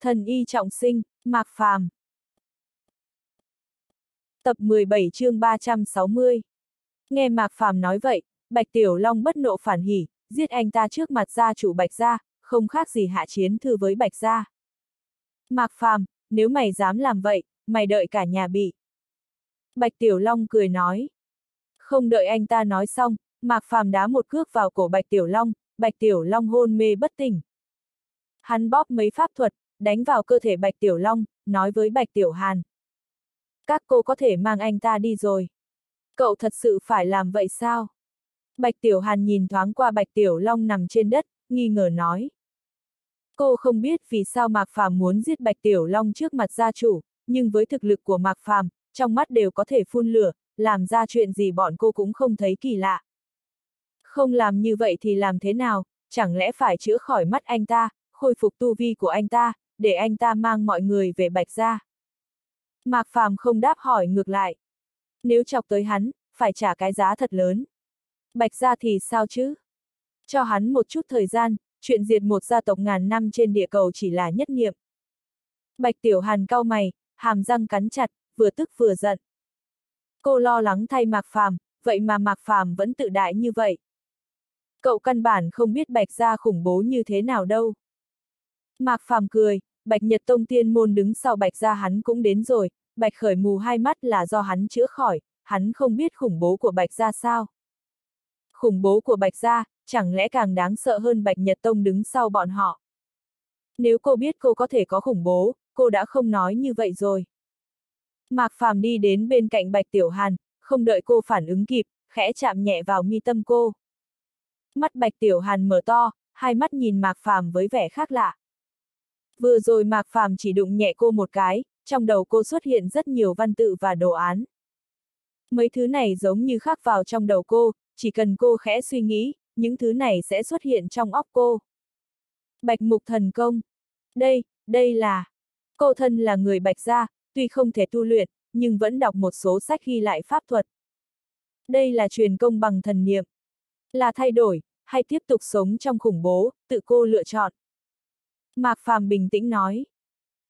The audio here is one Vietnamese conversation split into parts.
Thần y trọng sinh, Mạc Phàm. Tập 17 chương 360. Nghe Mạc Phàm nói vậy, Bạch Tiểu Long bất nộ phản hỉ, giết anh ta trước mặt gia chủ Bạch gia, không khác gì hạ chiến thư với Bạch gia. Mạc Phàm, nếu mày dám làm vậy, mày đợi cả nhà bị. Bạch Tiểu Long cười nói. Không đợi anh ta nói xong, Mạc Phàm đá một cước vào cổ Bạch Tiểu Long, Bạch Tiểu Long hôn mê bất tỉnh. Hắn bóp mấy pháp thuật, đánh vào cơ thể Bạch Tiểu Long, nói với Bạch Tiểu Hàn. Các cô có thể mang anh ta đi rồi. Cậu thật sự phải làm vậy sao? Bạch Tiểu Hàn nhìn thoáng qua Bạch Tiểu Long nằm trên đất, nghi ngờ nói. Cô không biết vì sao Mạc Phàm muốn giết Bạch Tiểu Long trước mặt gia chủ, nhưng với thực lực của Mạc Phàm, trong mắt đều có thể phun lửa, làm ra chuyện gì bọn cô cũng không thấy kỳ lạ. Không làm như vậy thì làm thế nào, chẳng lẽ phải chữa khỏi mắt anh ta, khôi phục tu vi của anh ta, để anh ta mang mọi người về Bạch Gia. Mạc Phàm không đáp hỏi ngược lại. Nếu chọc tới hắn, phải trả cái giá thật lớn. Bạch Gia thì sao chứ? Cho hắn một chút thời gian, chuyện diệt một gia tộc ngàn năm trên địa cầu chỉ là nhất niệm. Bạch Tiểu Hàn cau mày, hàm răng cắn chặt, vừa tức vừa giận. Cô lo lắng thay Mạc Phàm, vậy mà Mạc Phàm vẫn tự đại như vậy. Cậu căn bản không biết Bạch Gia khủng bố như thế nào đâu. Mạc Phàm cười, Bạch Nhật Tông tiên môn đứng sau Bạch Gia hắn cũng đến rồi, Bạch Khởi mù hai mắt là do hắn chữa khỏi, hắn không biết khủng bố của Bạch Gia sao. Khủng bố của Bạch Gia, chẳng lẽ càng đáng sợ hơn Bạch Nhật Tông đứng sau bọn họ. Nếu cô biết cô có thể có khủng bố, cô đã không nói như vậy rồi. Mạc Phàm đi đến bên cạnh Bạch Tiểu Hàn, không đợi cô phản ứng kịp, khẽ chạm nhẹ vào mi tâm cô. Mắt Bạch Tiểu Hàn mở to, hai mắt nhìn Mạc Phàm với vẻ khác lạ. Vừa rồi Mạc Phàm chỉ đụng nhẹ cô một cái, trong đầu cô xuất hiện rất nhiều văn tự và đồ án. Mấy thứ này giống như khắc vào trong đầu cô, chỉ cần cô khẽ suy nghĩ, những thứ này sẽ xuất hiện trong óc cô. Bạch mục thần công. Đây, đây là... Cô thân là người bạch gia, tuy không thể tu luyện, nhưng vẫn đọc một số sách ghi lại pháp thuật. Đây là truyền công bằng thần niệm. Là thay đổi, hay tiếp tục sống trong khủng bố, tự cô lựa chọn. Mạc Phàm bình tĩnh nói.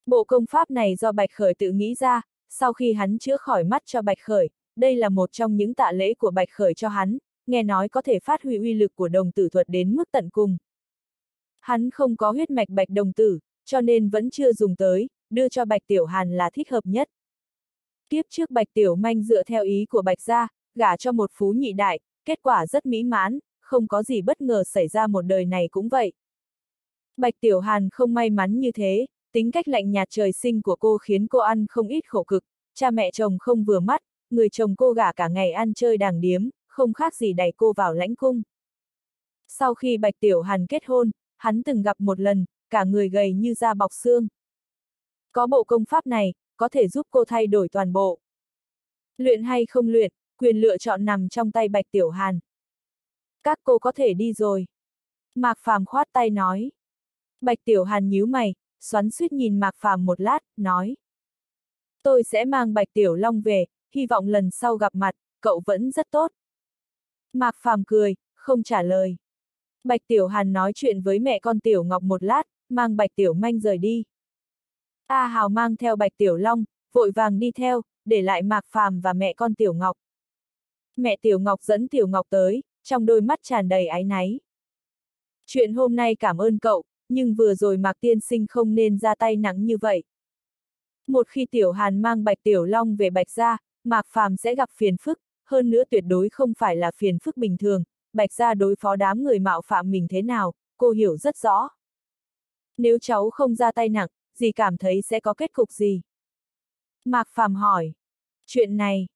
Bộ công pháp này do Bạch Khởi tự nghĩ ra, sau khi hắn chữa khỏi mắt cho Bạch Khởi, đây là một trong những tạ lễ của Bạch Khởi cho hắn, nghe nói có thể phát huy uy lực của đồng tử thuật đến mức tận cùng. Hắn không có huyết mạch Bạch đồng tử, cho nên vẫn chưa dùng tới, đưa cho Bạch Tiểu Hàn là thích hợp nhất. Kiếp trước Bạch Tiểu Manh dựa theo ý của Bạch gia, gả cho một phú nhị đại, kết quả rất mỹ mãn, không có gì bất ngờ xảy ra một đời này cũng vậy. Bạch Tiểu Hàn không may mắn như thế, tính cách lạnh nhạt trời sinh của cô khiến cô ăn không ít khổ cực, cha mẹ chồng không vừa mắt, người chồng cô gả cả ngày ăn chơi đàng điếm, không khác gì đẩy cô vào lãnh cung. Sau khi Bạch Tiểu Hàn kết hôn, hắn từng gặp một lần, cả người gầy như da bọc xương. Có bộ công pháp này, có thể giúp cô thay đổi toàn bộ. Luyện hay không luyện, quyền lựa chọn nằm trong tay Bạch Tiểu Hàn. Các cô có thể đi rồi. Mạc Phàm khoát tay nói. Bạch Tiểu Hàn nhíu mày, xoắn suýt nhìn Mạc Phàm một lát, nói. Tôi sẽ mang Bạch Tiểu Long về, hy vọng lần sau gặp mặt, cậu vẫn rất tốt. Mạc Phàm cười, không trả lời. Bạch Tiểu Hàn nói chuyện với mẹ con Tiểu Ngọc một lát, mang Bạch Tiểu Manh rời đi. A Hào mang theo Bạch Tiểu Long, vội vàng đi theo, để lại Mạc Phàm và mẹ con Tiểu Ngọc. Mẹ Tiểu Ngọc dẫn Tiểu Ngọc tới, trong đôi mắt tràn đầy áy náy. Chuyện hôm nay cảm ơn cậu, nhưng vừa rồi Mạc Tiên Sinh không nên ra tay nắng như vậy. Một khi Tiểu Hàn mang Bạch Tiểu Long về Bạch Gia, Mạc Phàm sẽ gặp phiền phức, hơn nữa tuyệt đối không phải là phiền phức bình thường, Bạch Gia đối phó đám người mạo phạm mình thế nào, cô hiểu rất rõ. Nếu cháu không ra tay nặng, gì cảm thấy sẽ có kết cục gì? Mạc Phàm hỏi. Chuyện này,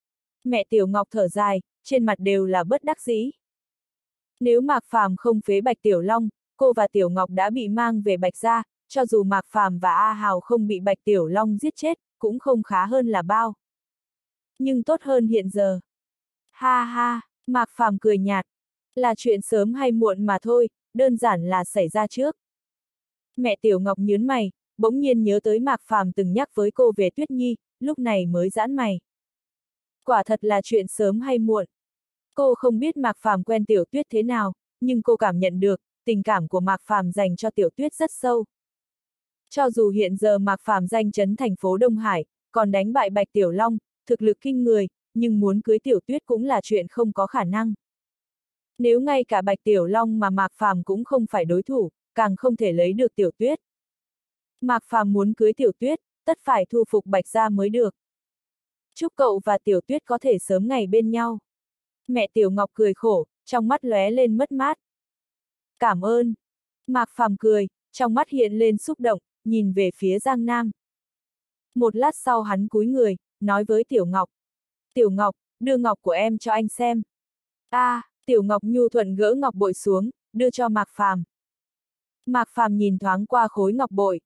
mẹ Tiểu Ngọc thở dài, trên mặt đều là bất đắc dĩ. Nếu Mạc Phàm không phế Bạch Tiểu Long, cô và Tiểu Ngọc đã bị mang về Bạch Gia, cho dù Mạc Phàm và A Hào không bị Bạch Tiểu Long giết chết, cũng không khá hơn là bao. Nhưng tốt hơn hiện giờ. Ha ha, Mạc Phàm cười nhạt. Là chuyện sớm hay muộn mà thôi, đơn giản là xảy ra trước. Mẹ Tiểu Ngọc nhớn mày, bỗng nhiên nhớ tới Mạc Phàm từng nhắc với cô về Tuyết Nhi, lúc này mới giãn mày. Quả thật là chuyện sớm hay muộn. Cô không biết Mạc Phàm quen Tiểu Tuyết thế nào, nhưng cô cảm nhận được, tình cảm của Mạc Phàm dành cho Tiểu Tuyết rất sâu. Cho dù hiện giờ Mạc Phàm danh chấn thành phố Đông Hải, còn đánh bại Bạch Tiểu Long, thực lực kinh người, nhưng muốn cưới Tiểu Tuyết cũng là chuyện không có khả năng. Nếu ngay cả Bạch Tiểu Long mà Mạc Phàm cũng không phải đối thủ, càng không thể lấy được Tiểu Tuyết. Mạc Phàm muốn cưới Tiểu Tuyết, tất phải thu phục Bạch gia mới được. Chúc cậu và Tiểu Tuyết có thể sớm ngày bên nhau. Mẹ Tiểu Ngọc cười khổ, trong mắt lóe lên mất mát. Cảm ơn. Mạc Phàm cười, trong mắt hiện lên xúc động, nhìn về phía Giang Nam. Một lát sau hắn cúi người, nói với Tiểu Ngọc. Tiểu Ngọc, đưa ngọc của em cho anh xem. a à, Tiểu Ngọc nhu thuận gỡ ngọc bội xuống, đưa cho Mạc Phàm. Mạc Phàm nhìn thoáng qua khối ngọc bội.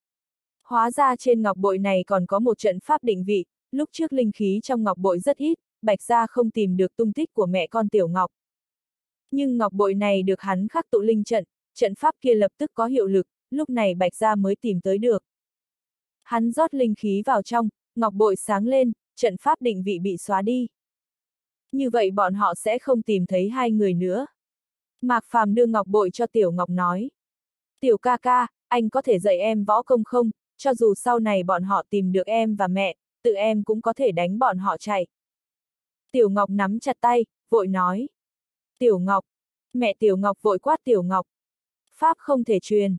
Hóa ra trên ngọc bội này còn có một trận pháp định vị, lúc trước linh khí trong ngọc bội rất ít, Bạch Gia không tìm được tung tích của mẹ con Tiểu Ngọc. Nhưng ngọc bội này được hắn khắc tụ linh trận, trận pháp kia lập tức có hiệu lực, lúc này Bạch Gia mới tìm tới được. Hắn rót linh khí vào trong, ngọc bội sáng lên, trận pháp định vị bị xóa đi. Như vậy bọn họ sẽ không tìm thấy hai người nữa. Mạc Phàm đưa ngọc bội cho Tiểu Ngọc nói. Tiểu ca ca, anh có thể dạy em võ công không, cho dù sau này bọn họ tìm được em và mẹ, tự em cũng có thể đánh bọn họ chạy. Tiểu Ngọc nắm chặt tay, vội nói. Tiểu Ngọc. Mẹ Tiểu Ngọc vội quát Tiểu Ngọc. Pháp không thể truyền.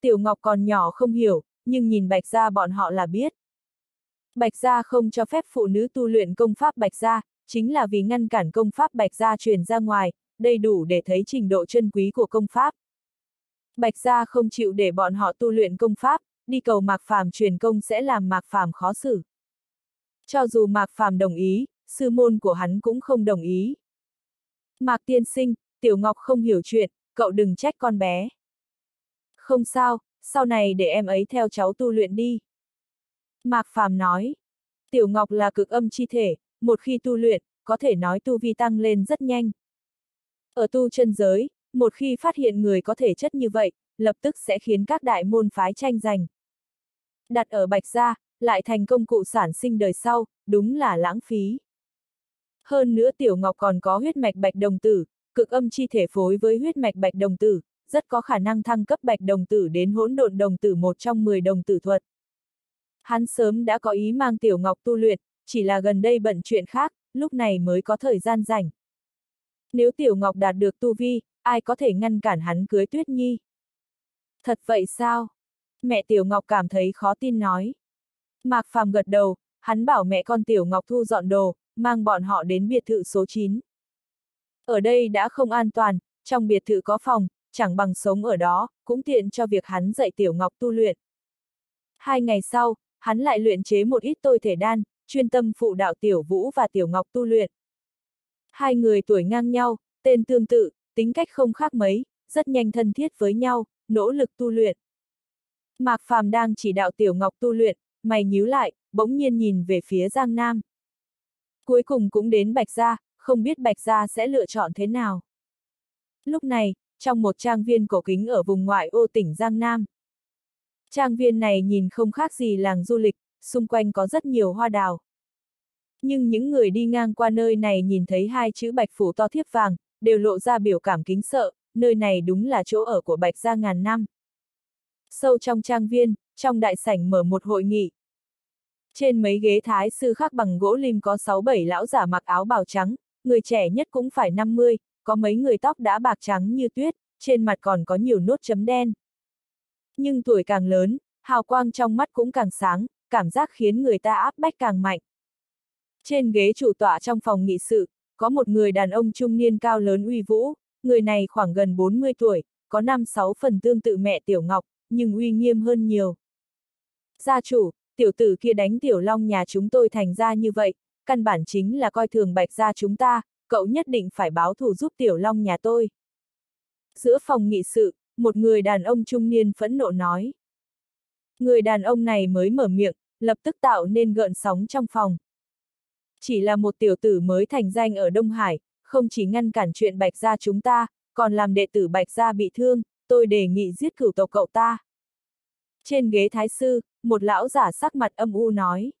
Tiểu Ngọc còn nhỏ không hiểu, nhưng nhìn Bạch Gia bọn họ là biết. Bạch Gia không cho phép phụ nữ tu luyện công pháp Bạch Gia, chính là vì ngăn cản công pháp Bạch Gia truyền ra ngoài, đầy đủ để thấy trình độ chân quý của công pháp. Bạch Gia không chịu để bọn họ tu luyện công pháp, đi cầu Mạc Phàm truyền công sẽ làm Mạc Phàm khó xử. Cho dù Mạc Phàm đồng ý, sư môn của hắn cũng không đồng ý. Mạc tiên sinh, Tiểu Ngọc không hiểu chuyện, cậu đừng trách con bé. Không sao, sau này để em ấy theo cháu tu luyện đi. Mạc Phàm nói, Tiểu Ngọc là cực âm chi thể, một khi tu luyện, có thể nói tu vi tăng lên rất nhanh. Ở tu chân giới, một khi phát hiện người có thể chất như vậy, lập tức sẽ khiến các đại môn phái tranh giành. Đặt ở Bạch Gia, lại thành công cụ sản sinh đời sau, đúng là lãng phí. Hơn nữa Tiểu Ngọc còn có huyết mạch bạch đồng tử, cực âm chi thể phối với huyết mạch bạch đồng tử, rất có khả năng thăng cấp bạch đồng tử đến hỗn độn đồng tử một trong 10 đồng tử thuật. Hắn sớm đã có ý mang Tiểu Ngọc tu luyện, chỉ là gần đây bận chuyện khác, lúc này mới có thời gian rảnh. Nếu Tiểu Ngọc đạt được tu vi, ai có thể ngăn cản hắn cưới Tuyết Nhi? Thật vậy sao? Mẹ Tiểu Ngọc cảm thấy khó tin nói. Mạc Phàm gật đầu, hắn bảo mẹ con Tiểu Ngọc thu dọn đồ, mang bọn họ đến biệt thự số 9. Ở đây đã không an toàn, trong biệt thự có phòng, chẳng bằng sống ở đó, cũng tiện cho việc hắn dạy Tiểu Ngọc tu luyện. Hai ngày sau, hắn lại luyện chế một ít tôi thể đan, chuyên tâm phụ đạo Tiểu Vũ và Tiểu Ngọc tu luyện. Hai người tuổi ngang nhau, tên tương tự, tính cách không khác mấy, rất nhanh thân thiết với nhau, nỗ lực tu luyện. Mạc Phàm đang chỉ đạo Tiểu Ngọc tu luyện, mày nhíu lại, bỗng nhiên nhìn về phía Giang Nam. Cuối cùng cũng đến Bạch Gia, không biết Bạch Gia sẽ lựa chọn thế nào. Lúc này, trong một trang viên cổ kính ở vùng ngoại ô tỉnh Giang Nam. Trang viên này nhìn không khác gì làng du lịch, xung quanh có rất nhiều hoa đào. Nhưng những người đi ngang qua nơi này nhìn thấy hai chữ bạch phủ to thiếp vàng, đều lộ ra biểu cảm kính sợ, nơi này đúng là chỗ ở của bạch gia ngàn năm. Sâu trong trang viên, trong đại sảnh mở một hội nghị. Trên mấy ghế thái sư khác bằng gỗ lim có 6-7 lão giả mặc áo bào trắng, người trẻ nhất cũng phải 50, có mấy người tóc đã bạc trắng như tuyết, trên mặt còn có nhiều nốt chấm đen. Nhưng tuổi càng lớn, hào quang trong mắt cũng càng sáng, cảm giác khiến người ta áp bách càng mạnh. Trên ghế chủ tọa trong phòng nghị sự, có một người đàn ông trung niên cao lớn uy vũ, người này khoảng gần 40 tuổi, có 5-6 phần tương tự mẹ Tiểu Ngọc, nhưng uy nghiêm hơn nhiều. Gia chủ, tiểu tử kia đánh Tiểu Long nhà chúng tôi thành ra như vậy, căn bản chính là coi thường bạch gia chúng ta, cậu nhất định phải báo thù giúp Tiểu Long nhà tôi. Giữa phòng nghị sự, một người đàn ông trung niên phẫn nộ nói. Người đàn ông này mới mở miệng, lập tức tạo nên gợn sóng trong phòng. Chỉ là một tiểu tử mới thành danh ở Đông Hải, không chỉ ngăn cản chuyện Bạch Gia chúng ta, còn làm đệ tử Bạch Gia bị thương, tôi đề nghị giết cửu tộc cậu ta. Trên ghế thái sư, một lão giả sắc mặt âm u nói.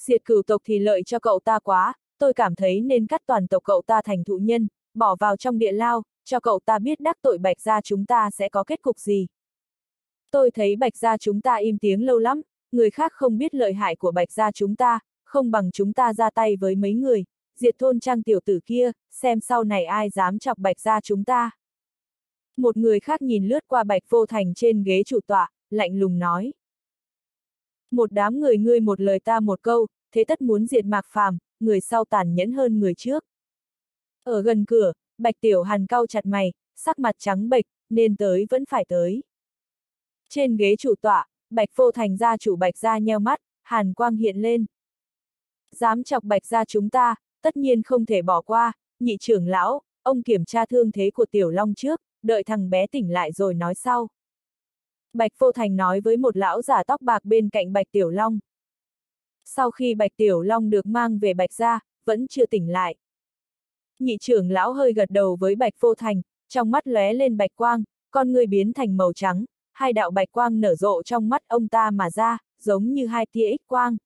Diệt cửu tộc thì lợi cho cậu ta quá, tôi cảm thấy nên cắt toàn tộc cậu ta thành thụ nhân, bỏ vào trong địa lao, cho cậu ta biết đắc tội bạch gia chúng ta sẽ có kết cục gì. Tôi thấy bạch gia chúng ta im tiếng lâu lắm, người khác không biết lợi hại của bạch gia chúng ta, không bằng chúng ta ra tay với mấy người, diệt thôn trang tiểu tử kia, xem sau này ai dám chọc bạch gia chúng ta. Một người khác nhìn lướt qua bạch vô thành trên ghế chủ tọa, lạnh lùng nói. Một đám người ngươi một lời ta một câu, thế tất muốn diệt mạc phàm, người sau tàn nhẫn hơn người trước. Ở gần cửa, bạch tiểu hàn cau chặt mày, sắc mặt trắng bệch, nên tới vẫn phải tới. Trên ghế chủ tọa, bạch vô thành gia chủ bạch gia nheo mắt, hàn quang hiện lên. Dám chọc bạch gia chúng ta, tất nhiên không thể bỏ qua, nhị trưởng lão, ông kiểm tra thương thế của tiểu long trước, đợi thằng bé tỉnh lại rồi nói sau. Bạch Vô Thành nói với một lão giả tóc bạc bên cạnh Bạch Tiểu Long. Sau khi Bạch Tiểu Long được mang về Bạch gia, vẫn chưa tỉnh lại. Nhị trưởng lão hơi gật đầu với Bạch Vô Thành, trong mắt lóe lên bạch quang, con người biến thành màu trắng, hai đạo bạch quang nở rộ trong mắt ông ta mà ra, giống như hai tia ích quang.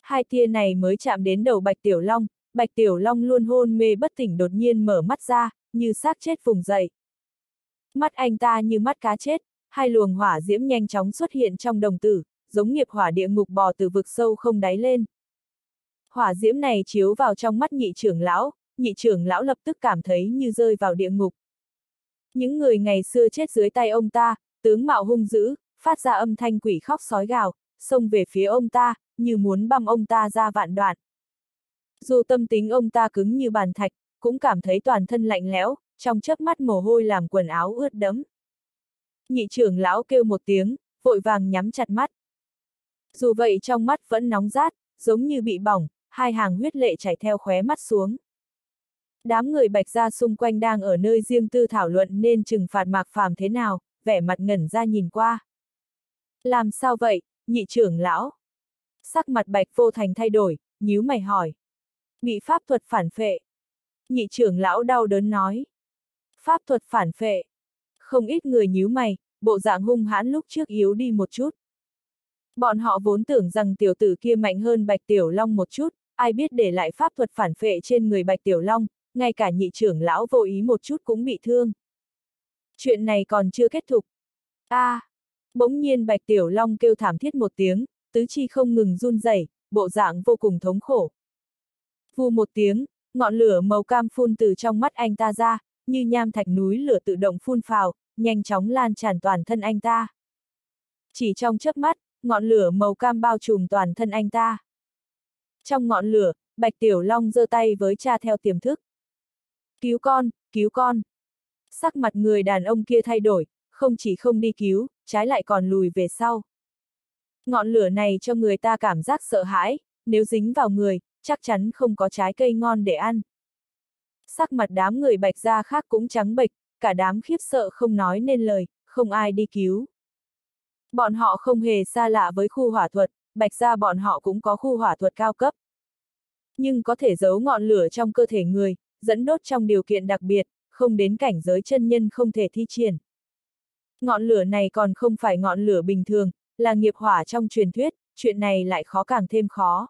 Hai tia này mới chạm đến đầu Bạch Tiểu Long, Bạch Tiểu Long luôn hôn mê bất tỉnh đột nhiên mở mắt ra, như xác chết vùng dậy. Mắt anh ta như mắt cá chết, hai luồng hỏa diễm nhanh chóng xuất hiện trong đồng tử, giống nghiệp hỏa địa ngục bò từ vực sâu không đáy lên. Hỏa diễm này chiếu vào trong mắt nhị trưởng lão, nhị trưởng lão lập tức cảm thấy như rơi vào địa ngục. Những người ngày xưa chết dưới tay ông ta, tướng mạo hung dữ, phát ra âm thanh quỷ khóc sói gào, xông về phía ông ta, như muốn băm ông ta ra vạn đoạn. Dù tâm tính ông ta cứng như bàn thạch, cũng cảm thấy toàn thân lạnh lẽo, trong chớp mắt mồ hôi làm quần áo ướt đẫm. Nhị trưởng lão kêu một tiếng, vội vàng nhắm chặt mắt. Dù vậy trong mắt vẫn nóng rát, giống như bị bỏng, hai hàng huyết lệ chảy theo khóe mắt xuống. Đám người bạch gia xung quanh đang ở nơi riêng tư thảo luận nên trừng phạt mạc phàm thế nào, vẻ mặt ngẩn ra nhìn qua. Làm sao vậy, nhị trưởng lão? Sắc mặt bạch vô thành thay đổi, nhíu mày hỏi. Bị pháp thuật phản phệ. Nhị trưởng lão đau đớn nói. Pháp thuật phản phệ. Không ít người nhíu mày, bộ dạng hung hãn lúc trước yếu đi một chút. Bọn họ vốn tưởng rằng tiểu tử kia mạnh hơn Bạch Tiểu Long một chút, ai biết để lại pháp thuật phản phệ trên người Bạch Tiểu Long, ngay cả nhị trưởng lão vô ý một chút cũng bị thương. Chuyện này còn chưa kết thúc. a à, bỗng nhiên Bạch Tiểu Long kêu thảm thiết một tiếng, tứ chi không ngừng run rẩy, bộ dạng vô cùng thống khổ. Vù một tiếng, ngọn lửa màu cam phun từ trong mắt anh ta ra, như nham thạch núi lửa tự động phun phào, nhanh chóng lan tràn toàn thân anh ta. Chỉ trong chớp mắt, ngọn lửa màu cam bao trùm toàn thân anh ta. Trong ngọn lửa, Bạch Tiểu Long giơ tay với cha theo tiềm thức. Cứu con, cứu con. Sắc mặt người đàn ông kia thay đổi, không chỉ không đi cứu, trái lại còn lùi về sau. Ngọn lửa này cho người ta cảm giác sợ hãi, nếu dính vào người, chắc chắn không có trái cây ngon để ăn. Sắc mặt đám người bạch gia khác cũng trắng bệch, cả đám khiếp sợ không nói nên lời, không ai đi cứu. Bọn họ không hề xa lạ với khu hỏa thuật, bạch gia bọn họ cũng có khu hỏa thuật cao cấp. Nhưng có thể giấu ngọn lửa trong cơ thể người, dẫn đốt trong điều kiện đặc biệt, không đến cảnh giới chân nhân không thể thi triển. Ngọn lửa này còn không phải ngọn lửa bình thường, là nghiệp hỏa trong truyền thuyết, chuyện này lại khó càng thêm khó.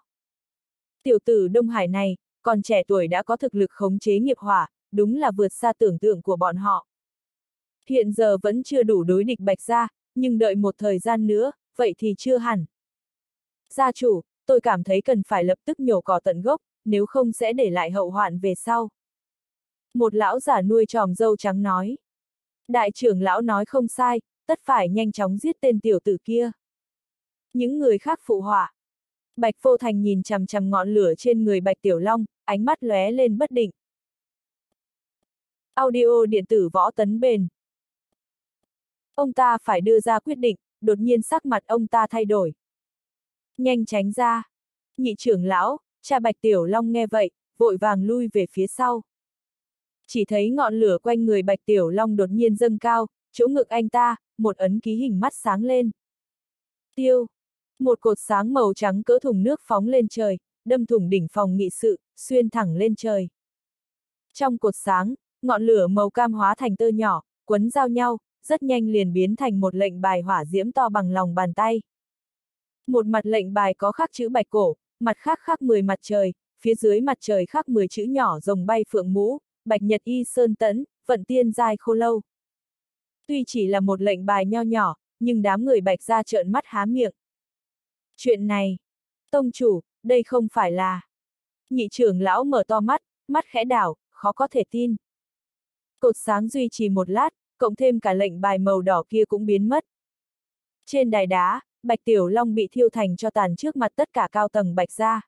Tiểu tử Đông Hải này, còn trẻ tuổi đã có thực lực khống chế nghiệp hỏa, đúng là vượt xa tưởng tượng của bọn họ. Hiện giờ vẫn chưa đủ đối địch bạch gia, nhưng đợi một thời gian nữa, vậy thì chưa hẳn. Gia chủ, tôi cảm thấy cần phải lập tức nhổ cỏ tận gốc, nếu không sẽ để lại hậu hoạn về sau. Một lão giả nuôi tròm dâu trắng nói. Đại trưởng lão nói không sai, tất phải nhanh chóng giết tên tiểu tử kia. Những người khác phụ họa. Bạch Phô Thành nhìn chằm chằm ngọn lửa trên người Bạch Tiểu Long, ánh mắt lóe lên bất định. Audio điện tử võ tấn bền. Ông ta phải đưa ra quyết định, đột nhiên sắc mặt ông ta thay đổi. Nhanh tránh ra. Nhị trưởng lão, cha Bạch Tiểu Long nghe vậy, vội vàng lui về phía sau. Chỉ thấy ngọn lửa quanh người Bạch Tiểu Long đột nhiên dâng cao, chỗ ngực anh ta, một ấn ký hình mắt sáng lên. Tiêu. Một cột sáng màu trắng cỡ thùng nước phóng lên trời, đâm thủng đỉnh phòng nghị sự, xuyên thẳng lên trời. Trong cột sáng, ngọn lửa màu cam hóa thành tơ nhỏ, quấn giao nhau, rất nhanh liền biến thành một lệnh bài hỏa diễm to bằng lòng bàn tay. Một mặt lệnh bài có khắc chữ bạch cổ, mặt khác khắc 10 mặt trời, phía dưới mặt trời khắc 10 chữ nhỏ rồng bay phượng mũ, bạch nhật y sơn tấn, vận tiên giai khô lâu. Tuy chỉ là một lệnh bài nho nhỏ, nhưng đám người bạch ra trợn mắt há miệng. Chuyện này, tông chủ, đây không phải là... Nhị trưởng lão mở to mắt, mắt khẽ đảo, khó có thể tin. Cột sáng duy trì một lát, cộng thêm cả lệnh bài màu đỏ kia cũng biến mất. Trên đài đá, Bạch Tiểu Long bị thiêu thành cho tàn trước mặt tất cả cao tầng Bạch Gia.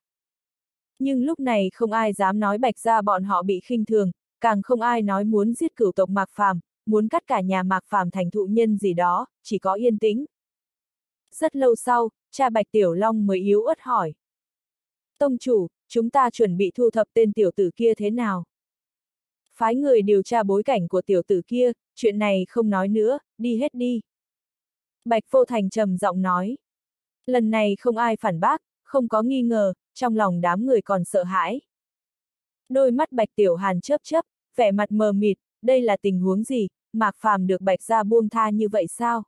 Nhưng lúc này không ai dám nói Bạch Gia bọn họ bị khinh thường, càng không ai nói muốn giết cửu tộc Mạc Phàm, muốn cắt cả nhà Mạc Phàm thành thụ nhân gì đó, chỉ có yên tĩnh. Rất lâu sau, cha Bạch Tiểu Long mới yếu ớt hỏi. Tông chủ, chúng ta chuẩn bị thu thập tên tiểu tử kia thế nào? Phái người điều tra bối cảnh của tiểu tử kia, chuyện này không nói nữa, đi hết đi. Bạch Vô Thành trầm giọng nói. Lần này không ai phản bác, không có nghi ngờ, trong lòng đám người còn sợ hãi. Đôi mắt Bạch Tiểu Hàn chớp chớp, vẻ mặt mờ mịt, đây là tình huống gì, Mạc Phàm được Bạch gia buông tha như vậy sao?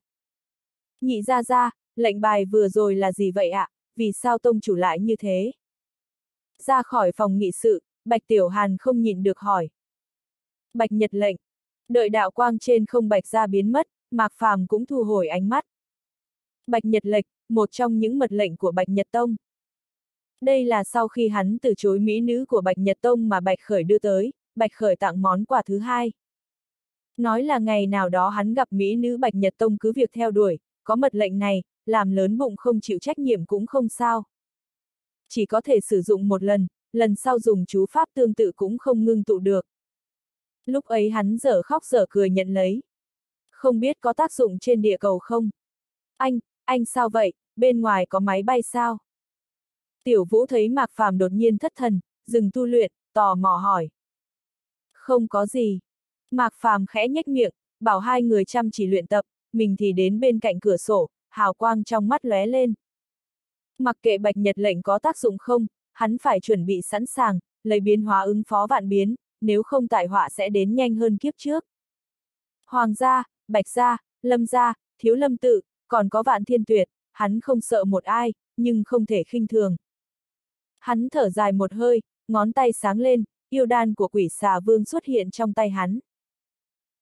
Nhị ra ra, lệnh bài vừa rồi là gì vậy ạ, à? vì sao tông chủ lại như thế? Ra khỏi phòng nghị sự, Bạch Tiểu Hàn không nhịn được hỏi. Bạch Nhật lệnh. Đợi đạo quang trên không Bạch ra biến mất, Mạc Phàm cũng thu hồi ánh mắt. Bạch Nhật lệnh, một trong những mật lệnh của Bạch Nhật Tông. Đây là sau khi hắn từ chối mỹ nữ của Bạch Nhật Tông mà Bạch Khởi đưa tới, Bạch Khởi tặng món quà thứ hai. Nói là ngày nào đó hắn gặp mỹ nữ Bạch Nhật Tông cứ việc theo đuổi, có mật lệnh này, làm lớn bụng không chịu trách nhiệm cũng không sao. Chỉ có thể sử dụng một lần, lần sau dùng chú pháp tương tự cũng không ngưng tụ được. Lúc ấy hắn dở khóc dở cười nhận lấy. Không biết có tác dụng trên địa cầu không? Anh, anh sao vậy, bên ngoài có máy bay sao? Tiểu vũ thấy Mạc Phàm đột nhiên thất thần, dừng tu luyện, tò mò hỏi. Không có gì. Mạc Phàm khẽ nhếch miệng, bảo hai người chăm chỉ luyện tập, mình thì đến bên cạnh cửa sổ, hào quang trong mắt lóe lên. Mặc kệ bạch nhật lệnh có tác dụng không, hắn phải chuẩn bị sẵn sàng, lấy biến hóa ứng phó vạn biến, nếu không tại họa sẽ đến nhanh hơn kiếp trước. Hoàng gia, bạch gia, lâm gia, thiếu lâm tự, còn có vạn thiên tuyệt, hắn không sợ một ai, nhưng không thể khinh thường. Hắn thở dài một hơi, ngón tay sáng lên, yêu đan của quỷ xà vương xuất hiện trong tay hắn.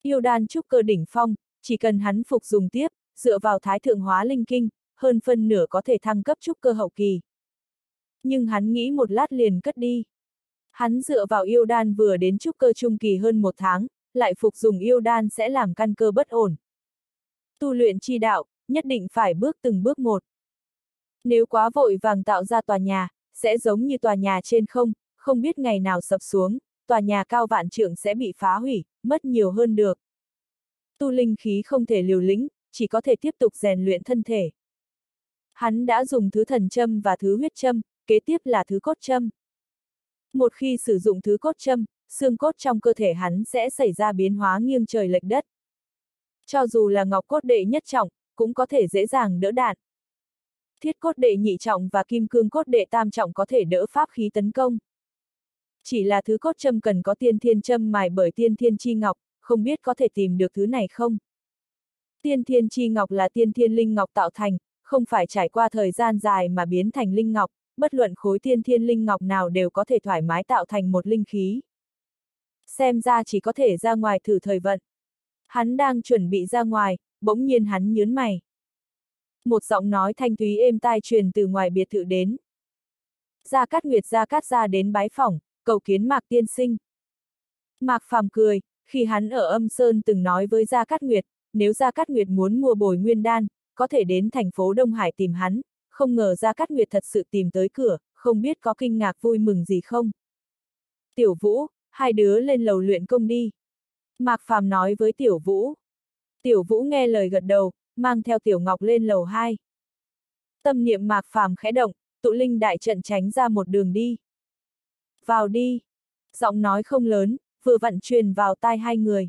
Yêu đan trúc cơ đỉnh phong, chỉ cần hắn phục dùng tiếp, dựa vào thái thượng hóa linh kinh, hơn phân nửa có thể thăng cấp trúc cơ hậu kỳ. Nhưng hắn nghĩ một lát liền cất đi. Hắn dựa vào yêu đan vừa đến trúc cơ trung kỳ hơn một tháng, lại phục dùng yêu đan sẽ làm căn cơ bất ổn. Tu luyện chi đạo, nhất định phải bước từng bước một. Nếu quá vội vàng tạo ra tòa nhà, sẽ giống như tòa nhà trên không, không biết ngày nào sập xuống, tòa nhà cao vạn trưởng sẽ bị phá hủy, mất nhiều hơn được. Tu linh khí không thể liều lĩnh, chỉ có thể tiếp tục rèn luyện thân thể. Hắn đã dùng thứ thần châm và thứ huyết châm, kế tiếp là thứ cốt châm. Một khi sử dụng thứ cốt châm, xương cốt trong cơ thể hắn sẽ xảy ra biến hóa nghiêng trời lệch đất. Cho dù là ngọc cốt đệ nhất trọng, cũng có thể dễ dàng đỡ đạn. Thiết cốt đệ nhị trọng và kim cương cốt đệ tam trọng có thể đỡ pháp khí tấn công. Chỉ là thứ cốt châm cần có tiên thiên châm mài bởi tiên thiên chi ngọc, không biết có thể tìm được thứ này không? Tiên thiên chi ngọc là tiên thiên linh ngọc tạo thành, không phải trải qua thời gian dài mà biến thành linh ngọc, bất luận khối tiên thiên linh ngọc nào đều có thể thoải mái tạo thành một linh khí. Xem ra chỉ có thể ra ngoài thử thời vận. Hắn đang chuẩn bị ra ngoài, bỗng nhiên hắn nhớn mày. Một giọng nói thanh thúy êm tai truyền từ ngoài biệt thự đến. Gia Cát Nguyệt Gia Cát ra đến bái phỏng, cầu kiến Mạc Tiên Sinh. Mạc Phàm cười, khi hắn ở âm Sơn từng nói với Gia Cát Nguyệt, nếu Gia Cát Nguyệt muốn mua bồi nguyên đan, có thể đến thành phố Đông Hải tìm hắn, không ngờ Gia Cát Nguyệt thật sự tìm tới cửa, không biết có kinh ngạc vui mừng gì không. Tiểu Vũ, hai đứa lên lầu luyện công đi. Mạc Phàm nói với Tiểu Vũ. Tiểu Vũ nghe lời gật đầu, mang theo Tiểu Ngọc lên lầu 2. Tâm niệm Mạc Phàm khẽ động, tụ linh đại trận tránh ra một đường đi. Vào đi. Giọng nói không lớn, vừa vặn truyền vào tai hai người.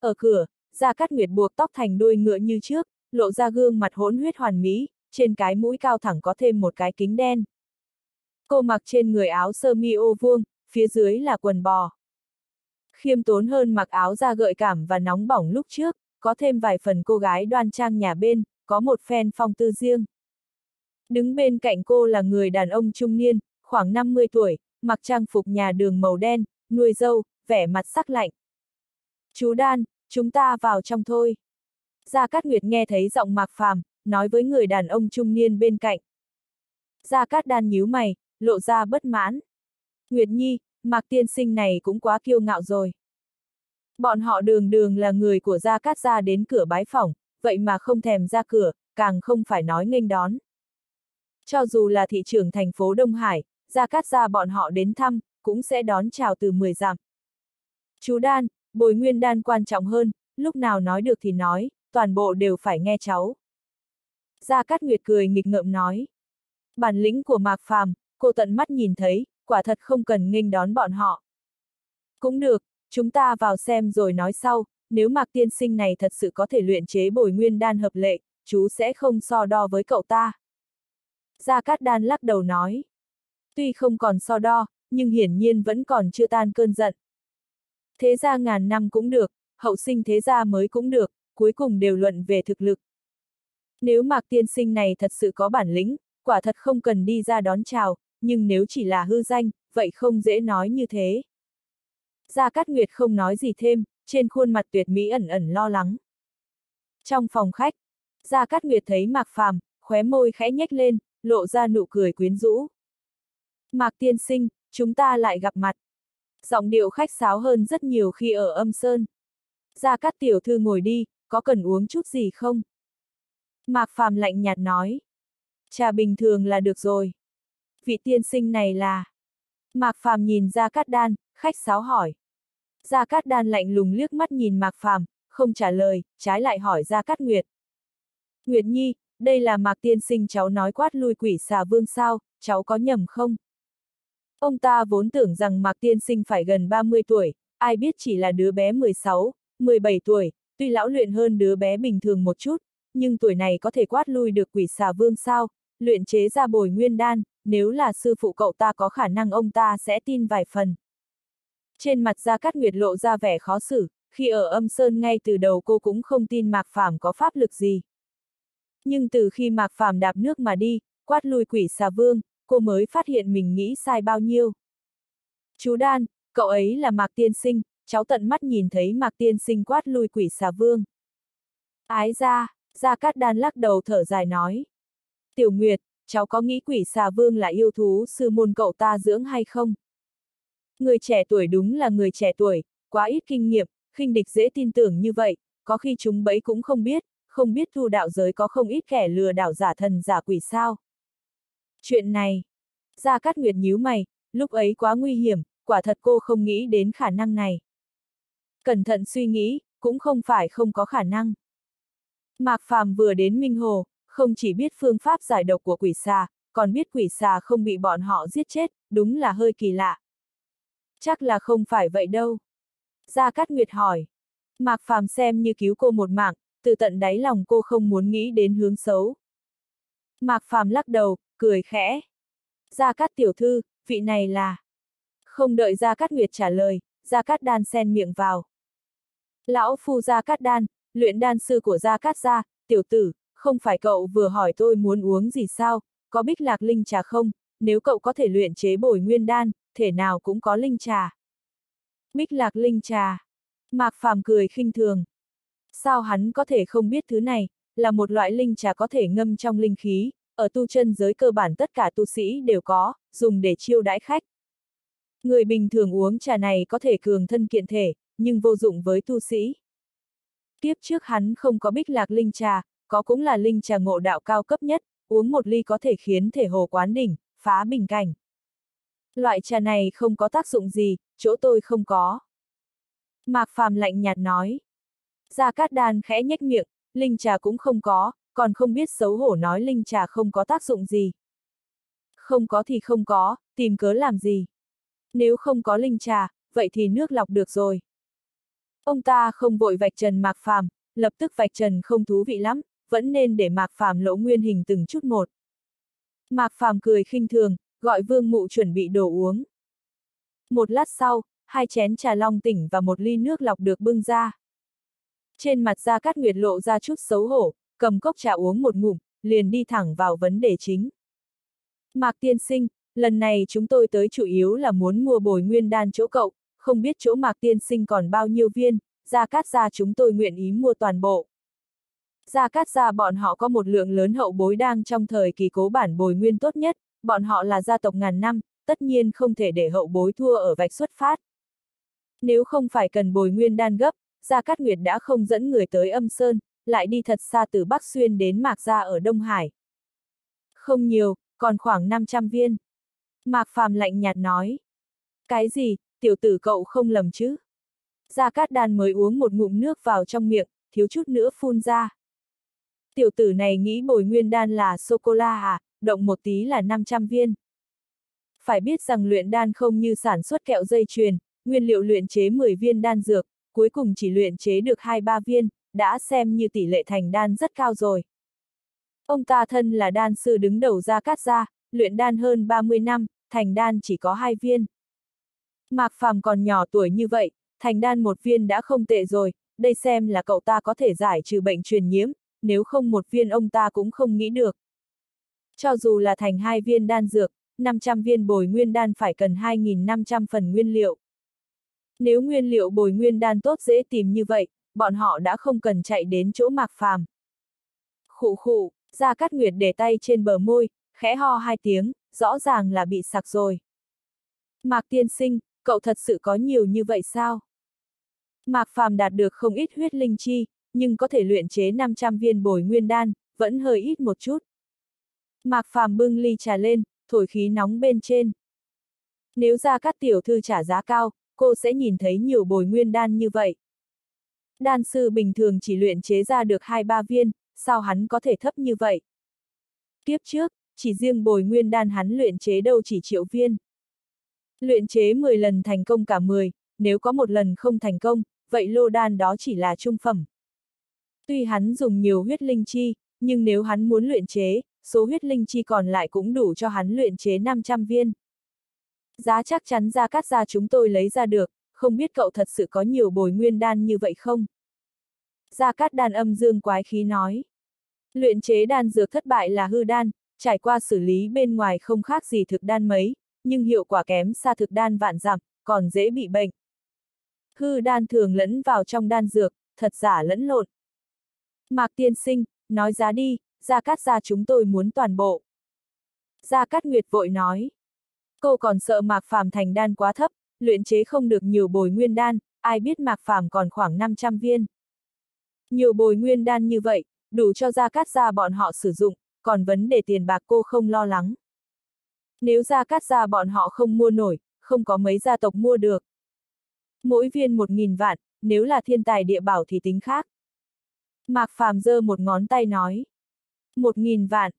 Ở cửa, Gia Cát Nguyệt buộc tóc thành đuôi ngựa như trước, lộ ra gương mặt hỗn huyết hoàn mỹ, trên cái mũi cao thẳng có thêm một cái kính đen. Cô mặc trên người áo sơ mi ô vuông, phía dưới là quần bò. Khiêm tốn hơn mặc áo da gợi cảm và nóng bỏng lúc trước, có thêm vài phần cô gái đoan trang nhà bên, có một phen phong tư riêng. Đứng bên cạnh cô là người đàn ông trung niên, khoảng 50 tuổi, mặc trang phục nhà đường màu đen, nuôi dâu, vẻ mặt sắc lạnh. Chú Đan, chúng ta vào trong thôi. Gia Cát Nguyệt nghe thấy giọng Mạc Phàm, nói với người đàn ông trung niên bên cạnh. Gia Cát đan nhíu mày, lộ ra bất mãn. Nguyệt Nhi, Mạc tiên sinh này cũng quá kiêu ngạo rồi. Bọn họ đường đường là người của Gia Cát gia đến cửa bái phỏng, vậy mà không thèm ra cửa, càng không phải nói nghênh đón. Cho dù là thị trưởng thành phố Đông Hải, Gia Cát gia bọn họ đến thăm, cũng sẽ đón chào từ 10 dặm. Chú Đan, bồi nguyên đan quan trọng hơn, lúc nào nói được thì nói, toàn bộ đều phải nghe cháu. Gia Cát Nguyệt cười nghịch ngợm nói. Bản lĩnh của Mạc Phàm, cô tận mắt nhìn thấy, quả thật không cần nghênh đón bọn họ. Cũng được, chúng ta vào xem rồi nói sau, nếu Mạc Tiên Sinh này thật sự có thể luyện chế bồi nguyên đan hợp lệ, chú sẽ không so đo với cậu ta. Gia Cát Đan lắc đầu nói. Tuy không còn so đo, nhưng hiển nhiên vẫn còn chưa tan cơn giận. Thế gia ngàn năm cũng được, hậu sinh thế gia mới cũng được, cuối cùng đều luận về thực lực. Nếu Mạc Tiên Sinh này thật sự có bản lĩnh, quả thật không cần đi ra đón chào, nhưng nếu chỉ là hư danh, vậy không dễ nói như thế. Gia Cát Nguyệt không nói gì thêm, trên khuôn mặt tuyệt mỹ ẩn ẩn lo lắng. Trong phòng khách, Gia Cát Nguyệt thấy Mạc Phàm, khóe môi khẽ nhếch lên, lộ ra nụ cười quyến rũ. Mạc Tiên Sinh, chúng ta lại gặp mặt. Giọng điệu khách sáo hơn rất nhiều khi ở âm sơn. Gia Cát Tiểu Thư ngồi đi, có cần uống chút gì không? Mạc Phàm lạnh nhạt nói. Trà bình thường là được rồi. Vị tiên sinh này là... Mạc Phàm nhìn Ra Cát Đan, khách sáo hỏi. Gia Cát Đan lạnh lùng liếc mắt nhìn Mạc Phàm, không trả lời, trái lại hỏi Gia Cát Nguyệt. Nguyệt Nhi, đây là Mạc Tiên Sinh cháu nói quát lui quỷ xà vương sao, cháu có nhầm không? Ông ta vốn tưởng rằng Mạc Tiên Sinh phải gần 30 tuổi, ai biết chỉ là đứa bé 16, 17 tuổi, tuy lão luyện hơn đứa bé bình thường một chút, nhưng tuổi này có thể quát lui được quỷ xà vương sao, luyện chế ra bồi nguyên đan, nếu là sư phụ cậu ta có khả năng ông ta sẽ tin vài phần. Trên mặt Gia Cát Nguyệt lộ ra vẻ khó xử, khi ở âm sơn ngay từ đầu cô cũng không tin Mạc Phàm có pháp lực gì. Nhưng từ khi Mạc Phàm đạp nước mà đi, quát lui quỷ xà vương, cô mới phát hiện mình nghĩ sai bao nhiêu. Chú Đan, cậu ấy là Mạc Tiên Sinh, cháu tận mắt nhìn thấy Mạc Tiên Sinh quát lui quỷ xà vương. Ái ra, Gia Cát Đan lắc đầu thở dài nói. Tiểu Nguyệt, cháu có nghĩ quỷ xà vương là yêu thú sư môn cậu ta dưỡng hay không? Người trẻ tuổi đúng là người trẻ tuổi, quá ít kinh nghiệm, khinh địch dễ tin tưởng như vậy, có khi chúng bấy cũng không biết, không biết thu đạo giới có không ít kẻ lừa đảo giả thần giả quỷ sao. Chuyện này, Gia Cát Nguyệt nhíu mày, lúc ấy quá nguy hiểm, quả thật cô không nghĩ đến khả năng này. Cẩn thận suy nghĩ, cũng không phải không có khả năng. Mạc Phàm vừa đến Minh Hồ, không chỉ biết phương pháp giải độc của quỷ xà, còn biết quỷ xà không bị bọn họ giết chết, đúng là hơi kỳ lạ. Chắc là không phải vậy đâu. Gia Cát Nguyệt hỏi. Mạc Phàm xem như cứu cô một mạng, từ tận đáy lòng cô không muốn nghĩ đến hướng xấu. Mạc Phàm lắc đầu, cười khẽ. Gia Cát tiểu thư, vị này là... Không đợi Gia Cát Nguyệt trả lời, Gia Cát Đan xen miệng vào. Lão phu Gia Cát Đan, luyện đan sư của Gia Cát gia, tiểu tử, không phải cậu vừa hỏi tôi muốn uống gì sao, có bích lạc linh trà không, nếu cậu có thể luyện chế bồi nguyên đan, thể nào cũng có linh trà. Bích lạc linh trà. Mạc Phàm cười khinh thường. Sao hắn có thể không biết thứ này, là một loại linh trà có thể ngâm trong linh khí, ở tu chân giới cơ bản tất cả tu sĩ đều có, dùng để chiêu đãi khách. Người bình thường uống trà này có thể cường thân kiện thể, nhưng vô dụng với tu sĩ. Kiếp trước hắn không có bích lạc linh trà, có cũng là linh trà ngộ đạo cao cấp nhất, uống một ly có thể khiến thể hồ quán đỉnh, phá bình cảnh. Loại trà này không có tác dụng gì, chỗ tôi không có. Mạc Phàm lạnh nhạt nói. Gia Cát Đan khẽ nhếch miệng, linh trà cũng không có, còn không biết xấu hổ nói linh trà không có tác dụng gì. Không có thì không có, tìm cớ làm gì. Nếu không có linh trà, vậy thì nước lọc được rồi. Ông ta không vội vạch trần Mạc Phàm, lập tức vạch trần không thú vị lắm, vẫn nên để Mạc Phàm lỗ nguyên hình từng chút một. Mạc Phàm cười khinh thường, gọi Vương Mụ chuẩn bị đồ uống. Một lát sau, hai chén trà long tỉnh và một ly nước lọc được bưng ra. Trên mặt Gia Cát Nguyệt lộ ra chút xấu hổ, cầm cốc trà uống một ngụm, liền đi thẳng vào vấn đề chính. Mạc Tiên Sinh, lần này chúng tôi tới chủ yếu là muốn mua bồi nguyên đan chỗ cậu, không biết chỗ Mạc Tiên Sinh còn bao nhiêu viên, Gia Cát gia chúng tôi nguyện ý mua toàn bộ. Gia Cát gia bọn họ có một lượng lớn hậu bối đang trong thời kỳ cố bản bồi nguyên tốt nhất, bọn họ là gia tộc ngàn năm, tất nhiên không thể để hậu bối thua ở vạch xuất phát. Nếu không phải cần bồi nguyên đan gấp, Gia Cát Nguyệt đã không dẫn người tới âm sơn, lại đi thật xa từ Bắc Xuyên đến Mạc Gia ở Đông Hải. Không nhiều, còn khoảng 500 viên. Mạc Phàm lạnh nhạt nói. Cái gì, tiểu tử cậu không lầm chứ? Gia Cát Đan mới uống một ngụm nước vào trong miệng, thiếu chút nữa phun ra. Tiểu tử này nghĩ bồi nguyên đan là sô-cô-la à, động một tí là 500 viên. Phải biết rằng luyện đan không như sản xuất kẹo dây chuyền, nguyên liệu luyện chế 10 viên đan dược, cuối cùng chỉ luyện chế được 2-3 viên, đã xem như tỷ lệ thành đan rất cao rồi. Ông ta thân là đan sư đứng đầu gia cát gia, luyện đan hơn 30 năm, thành đan chỉ có hai viên. Mạc Phàm còn nhỏ tuổi như vậy, thành đan một viên đã không tệ rồi, đây xem là cậu ta có thể giải trừ bệnh truyền nhiễm, nếu không một viên ông ta cũng không nghĩ được. Cho dù là thành hai viên đan dược, 500 viên bồi nguyên đan phải cần 2.500 phần nguyên liệu. Nếu nguyên liệu bồi nguyên đan tốt dễ tìm như vậy, bọn họ đã không cần chạy đến chỗ mạc phàm. Khụ khụ, Gia Cát Nguyệt để tay trên bờ môi, khẽ ho hai tiếng, rõ ràng là bị sặc rồi. Mạc tiên sinh, cậu thật sự có nhiều như vậy sao? Mạc phàm đạt được không ít huyết linh chi, nhưng có thể luyện chế 500 viên bồi nguyên đan, vẫn hơi ít một chút. Mạc phàm bưng ly trà lên, thổi khí nóng bên trên. Nếu ra các tiểu thư trả giá cao, cô sẽ nhìn thấy nhiều bồi nguyên đan như vậy. Đan sư bình thường chỉ luyện chế ra được 2-3 viên, sao hắn có thể thấp như vậy? Tiếp trước, chỉ riêng bồi nguyên đan hắn luyện chế đâu chỉ triệu viên. Luyện chế 10 lần thành công cả 10, nếu có một lần không thành công, vậy lô đan đó chỉ là trung phẩm. Tuy hắn dùng nhiều huyết linh chi, nhưng nếu hắn muốn luyện chế, số huyết linh chi còn lại cũng đủ cho hắn luyện chế 500 viên. Giá chắc chắn ra cắt ra chúng tôi lấy ra được, không biết cậu thật sự có nhiều bồi nguyên đan như vậy không? Gia Cát đan âm dương quái khí nói. Luyện chế đan dược thất bại là hư đan, trải qua xử lý bên ngoài không khác gì thực đan mấy, nhưng hiệu quả kém xa thực đan vạn giảm, còn dễ bị bệnh. Hư đan thường lẫn vào trong đan dược, thật giả lẫn lộn. Mạc tiên sinh, nói giá đi, Gia Cát gia chúng tôi muốn toàn bộ. Gia Cát Nguyệt vội nói. Cô còn sợ Mạc Phàm thành đan quá thấp, luyện chế không được nhiều bồi nguyên đan, ai biết Mạc Phàm còn khoảng 500 viên. Nhiều bồi nguyên đan như vậy, đủ cho Gia Cát gia bọn họ sử dụng, còn vấn đề tiền bạc cô không lo lắng. Nếu Gia Cát gia bọn họ không mua nổi, không có mấy gia tộc mua được. Mỗi viên một nghìn vạn, nếu là thiên tài địa bảo thì tính khác. Mạc Phàm giơ một ngón tay nói. Một nghìn vạn.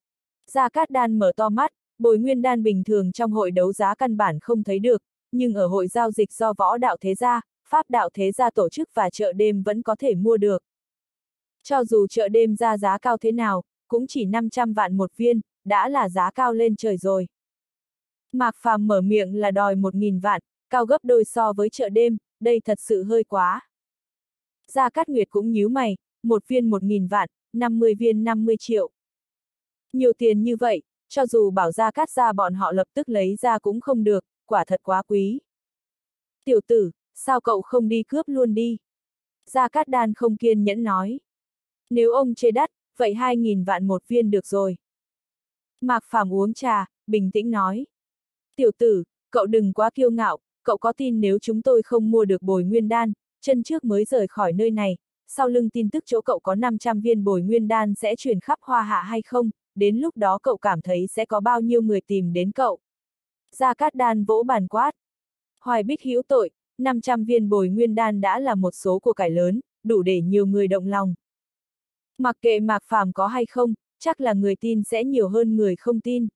Gia Cát Đan mở to mắt, bồi nguyên đan bình thường trong hội đấu giá căn bản không thấy được, nhưng ở hội giao dịch do võ đạo thế gia, pháp đạo thế gia tổ chức và chợ đêm vẫn có thể mua được. Cho dù chợ đêm ra giá cao thế nào, cũng chỉ 500 vạn một viên, đã là giá cao lên trời rồi. Mạc Phàm mở miệng là đòi 1.000 vạn, cao gấp đôi so với chợ đêm, đây thật sự hơi quá. Gia Cát Nguyệt cũng nhíu mày, một viên 1.000 vạn, 50 viên 50 triệu. Nhiều tiền như vậy, cho dù bảo Gia cát ra bọn họ lập tức lấy ra cũng không được, quả thật quá quý. Tiểu tử, sao cậu không đi cướp luôn đi? Gia Cát Đan không kiên nhẫn nói. Nếu ông chê đắt, vậy 2.000 vạn một viên được rồi. Mạc Phàm uống trà, bình tĩnh nói. Tiểu tử, cậu đừng quá kiêu ngạo, cậu có tin nếu chúng tôi không mua được bồi nguyên đan, chân trước mới rời khỏi nơi này, sau lưng tin tức chỗ cậu có 500 viên bồi nguyên đan sẽ truyền khắp hoa hạ hay không, đến lúc đó cậu cảm thấy sẽ có bao nhiêu người tìm đến cậu. Gia Cát Đan vỗ bàn quát. Hoài Bích hữu tội, 500 viên bồi nguyên đan đã là một số của cải lớn, đủ để nhiều người động lòng. Mặc kệ Mạc Phàm có hay không, chắc là người tin sẽ nhiều hơn người không tin.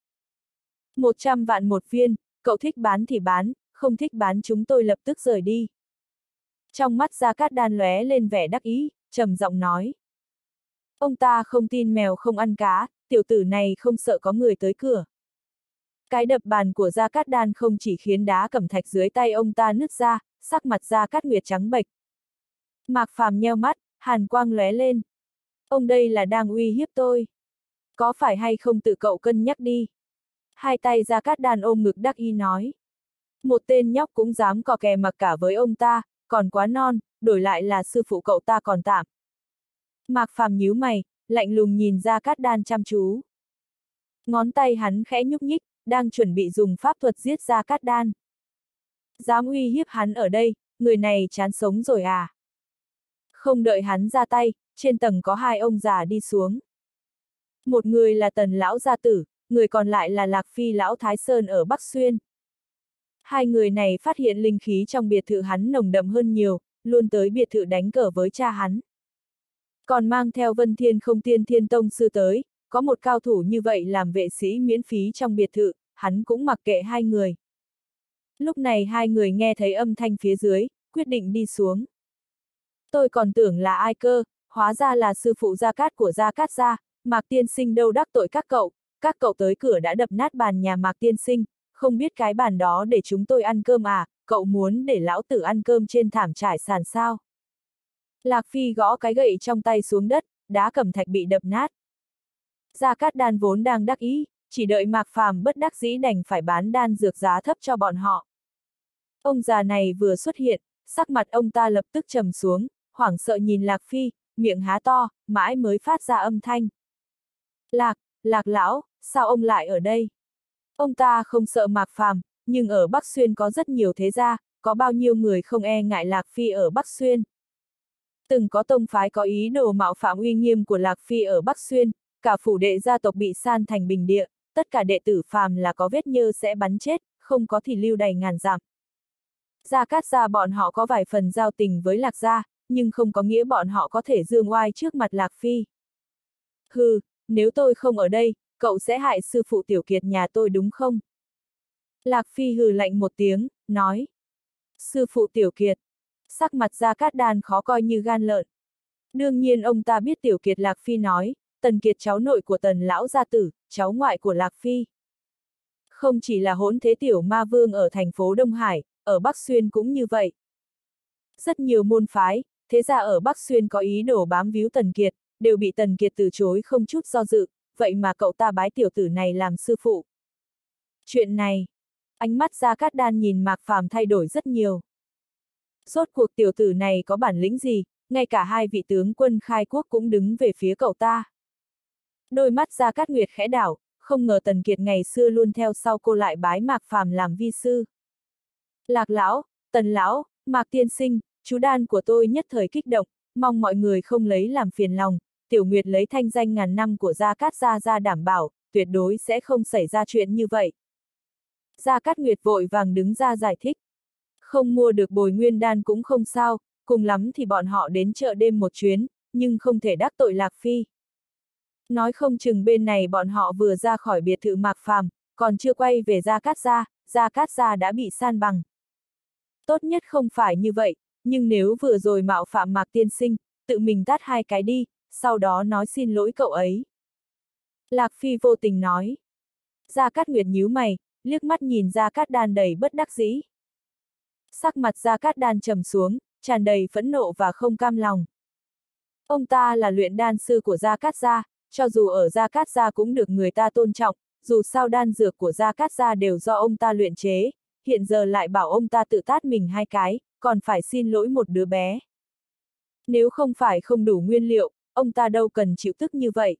100 vạn một viên, cậu thích bán thì bán, không thích bán chúng tôi lập tức rời đi. Trong mắt Gia Cát Đan lóe lên vẻ đắc ý, trầm giọng nói. Ông ta không tin mèo không ăn cá, tiểu tử này không sợ có người tới cửa. Cái đập bàn của Gia Cát Đan không chỉ khiến đá cẩm thạch dưới tay ông ta nứt ra, sắc mặt Gia Cát Nguyệt trắng bệch. Mạc Phàm nheo mắt, hàn quang lóe lên. Ông đây là đang uy hiếp tôi. Có phải hay không tự cậu cân nhắc đi? Hai tay ra Cát Đan ôm ngực đắc y nói. Một tên nhóc cũng dám cò kè mặc cả với ông ta, còn quá non, đổi lại là sư phụ cậu ta còn tạm. Mạc Phàm nhíu mày, lạnh lùng nhìn ra cát đan chăm chú. Ngón tay hắn khẽ nhúc nhích, đang chuẩn bị dùng pháp thuật giết ra cát đan. Dám uy hiếp hắn ở đây, người này chán sống rồi à? Không đợi hắn ra tay, trên tầng có hai ông già đi xuống. Một người là tần lão gia tử, người còn lại là lạc phi lão Thái Sơn ở Bắc Xuyên. Hai người này phát hiện linh khí trong biệt thự hắn nồng đậm hơn nhiều, luôn tới biệt thự đánh cờ với cha hắn. Còn mang theo Vân Thiên không tiên thiên tông sư tới, có một cao thủ như vậy làm vệ sĩ miễn phí trong biệt thự, hắn cũng mặc kệ hai người. Lúc này hai người nghe thấy âm thanh phía dưới, quyết định đi xuống. Tôi còn tưởng là ai cơ, hóa ra là sư phụ Gia Cát của Gia Cát Gia, Mạc Tiên Sinh đâu đắc tội các cậu, các cậu tới cửa đã đập nát bàn nhà Mạc Tiên Sinh, không biết cái bàn đó để chúng tôi ăn cơm à, cậu muốn để lão tử ăn cơm trên thảm trải sàn sao? Lạc Phi gõ cái gậy trong tay xuống đất, đá cẩm thạch bị đập nát. Gia Cát Đan vốn đang đắc ý, chỉ đợi Mạc Phàm bất đắc dĩ đành phải bán đan dược giá thấp cho bọn họ. Ông già này vừa xuất hiện, sắc mặt ông ta lập tức trầm xuống, hoảng sợ nhìn Lạc Phi, miệng há to, mãi mới phát ra âm thanh. Lạc, Lạc lão, sao ông lại ở đây? Ông ta không sợ Mạc Phàm, nhưng ở Bắc Xuyên có rất nhiều thế gia, có bao nhiêu người không e ngại Lạc Phi ở Bắc Xuyên. Từng có tông phái có ý đồ mạo phạm uy nghiêm của Lạc Phi ở Bắc Xuyên, cả phủ đệ gia tộc bị san thành bình địa, tất cả đệ tử phàm là có vết nhơ sẽ bắn chết, không có thì lưu đầy ngàn giảm Gia Cát gia bọn họ có vài phần giao tình với Lạc gia, nhưng không có nghĩa bọn họ có thể dương oai trước mặt Lạc Phi. Hừ, nếu tôi không ở đây, cậu sẽ hại sư phụ tiểu kiệt nhà tôi đúng không? Lạc Phi hừ lạnh một tiếng, nói. Sư phụ tiểu kiệt. Sắc mặt ra cát đàn khó coi như gan lợn. Đương nhiên ông ta biết tiểu kiệt Lạc Phi nói, tần kiệt cháu nội của tần lão gia tử, cháu ngoại của Lạc Phi. Không chỉ là hỗn thế tiểu ma vương ở thành phố Đông Hải, ở Bắc Xuyên cũng như vậy. Rất nhiều môn phái, thế ra ở Bắc Xuyên có ý đồ bám víu Tần Kiệt, đều bị Tần Kiệt từ chối không chút do dự, vậy mà cậu ta bái tiểu tử này làm sư phụ. Chuyện này, ánh mắt Gia Cát Đan nhìn Mạc Phàm thay đổi rất nhiều. Rốt cuộc tiểu tử này có bản lĩnh gì, ngay cả hai vị tướng quân khai quốc cũng đứng về phía cậu ta. Đôi mắt Gia Cát Nguyệt khẽ đảo, không ngờ Tần Kiệt ngày xưa luôn theo sau cô lại bái Mạc Phàm làm vi sư. Lạc lão, Tần lão, Mạc tiên sinh, chú đan của tôi nhất thời kích động, mong mọi người không lấy làm phiền lòng, Tiểu Nguyệt lấy thanh danh ngàn năm của Gia Cát Gia ra đảm bảo, tuyệt đối sẽ không xảy ra chuyện như vậy. Gia Cát Nguyệt vội vàng đứng ra giải thích. Không mua được bồi nguyên đan cũng không sao, cùng lắm thì bọn họ đến chợ đêm một chuyến, nhưng không thể đắc tội Lạc Phi. Nói không chừng bên này bọn họ vừa ra khỏi biệt thự Mạc Phàm, còn chưa quay về Gia Cát Gia, Gia Cát Gia đã bị san bằng. Tốt nhất không phải như vậy, nhưng nếu vừa rồi mạo phạm Mạc Tiên Sinh, tự mình tát hai cái đi, sau đó nói xin lỗi cậu ấy. Lạc Phi vô tình nói. Gia Cát Nguyệt nhíu mày, liếc mắt nhìn Gia Cát Đan đầy bất đắc dĩ. Sắc mặt Gia Cát Đan trầm xuống, tràn đầy phẫn nộ và không cam lòng. Ông ta là luyện đan sư của Gia Cát Gia, cho dù ở Gia Cát Gia cũng được người ta tôn trọng, dù sao đan dược của Gia Cát Gia đều do ông ta luyện chế, hiện giờ lại bảo ông ta tự tát mình hai cái, còn phải xin lỗi một đứa bé. Nếu không phải không đủ nguyên liệu, ông ta đâu cần chịu tức như vậy.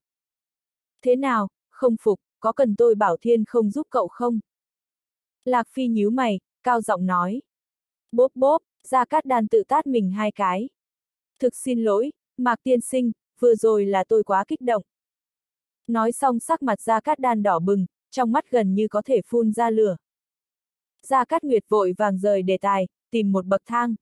Thế nào, không phục, có cần tôi bảo thiên không giúp cậu không? Lạc Phi nhíu mày, cao giọng nói. Bốp bốp, ra cát đàn tự tát mình hai cái. Thực xin lỗi, Mạc Tiên Sinh, vừa rồi là tôi quá kích động. Nói xong sắc mặt ra cát đan đỏ bừng, trong mắt gần như có thể phun ra lửa. Gia Cát Nguyệt vội vàng rời đề tài, tìm một bậc thang.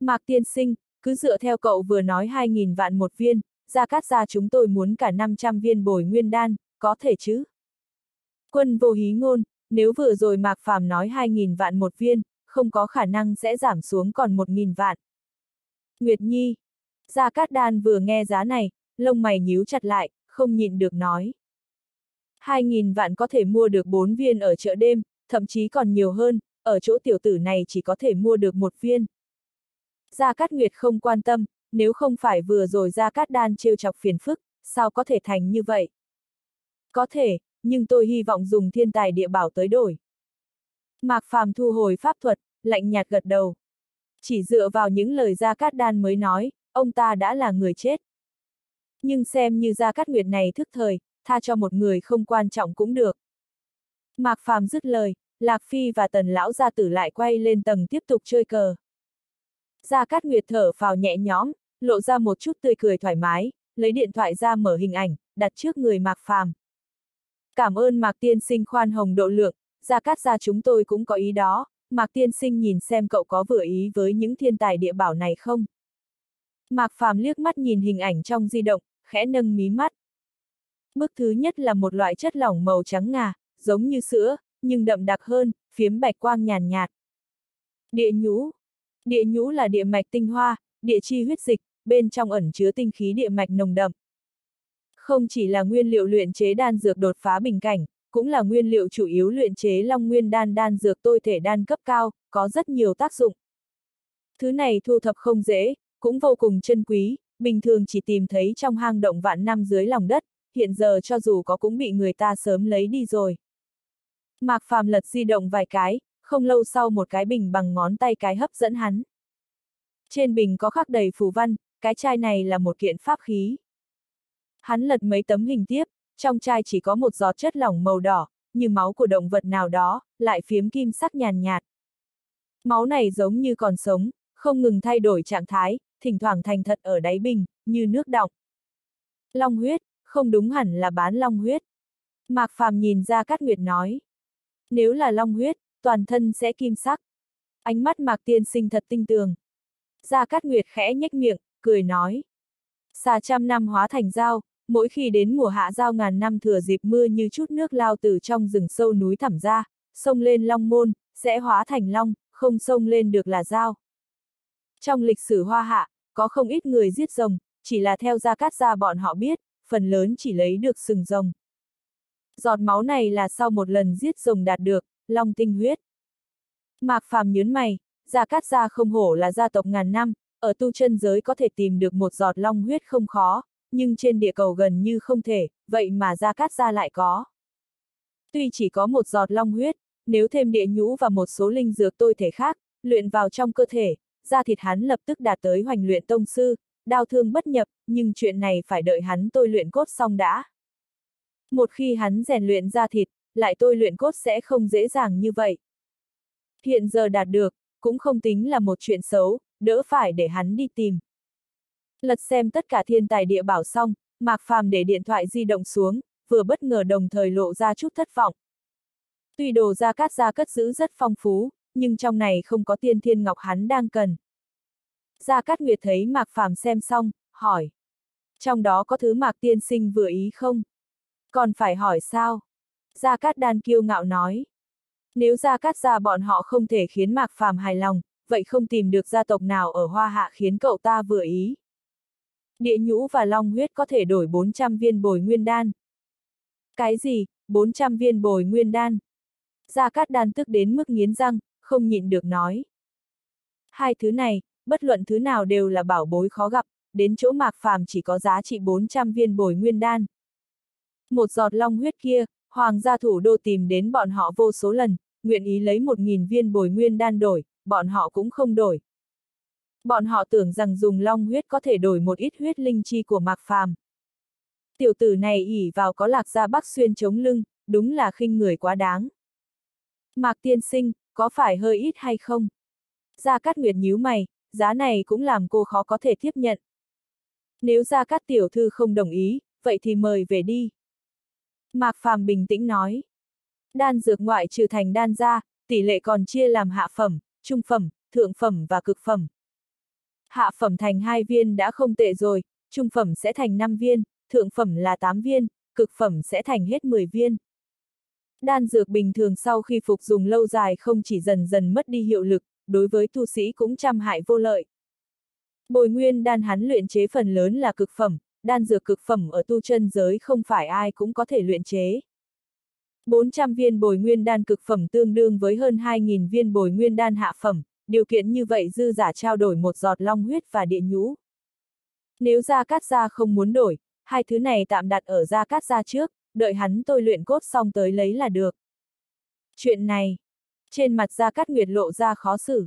Mạc Tiên Sinh, cứ dựa theo cậu vừa nói 2.000 vạn một viên, Gia Cát gia chúng tôi muốn cả 500 viên bồi nguyên đan, có thể chứ? Quân vô hí ngôn, nếu vừa rồi Mạc Phàm nói 2.000 vạn một viên, không có khả năng sẽ giảm xuống còn 1.000 vạn. Nguyệt Nhi. Gia Cát Đan vừa nghe giá này, lông mày nhíu chặt lại, không nhịn được nói. 2.000 vạn có thể mua được 4 viên ở chợ đêm, thậm chí còn nhiều hơn, ở chỗ tiểu tử này chỉ có thể mua được một viên. Gia Cát Nguyệt không quan tâm, nếu không phải vừa rồi Gia Cát Đan trêu chọc phiền phức, sao có thể thành như vậy? Có thể, nhưng tôi hy vọng dùng thiên tài địa bảo tới đổi. Mạc Phàm thu hồi pháp thuật, lạnh nhạt gật đầu. Chỉ dựa vào những lời Gia Cát Đan mới nói, ông ta đã là người chết. Nhưng xem như Gia Cát Nguyệt này thức thời, tha cho một người không quan trọng cũng được. Mạc Phàm dứt lời, Lạc Phi và Tần Lão Gia Tử lại quay lên tầng tiếp tục chơi cờ. Gia Cát Nguyệt thở phào nhẹ nhõm, lộ ra một chút tươi cười thoải mái, lấy điện thoại ra mở hình ảnh, đặt trước người Mạc Phàm. Cảm ơn Mạc Tiên Sinh khoan hồng độ lượng, Gia Cát gia chúng tôi cũng có ý đó, Mạc Tiên Sinh nhìn xem cậu có vừa ý với những thiên tài địa bảo này không? Mạc Phàm liếc mắt nhìn hình ảnh trong di động, khẽ nâng mí mắt. Bước thứ nhất là một loại chất lỏng màu trắng ngà, giống như sữa, nhưng đậm đặc hơn, phiếm bạch quang nhàn nhạt. Địa nhũ Địa nhũ là địa mạch tinh hoa, địa chi huyết dịch, bên trong ẩn chứa tinh khí địa mạch nồng đậm. Không chỉ là nguyên liệu luyện chế đan dược đột phá bình cảnh, cũng là nguyên liệu chủ yếu luyện chế long nguyên đan đan dược tôi thể đan cấp cao, có rất nhiều tác dụng. Thứ này thu thập không dễ, cũng vô cùng chân quý, bình thường chỉ tìm thấy trong hang động vạn năm dưới lòng đất, hiện giờ cho dù có cũng bị người ta sớm lấy đi rồi. Mạc Phàm lật di động vài cái, không lâu sau một cái bình bằng ngón tay cái hấp dẫn hắn. Trên bình có khắc đầy phù văn, cái chai này là một kiện pháp khí. Hắn lật mấy tấm hình tiếp, trong chai chỉ có một giọt chất lỏng màu đỏ, như máu của động vật nào đó, lại phiếm kim sắc nhàn nhạt. Máu này giống như còn sống, không ngừng thay đổi trạng thái, thỉnh thoảng thành thật ở đáy bình, như nước đọng. Long huyết, không đúng hẳn là bán long huyết. Mạc Phàm nhìn ra Cát Nguyệt nói. Nếu là long huyết, toàn thân sẽ kim sắc. Ánh mắt Mạc Tiên sinh thật tinh tường. Gia Cát Nguyệt khẽ nhếch miệng, cười nói. Xà trăm năm hóa thành dao, mỗi khi đến mùa hạ dao ngàn năm thừa dịp mưa như chút nước lao từ trong rừng sâu núi thẳm ra, sông lên long môn, sẽ hóa thành long, không sông lên được là dao. Trong lịch sử hoa hạ, có không ít người giết rồng, chỉ là theo gia cát gia bọn họ biết, phần lớn chỉ lấy được sừng rồng. Giọt máu này là sau một lần giết rồng đạt được, long tinh huyết. Mạc Phàm nhớn mày, gia cát gia không hổ là gia tộc ngàn năm, ở tu chân giới có thể tìm được một giọt long huyết không khó, nhưng trên địa cầu gần như không thể, vậy mà Gia Cát Gia lại có. Tuy chỉ có một giọt long huyết, nếu thêm địa nhũ và một số linh dược tôi thể khác, luyện vào trong cơ thể, da thịt hắn lập tức đạt tới hoành luyện tông sư, đau thương bất nhập, nhưng chuyện này phải đợi hắn tôi luyện cốt xong đã. Một khi hắn rèn luyện ra thịt, lại tôi luyện cốt sẽ không dễ dàng như vậy. Hiện giờ đạt được, cũng không tính là một chuyện xấu, đỡ phải để hắn đi tìm. Lật xem tất cả thiên tài địa bảo xong, Mạc Phàm để điện thoại di động xuống, vừa bất ngờ đồng thời lộ ra chút thất vọng. Tuy đồ gia cát gia cất giữ rất phong phú, nhưng trong này không có tiên thiên ngọc hắn đang cần. Gia Cát Nguyệt thấy Mạc Phàm xem xong, hỏi. Trong đó có thứ Mạc Tiên Sinh vừa ý không? Còn phải hỏi sao? Gia Cát Đan kiêu ngạo nói. Nếu Gia Cát gia bọn họ không thể khiến Mạc Phàm hài lòng, vậy không tìm được gia tộc nào ở Hoa Hạ khiến cậu ta vừa ý. Địa nhũ và long huyết có thể đổi 400 viên bồi nguyên đan. Cái gì, 400 viên bồi nguyên đan? Gia Cát Đan tức đến mức nghiến răng, không nhịn được nói. Hai thứ này, bất luận thứ nào đều là bảo bối khó gặp, đến chỗ mạc phàm chỉ có giá trị 400 viên bồi nguyên đan. Một giọt long huyết kia, hoàng gia thủ đô tìm đến bọn họ vô số lần, nguyện ý lấy 1.000 viên bồi nguyên đan đổi, bọn họ cũng không đổi, Bọn họ tưởng rằng dùng long huyết có thể đổi một ít huyết linh chi của Mạc Phàm. Tiểu tử này ỉ vào có lạc gia bắc xuyên chống lưng, đúng là khinh người quá đáng. Mạc tiên sinh, có phải hơi ít hay không? Gia Cát Nguyệt nhíu mày, giá này cũng làm cô khó có thể tiếp nhận. Nếu Gia Cát tiểu thư không đồng ý, vậy thì mời về đi. Mạc Phàm bình tĩnh nói. Đan dược ngoại trừ thành đan ra, tỷ lệ còn chia làm hạ phẩm, trung phẩm, thượng phẩm và cực phẩm hạ phẩm thành 2 viên đã không tệ rồi, trung phẩm sẽ thành 5 viên, thượng phẩm là 8 viên, cực phẩm sẽ thành hết 10 viên. Đan dược bình thường sau khi phục dùng lâu dài không chỉ dần dần mất đi hiệu lực, đối với tu sĩ cũng trăm hại vô lợi. Bồi nguyên đan hắn luyện chế phần lớn là cực phẩm, đan dược cực phẩm ở tu chân giới không phải ai cũng có thể luyện chế. 400 viên bồi nguyên đan cực phẩm tương đương với hơn 2.000 viên bồi nguyên đan hạ phẩm, điều kiện như vậy dư giả trao đổi một giọt long huyết và địa nhũ. Nếu Gia Cát Gia không muốn đổi, hai thứ này tạm đặt ở Gia Cát Gia trước, đợi hắn tôi luyện cốt xong tới lấy là được. Chuyện này, trên mặt Gia Cát Nguyệt lộ ra khó xử.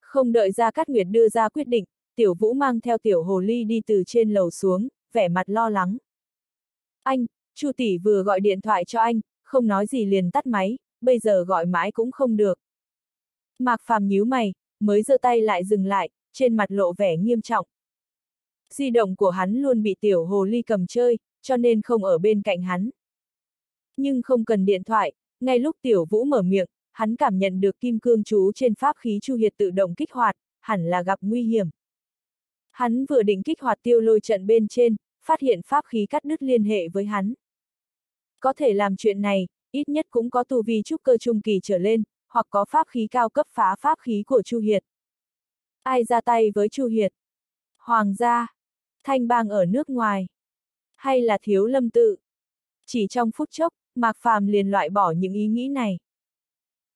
Không đợi Gia Cát Nguyệt đưa ra quyết định, Tiểu Vũ mang theo Tiểu Hồ Ly đi từ trên lầu xuống, vẻ mặt lo lắng. Anh, Chu tỷ vừa gọi điện thoại cho anh, không nói gì liền tắt máy, bây giờ gọi mãi cũng không được. Mạc Phàm nhíu mày, mới giơ tay lại dừng lại, trên mặt lộ vẻ nghiêm trọng. Di động của hắn luôn bị tiểu hồ ly cầm chơi, cho nên không ở bên cạnh hắn. Nhưng không cần điện thoại, ngay lúc tiểu vũ mở miệng, hắn cảm nhận được kim cương chú trên pháp khí chu hiệt tự động kích hoạt, hẳn là gặp nguy hiểm. Hắn vừa định kích hoạt tiêu lôi trận bên trên, phát hiện pháp khí cắt đứt liên hệ với hắn. Có thể làm chuyện này, ít nhất cũng có tu vi trúc cơ trung kỳ trở lên, hoặc có pháp khí cao cấp phá pháp khí của Chu Hiệt. Ai ra tay với Chu Hiệt? Hoàng gia? Thanh bang ở nước ngoài? Hay là thiếu lâm tự? Chỉ trong phút chốc, Mạc Phàm liền loại bỏ những ý nghĩ này.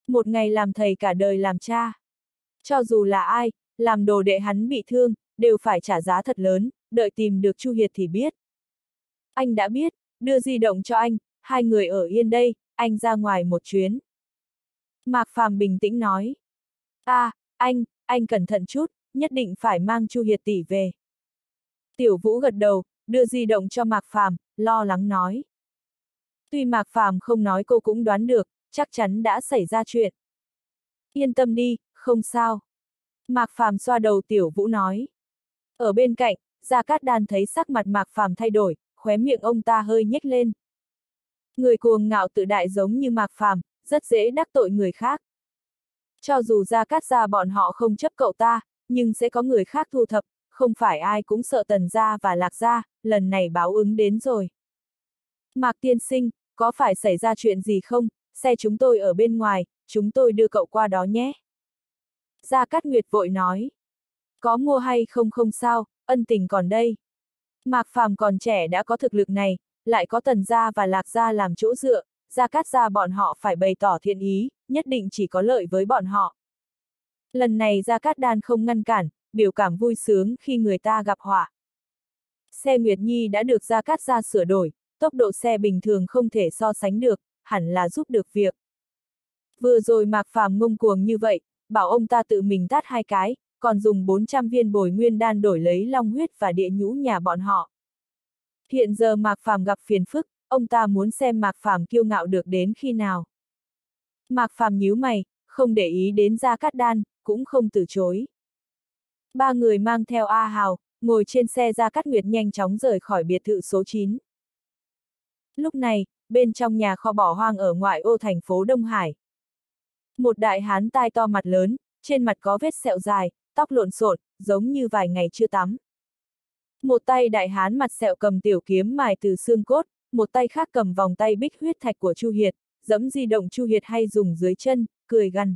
Một ngày làm thầy cả đời làm cha. Cho dù là ai, làm đồ đệ hắn bị thương, đều phải trả giá thật lớn, đợi tìm được Chu Hiệt thì biết. Anh đã biết, đưa di động cho anh, hai người ở yên đây, anh ra ngoài một chuyến. Mạc Phàm bình tĩnh nói. a, à, anh, anh cẩn thận chút, nhất định phải mang Chu Hiệt tỷ về. Tiểu Vũ gật đầu, đưa di động cho Mạc Phàm, lo lắng nói. Tuy Mạc Phàm không nói cô cũng đoán được, chắc chắn đã xảy ra chuyện. Yên tâm đi, không sao. Mạc Phàm xoa đầu Tiểu Vũ nói. Ở bên cạnh, Gia Cát Đan thấy sắc mặt Mạc Phàm thay đổi, khóe miệng ông ta hơi nhếch lên. Người cuồng ngạo tự đại giống như Mạc Phàm, rất dễ đắc tội người khác. Cho dù Gia Cát gia bọn họ không chấp cậu ta, nhưng sẽ có người khác thu thập, không phải ai cũng sợ Tần gia và Lạc gia, lần này báo ứng đến rồi. Mạc tiên sinh, có phải xảy ra chuyện gì không, xe chúng tôi ở bên ngoài, chúng tôi đưa cậu qua đó nhé. Gia Cát Nguyệt vội nói. Có mua hay không không sao, ân tình còn đây. Mạc Phàm còn trẻ đã có thực lực này, lại có tần gia và lạc gia làm chỗ dựa, gia cát gia bọn họ phải bày tỏ thiện ý, nhất định chỉ có lợi với bọn họ. Lần này gia cát đan không ngăn cản, biểu cảm vui sướng khi người ta gặp họa. Xe Nguyệt Nhi đã được gia cát gia sửa đổi, tốc độ xe bình thường không thể so sánh được, hẳn là giúp được việc. Vừa rồi Mạc Phàm ngông cuồng như vậy, bảo ông ta tự mình tát hai cái, còn dùng 400 viên bồi nguyên đan đổi lấy long huyết và địa nhũ nhà bọn họ. Hiện giờ Mạc Phàm gặp phiền phức, ông ta muốn xem Mạc Phàm kiêu ngạo được đến khi nào. Mạc Phàm nhíu mày, không để ý đến Gia Cát Đan, cũng không từ chối. Ba người mang theo A Hào, ngồi trên xe Gia Cát Nguyệt nhanh chóng rời khỏi biệt thự số 9. Lúc này, bên trong nhà kho bỏ hoang ở ngoại ô thành phố Đông Hải. Một đại hán tai to mặt lớn, trên mặt có vết sẹo dài, tóc lộn xộn, giống như vài ngày chưa tắm. Một tay đại hán mặt sẹo cầm tiểu kiếm mài từ xương cốt, một tay khác cầm vòng tay bích huyết thạch của Chu Hiệt, dẫm di động Chu Hiệt hay dùng dưới chân, cười gằn.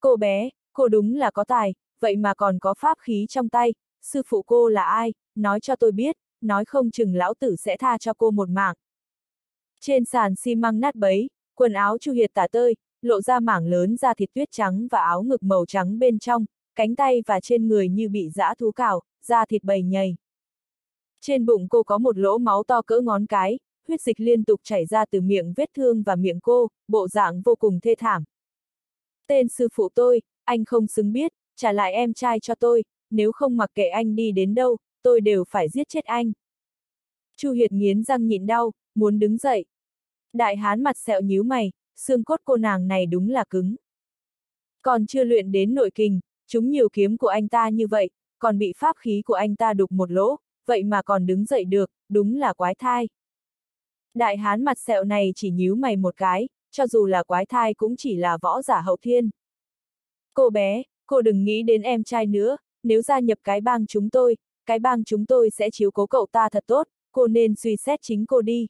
Cô bé, cô đúng là có tài, vậy mà còn có pháp khí trong tay, sư phụ cô là ai, nói cho tôi biết, nói không chừng lão tử sẽ tha cho cô một mạng. Trên sàn xi măng nát bấy, quần áo Chu Hiệt tả tơi, lộ ra mảng lớn da thịt tuyết trắng và áo ngực màu trắng bên trong, cánh tay và trên người như bị dã thú cào, da thịt bầy nhầy. Trên bụng cô có một lỗ máu to cỡ ngón cái, huyết dịch liên tục chảy ra từ miệng vết thương và miệng cô, bộ dạng vô cùng thê thảm. Tên sư phụ tôi, anh không xứng biết, trả lại em trai cho tôi, nếu không mặc kệ anh đi đến đâu, tôi đều phải giết chết anh. Chu Hiệt nghiến răng nhịn đau, muốn đứng dậy. Đại hán mặt sẹo nhíu mày, xương cốt cô nàng này đúng là cứng. Còn chưa luyện đến nội kinh, chúng nhiều kiếm của anh ta như vậy, còn bị pháp khí của anh ta đục một lỗ, vậy mà còn đứng dậy được, đúng là quái thai. Đại hán mặt sẹo này chỉ nhíu mày một cái, cho dù là quái thai cũng chỉ là võ giả hậu thiên. Cô bé, cô đừng nghĩ đến em trai nữa, nếu gia nhập cái bang chúng tôi, cái bang chúng tôi sẽ chiếu cố cậu ta thật tốt, cô nên suy xét chính cô đi.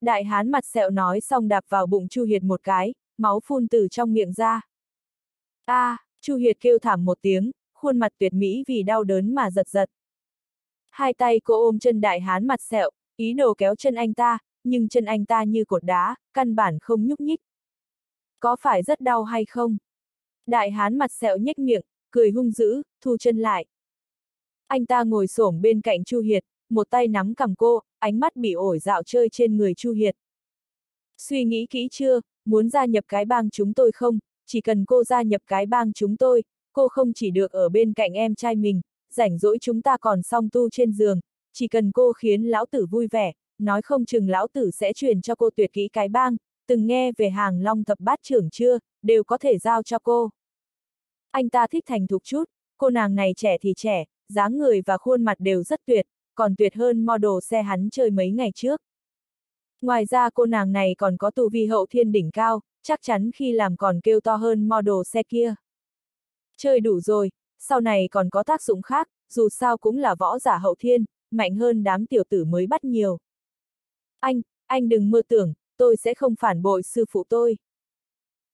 Đại hán mặt sẹo nói xong đạp vào bụng Chu Hiệt một cái, máu phun từ trong miệng ra. A, à, Chu Hiệt kêu thảm một tiếng, khuôn mặt tuyệt mỹ vì đau đớn mà giật giật. Hai tay cô ôm chân đại hán mặt sẹo, ý đồ kéo chân anh ta, nhưng chân anh ta như cột đá, căn bản không nhúc nhích. Có phải rất đau hay không? Đại hán mặt sẹo nhếch miệng, cười hung dữ, thu chân lại. Anh ta ngồi xổm bên cạnh Chu Hiệt, một tay nắm cầm cô, ánh mắt bị ổi dạo chơi trên người Chu Hiệt. Suy nghĩ kỹ chưa, muốn gia nhập cái bang chúng tôi không, chỉ cần cô gia nhập cái bang chúng tôi, cô không chỉ được ở bên cạnh em trai mình, rảnh rỗi chúng ta còn song tu trên giường, chỉ cần cô khiến lão tử vui vẻ, nói không chừng lão tử sẽ truyền cho cô tuyệt kỹ cái bang, từng nghe về hàng long thập bát trưởng chưa, đều có thể giao cho cô. Anh ta thích thành thục chút, cô nàng này trẻ thì trẻ, dáng người và khuôn mặt đều rất tuyệt, còn tuyệt hơn model xe hắn chơi mấy ngày trước. Ngoài ra cô nàng này còn có tu vi hậu thiên đỉnh cao, chắc chắn khi làm còn kêu to hơn model xe kia. Chơi đủ rồi, sau này còn có tác dụng khác, dù sao cũng là võ giả hậu thiên, mạnh hơn đám tiểu tử mới bắt nhiều. Anh, anh đừng mơ tưởng, tôi sẽ không phản bội sư phụ tôi.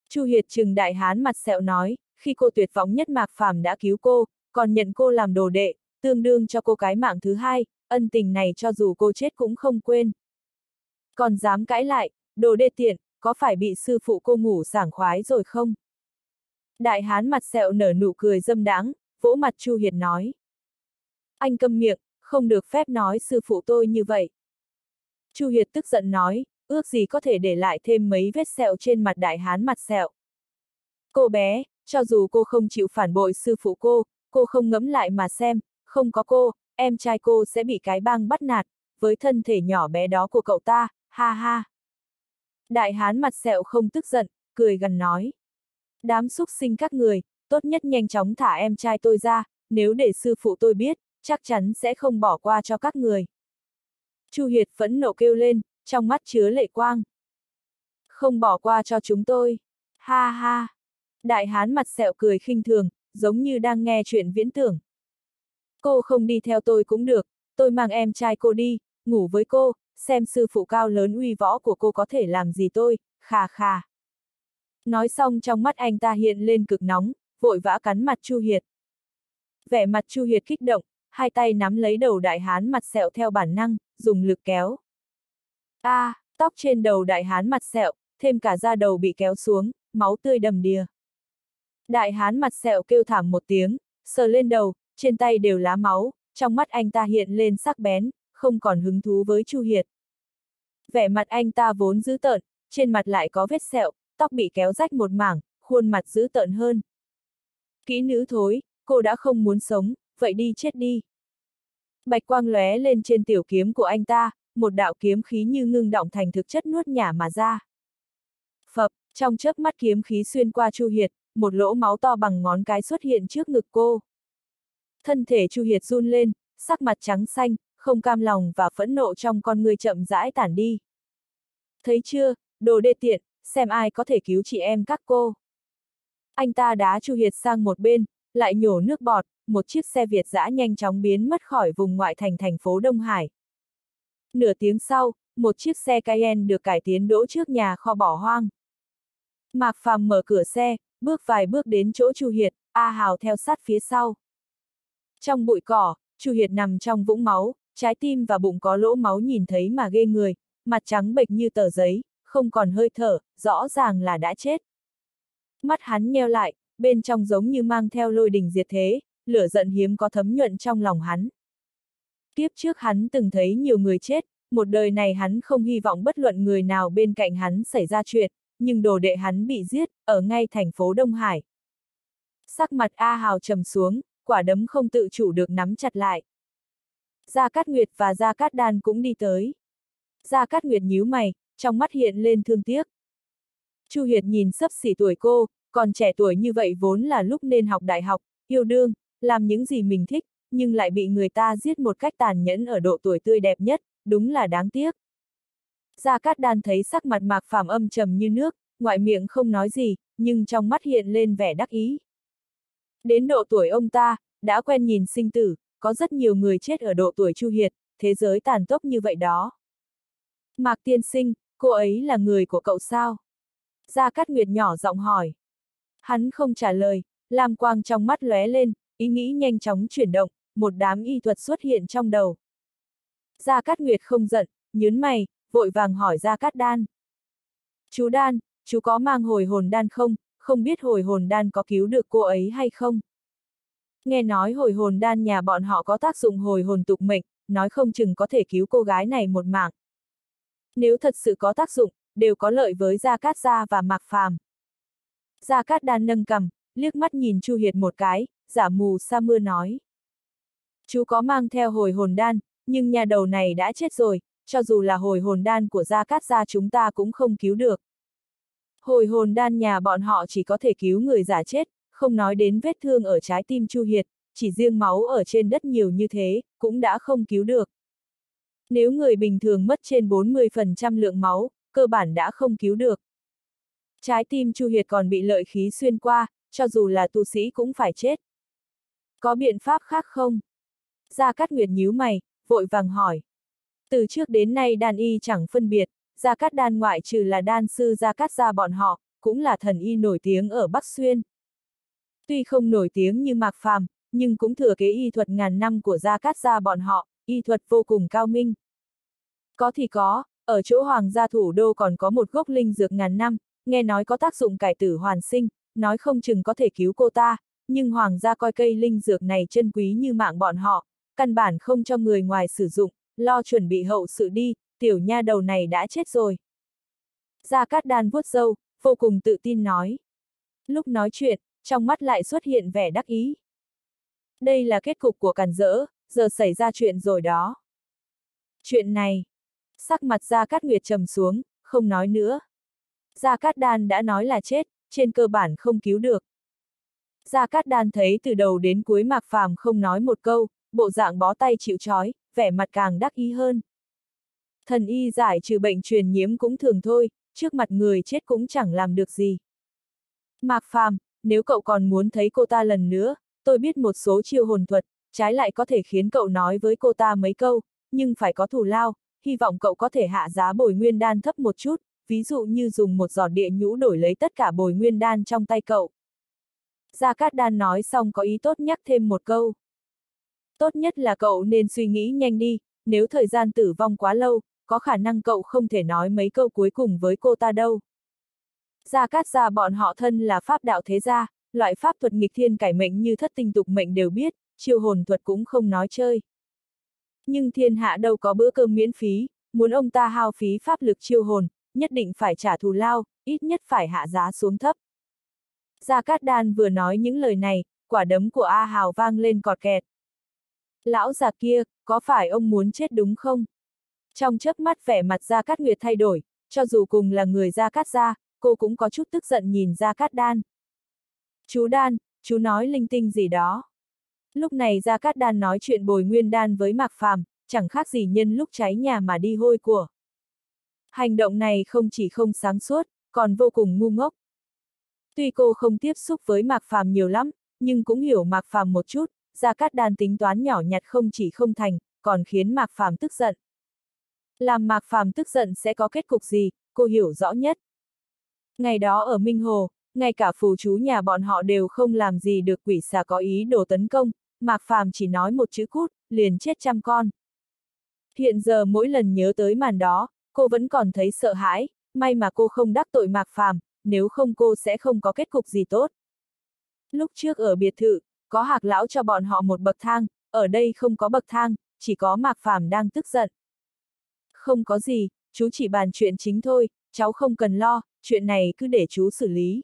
Chu Hiệt trừng đại hán mặt sẹo nói, khi cô tuyệt vọng nhất Mạc Phàm đã cứu cô, còn nhận cô làm đồ đệ, tương đương cho cô cái mạng thứ hai, ân tình này cho dù cô chết cũng không quên. Còn dám cãi lại, đồ đệ tiện, có phải bị sư phụ cô ngủ sảng khoái rồi không? Đại hán mặt sẹo nở nụ cười dâm đáng, vỗ mặt Chu Hiệt nói. Anh câm miệng, không được phép nói sư phụ tôi như vậy. Chu Hiệt tức giận nói, ước gì có thể để lại thêm mấy vết sẹo trên mặt đại hán mặt sẹo. Cô bé, cho dù cô không chịu phản bội sư phụ cô, cô không ngẫm lại mà xem, không có cô, em trai cô sẽ bị cái bang bắt nạt, với thân thể nhỏ bé đó của cậu ta, ha ha. Đại hán mặt sẹo không tức giận, cười gần nói. Đám xúc sinh các người, tốt nhất nhanh chóng thả em trai tôi ra, nếu để sư phụ tôi biết, chắc chắn sẽ không bỏ qua cho các người. Chu Hiệt phẫn nộ kêu lên, trong mắt chứa lệ quang. Không bỏ qua cho chúng tôi. Ha ha. Đại hán mặt sẹo cười khinh thường, giống như đang nghe chuyện viễn tưởng. Cô không đi theo tôi cũng được, tôi mang em trai cô đi, ngủ với cô, xem sư phụ cao lớn uy võ của cô có thể làm gì tôi, khà khà. Nói xong trong mắt anh ta hiện lên cực nóng, vội vã cắn mặt Chu Hiệt. Vẻ mặt Chu Hiệt kích động, hai tay nắm lấy đầu đại hán mặt sẹo theo bản năng, dùng lực kéo. A, à, tóc trên đầu đại hán mặt sẹo, thêm cả da đầu bị kéo xuống, máu tươi đầm đìa. Đại hán mặt sẹo kêu thảm một tiếng, sờ lên đầu, trên tay đều lá máu, trong mắt anh ta hiện lên sắc bén, không còn hứng thú với Chu Hiệt. Vẻ mặt anh ta vốn dữ tợn, trên mặt lại có vết sẹo, tóc bị kéo rách một mảng, khuôn mặt dữ tợn hơn. Kỹ nữ thối, cô đã không muốn sống, vậy đi chết đi. Bạch quang lóe lên trên tiểu kiếm của anh ta, một đạo kiếm khí như ngưng động thành thực chất nuốt nhả mà ra. Phập, trong chớp mắt kiếm khí xuyên qua Chu Hiệt, một lỗ máu to bằng ngón cái xuất hiện trước ngực cô. Thân thể Chu Hiệt run lên, sắc mặt trắng xanh, không cam lòng và phẫn nộ trong con người chậm rãi tản đi. Thấy chưa, đồ đê tiện, xem ai có thể cứu chị em các cô. Anh ta đá Chu Hiệt sang một bên, lại nhổ nước bọt, một chiếc xe Việt dã nhanh chóng biến mất khỏi vùng ngoại thành thành phố Đông Hải. Nửa tiếng sau, một chiếc xe Cayenne được cải tiến đỗ trước nhà kho bỏ hoang. Mạc Phàm mở cửa xe, bước vài bước đến chỗ Chu Hiệt, A Hào theo sát phía sau. Trong bụi cỏ, Chu Hiệt nằm trong vũng máu, trái tim và bụng có lỗ máu nhìn thấy mà ghê người, mặt trắng bệch như tờ giấy, không còn hơi thở, rõ ràng là đã chết. Mắt hắn nheo lại, bên trong giống như mang theo lôi đình diệt thế, lửa giận hiếm có thấm nhuận trong lòng hắn. kiếp trước hắn từng thấy nhiều người chết, một đời này hắn không hy vọng bất luận người nào bên cạnh hắn xảy ra chuyện, nhưng đồ đệ hắn bị giết, ở ngay thành phố Đông Hải. Sắc mặt A Hào trầm xuống, quả đấm không tự chủ được nắm chặt lại. Gia Cát Nguyệt và Gia Cát Đan cũng đi tới. Gia Cát Nguyệt nhíu mày, trong mắt hiện lên thương tiếc. Chu Hiệt nhìn sấp xỉ tuổi cô, còn trẻ tuổi như vậy vốn là lúc nên học đại học, yêu đương, làm những gì mình thích, nhưng lại bị người ta giết một cách tàn nhẫn ở độ tuổi tươi đẹp nhất, đúng là đáng tiếc. Gia Cát Đan thấy sắc mặt Mạc Phàm âm trầm như nước, ngoại miệng không nói gì, nhưng trong mắt hiện lên vẻ đắc ý. Đến độ tuổi ông ta, đã quen nhìn sinh tử, có rất nhiều người chết ở độ tuổi Chu Hiệt, thế giới tàn tốc như vậy đó. Mạc Tiên Sinh, cô ấy là người của cậu sao? Gia Cát Nguyệt nhỏ giọng hỏi. Hắn không trả lời, lam quang trong mắt lóe lên, ý nghĩ nhanh chóng chuyển động, một đám y thuật xuất hiện trong đầu. Gia Cát Nguyệt không giận, nhớn mày, vội vàng hỏi Gia Cát Đan. Chú Đan, chú có mang hồi hồn đan không, không biết hồi hồn đan có cứu được cô ấy hay không? Nghe nói hồi hồn đan nhà bọn họ có tác dụng hồi hồn tục mệnh, nói không chừng có thể cứu cô gái này một mạng. Nếu thật sự có tác dụng, đều có lợi với Gia Cát Gia và Mạc Phàm. Gia Cát Đan nâng cầm, liếc mắt nhìn Chu Hiệt một cái, giả mù sa mưa nói. Chú có mang theo hồi hồn đan, nhưng nhà đầu này đã chết rồi, cho dù là hồi hồn đan của Gia Cát Gia chúng ta cũng không cứu được. Hồi hồn đan nhà bọn họ chỉ có thể cứu người giả chết, không nói đến vết thương ở trái tim Chu Hiệt, chỉ riêng máu ở trên đất nhiều như thế, cũng đã không cứu được. Nếu người bình thường mất trên 40% lượng máu, cơ bản đã không cứu được. Trái tim Chu Hiệt còn bị lợi khí xuyên qua, cho dù là tu sĩ cũng phải chết. Có biện pháp khác không? Gia Cát Nguyệt nhíu mày, vội vàng hỏi. Từ trước đến nay đan y chẳng phân biệt, Gia Cát đan ngoại trừ là đan sư Gia Cát gia bọn họ, cũng là thần y nổi tiếng ở Bắc Xuyên. Tuy không nổi tiếng như Mạc Phàm, nhưng cũng thừa kế y thuật ngàn năm của Gia Cát gia bọn họ, y thuật vô cùng cao minh. Có thì có, ở chỗ Hoàng gia thủ đô còn có một gốc linh dược ngàn năm, nghe nói có tác dụng cải tử hoàn sinh, nói không chừng có thể cứu cô ta, nhưng Hoàng gia coi cây linh dược này chân quý như mạng bọn họ, căn bản không cho người ngoài sử dụng, lo chuẩn bị hậu sự đi, tiểu nha đầu này đã chết rồi. Gia Cát Đan vuốt râu, vô cùng tự tin nói. Lúc nói chuyện, trong mắt lại xuất hiện vẻ đắc ý. Đây là kết cục của càn rỡ, giờ xảy ra chuyện rồi đó. Chuyện này, sắc mặt Gia Cát Nguyệt trầm xuống, không nói nữa. Gia Cát Đan đã nói là chết, trên cơ bản không cứu được. Gia Cát Đan thấy từ đầu đến cuối Mạc Phàm không nói một câu, bộ dạng bó tay chịu trói, vẻ mặt càng đắc ý hơn. Thần y giải trừ bệnh truyền nhiễm cũng thường thôi, trước mặt người chết cũng chẳng làm được gì. Mạc Phàm, nếu cậu còn muốn thấy cô ta lần nữa, tôi biết một số chiêu hồn thuật, trái lại có thể khiến cậu nói với cô ta mấy câu, nhưng phải có thù lao, hy vọng cậu có thể hạ giá bồi nguyên đan thấp một chút, ví dụ như dùng một giọt địa nhũ đổi lấy tất cả bồi nguyên đan trong tay cậu. Gia Cát Đan nói xong có ý tốt nhắc thêm một câu. Tốt nhất là cậu nên suy nghĩ nhanh đi, nếu thời gian tử vong quá lâu, có khả năng cậu không thể nói mấy câu cuối cùng với cô ta đâu. Gia Cát gia bọn họ thân là pháp đạo thế gia, loại pháp thuật nghịch thiên cải mệnh như thất tinh tục mệnh đều biết, chiêu hồn thuật cũng không nói chơi. Nhưng thiên hạ đâu có bữa cơm miễn phí, muốn ông ta hao phí pháp lực chiêu hồn, nhất định phải trả thù lao, ít nhất phải hạ giá xuống thấp. Gia Cát Đan vừa nói những lời này, quả đấm của A Hào vang lên cọt kẹt. Lão già kia, có phải ông muốn chết đúng không? Trong chớp mắt vẻ mặt Gia Cát Nguyệt thay đổi, cho dù cùng là người Gia Cát gia, cô cũng có chút tức giận nhìn Gia Cát Đan. Chú Đan, chú nói linh tinh gì đó. Lúc này Gia Cát Đan nói chuyện bồi nguyên đan với Mạc Phàm, chẳng khác gì nhân lúc cháy nhà mà đi hôi của. Hành động này không chỉ không sáng suốt, còn vô cùng ngu ngốc. Tuy cô không tiếp xúc với Mạc Phàm nhiều lắm, nhưng cũng hiểu Mạc Phàm một chút, Gia Cát Đan tính toán nhỏ nhặt không chỉ không thành, còn khiến Mạc Phàm tức giận. Làm Mạc Phàm tức giận sẽ có kết cục gì, cô hiểu rõ nhất. Ngày đó ở Minh Hồ, ngay cả phù chú nhà bọn họ đều không làm gì được quỷ xà có ý đồ tấn công, Mạc Phàm chỉ nói một chữ cút, liền chết trăm con. Hiện giờ mỗi lần nhớ tới màn đó, cô vẫn còn thấy sợ hãi, may mà cô không đắc tội Mạc Phàm, nếu không cô sẽ không có kết cục gì tốt. Lúc trước ở biệt thự, có hạc lão cho bọn họ một bậc thang, ở đây không có bậc thang, chỉ có Mạc Phàm đang tức giận. Không có gì, chú chỉ bàn chuyện chính thôi, cháu không cần lo, chuyện này cứ để chú xử lý.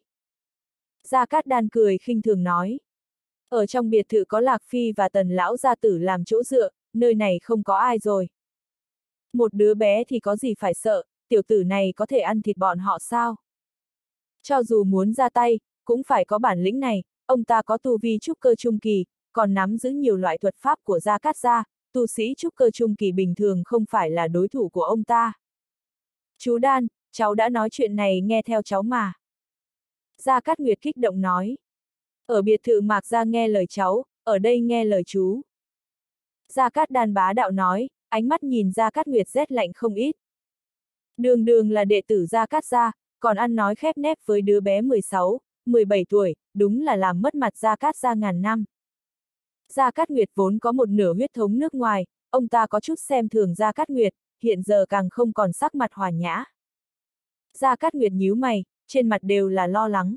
Gia Cát Đan cười khinh thường nói. Ở trong biệt thự có Lạc Phi và Tần Lão Gia Tử làm chỗ dựa, nơi này không có ai rồi. Một đứa bé thì có gì phải sợ, tiểu tử này có thể ăn thịt bọn họ sao? Cho dù muốn ra tay, cũng phải có bản lĩnh này, ông ta có tu vi trúc cơ trung kỳ, còn nắm giữ nhiều loại thuật pháp của Gia Cát Gia, tu sĩ trúc cơ trung kỳ bình thường không phải là đối thủ của ông ta. Chú Đan, cháu đã nói chuyện này nghe theo cháu mà. Gia Cát Nguyệt kích động nói. Ở biệt thự Mạc Gia nghe lời cháu, ở đây nghe lời chú. Gia Cát Đan bá đạo nói, ánh mắt nhìn Gia Cát Nguyệt rét lạnh không ít. Đường đường là đệ tử Gia Cát Gia, còn ăn nói khép nép với đứa bé 16, 17 tuổi, đúng là làm mất mặt Gia Cát Gia ngàn năm. Gia Cát Nguyệt vốn có một nửa huyết thống nước ngoài, ông ta có chút xem thường Gia Cát Nguyệt, hiện giờ càng không còn sắc mặt hòa nhã. Gia Cát Nguyệt nhíu mày, trên mặt đều là lo lắng.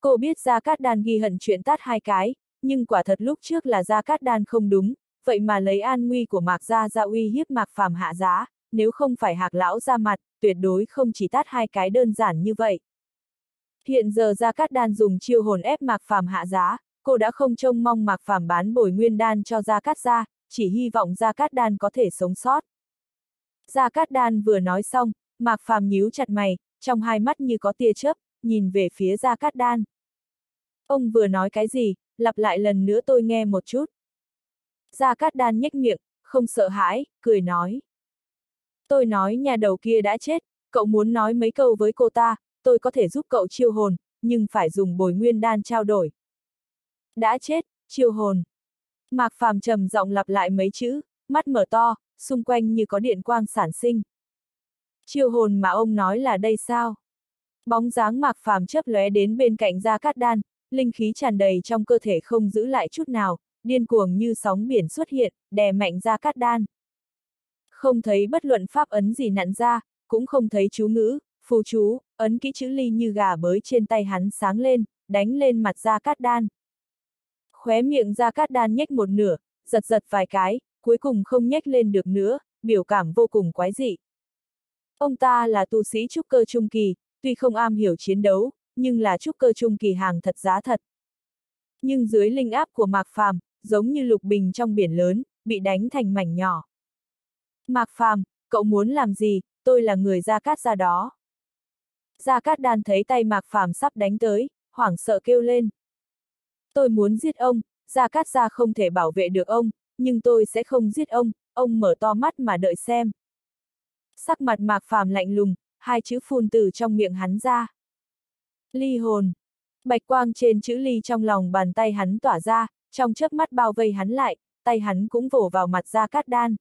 Cô biết Gia Cát Đan ghi hận chuyện tát hai cái, nhưng quả thật lúc trước là Gia Cát Đan không đúng, vậy mà lấy an nguy của Mạc Gia ra uy hiếp Mạc Phàm hạ giá, nếu không phải hạc lão ra mặt, tuyệt đối không chỉ tát hai cái đơn giản như vậy. Hiện giờ Gia Cát Đan dùng chiêu hồn ép Mạc Phàm hạ giá, cô đã không trông mong Mạc Phàm bán bồi nguyên đan cho Gia Cát gia, chỉ hy vọng Gia Cát Đan có thể sống sót. Gia Cát Đan vừa nói xong, Mạc Phàm nhíu chặt mày, trong hai mắt như có tia chớp, nhìn về phía Gia Cát Đan. Ông vừa nói cái gì, lặp lại lần nữa tôi nghe một chút. Gia Cát Đan nhếch miệng, không sợ hãi, cười nói. Tôi nói nhà đầu kia đã chết, cậu muốn nói mấy câu với cô ta, tôi có thể giúp cậu chiêu hồn, nhưng phải dùng bồi nguyên đan trao đổi. Đã chết, chiêu hồn. Mạc Phàm trầm giọng lặp lại mấy chữ, mắt mở to, xung quanh như có điện quang sản sinh. Chiêu hồn mà ông nói là đây sao? Bóng dáng Mạc Phàm chấp lóe đến bên cạnh Gia Cát Đan, linh khí tràn đầy trong cơ thể không giữ lại chút nào, điên cuồng như sóng biển xuất hiện, đè mạnh Gia Cát Đan. Không thấy bất luận pháp ấn gì nặn ra, cũng không thấy chú ngữ, phù chú, ấn kỹ chữ ly như gà bới trên tay hắn sáng lên, đánh lên mặt Gia Cát Đan. Khóe miệng Gia Cát Đan nhếch một nửa, giật giật vài cái, cuối cùng không nhếch lên được nữa, biểu cảm vô cùng quái dị. Ông ta là tu sĩ trúc cơ trung kỳ, tuy không am hiểu chiến đấu, nhưng là trúc cơ trung kỳ hàng thật giá thật. Nhưng dưới linh áp của Mạc Phàm, giống như lục bình trong biển lớn, bị đánh thành mảnh nhỏ. Mạc Phàm, cậu muốn làm gì, tôi là người Gia Cát ra đó. Gia Cát Đan thấy tay Mạc Phàm sắp đánh tới, hoảng sợ kêu lên. Tôi muốn giết ông, Gia Cát gia không thể bảo vệ được ông, nhưng tôi sẽ không giết ông, ông mở to mắt mà đợi xem. Sắc mặt Mạc Phàm lạnh lùng, hai chữ phun từ trong miệng hắn ra. Ly hồn. Bạch quang trên chữ ly trong lòng bàn tay hắn tỏa ra, trong chớp mắt bao vây hắn lại, tay hắn cũng vỗ vào mặt ra Cát Đan.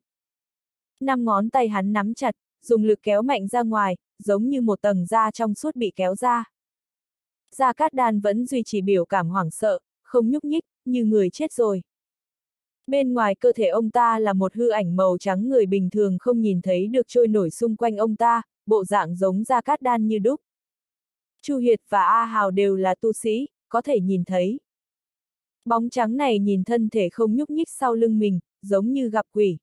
Năm ngón tay hắn nắm chặt, dùng lực kéo mạnh ra ngoài, giống như một tầng da trong suốt bị kéo ra. Gia Cát Đan vẫn duy trì biểu cảm hoảng sợ, không nhúc nhích, như người chết rồi. Bên ngoài cơ thể ông ta là một hư ảnh màu trắng người bình thường không nhìn thấy được trôi nổi xung quanh ông ta, bộ dạng giống Gia Cát Đan như đúc. Chu Hiệt và A Hào đều là tu sĩ, có thể nhìn thấy. Bóng trắng này nhìn thân thể không nhúc nhích sau lưng mình, giống như gặp quỷ.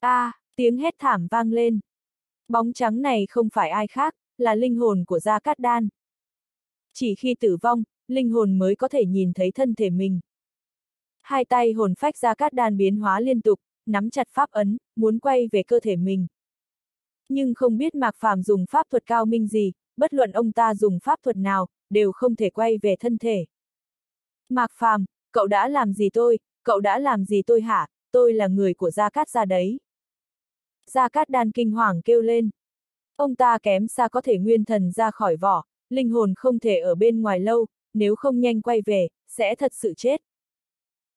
A, à, tiếng hét thảm vang lên. Bóng trắng này không phải ai khác, là linh hồn của Gia Cát Đan. Chỉ khi tử vong, linh hồn mới có thể nhìn thấy thân thể mình. Hai tay hồn phách ra Cát Đan biến hóa liên tục, nắm chặt pháp ấn, muốn quay về cơ thể mình. Nhưng không biết Mạc Phàm dùng pháp thuật cao minh gì, bất luận ông ta dùng pháp thuật nào, đều không thể quay về thân thể. Mạc Phàm, cậu đã làm gì tôi, cậu đã làm gì tôi hả, tôi là người của Gia Cát gia đấy. Gia Cát đan kinh hoàng kêu lên. Ông ta kém xa có thể nguyên thần ra khỏi vỏ, linh hồn không thể ở bên ngoài lâu, nếu không nhanh quay về, sẽ thật sự chết.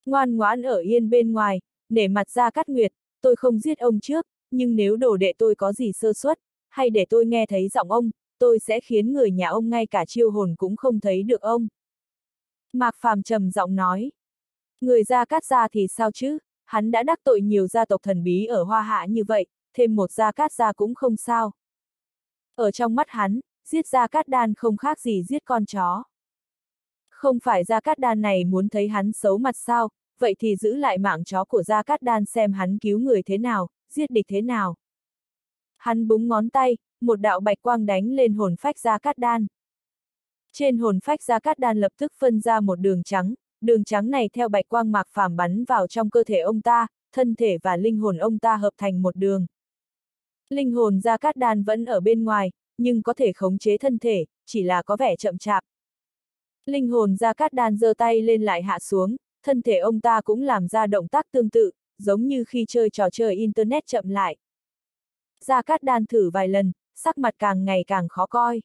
Ngoan ngoãn ở yên bên ngoài, để mặt Gia Cát Nguyệt, tôi không giết ông trước, nhưng nếu đồ đệ tôi có gì sơ suất, hay để tôi nghe thấy giọng ông, tôi sẽ khiến người nhà ông ngay cả chiêu hồn cũng không thấy được ông. Mạc Phàm trầm giọng nói. Người gia cát gia thì sao chứ, hắn đã đắc tội nhiều gia tộc thần bí ở Hoa Hạ như vậy, thêm một gia cát gia cũng không sao. Ở trong mắt hắn, giết gia cát đan không khác gì giết con chó. Không phải gia cát đan này muốn thấy hắn xấu mặt sao, vậy thì giữ lại mạng chó của gia cát đan xem hắn cứu người thế nào, giết địch thế nào. Hắn búng ngón tay, một đạo bạch quang đánh lên hồn phách gia cát đan. Trên hồn phách Gia Cát Đan lập tức phân ra một đường trắng, đường trắng này theo bạch quang mạc phàm bắn vào trong cơ thể ông ta, thân thể và linh hồn ông ta hợp thành một đường. Linh hồn Gia Cát Đan vẫn ở bên ngoài, nhưng có thể khống chế thân thể, chỉ là có vẻ chậm chạp. Linh hồn Gia Cát Đan giơ tay lên lại hạ xuống, thân thể ông ta cũng làm ra động tác tương tự, giống như khi chơi trò chơi Internet chậm lại. Gia Cát Đan thử vài lần, sắc mặt càng ngày càng khó coi.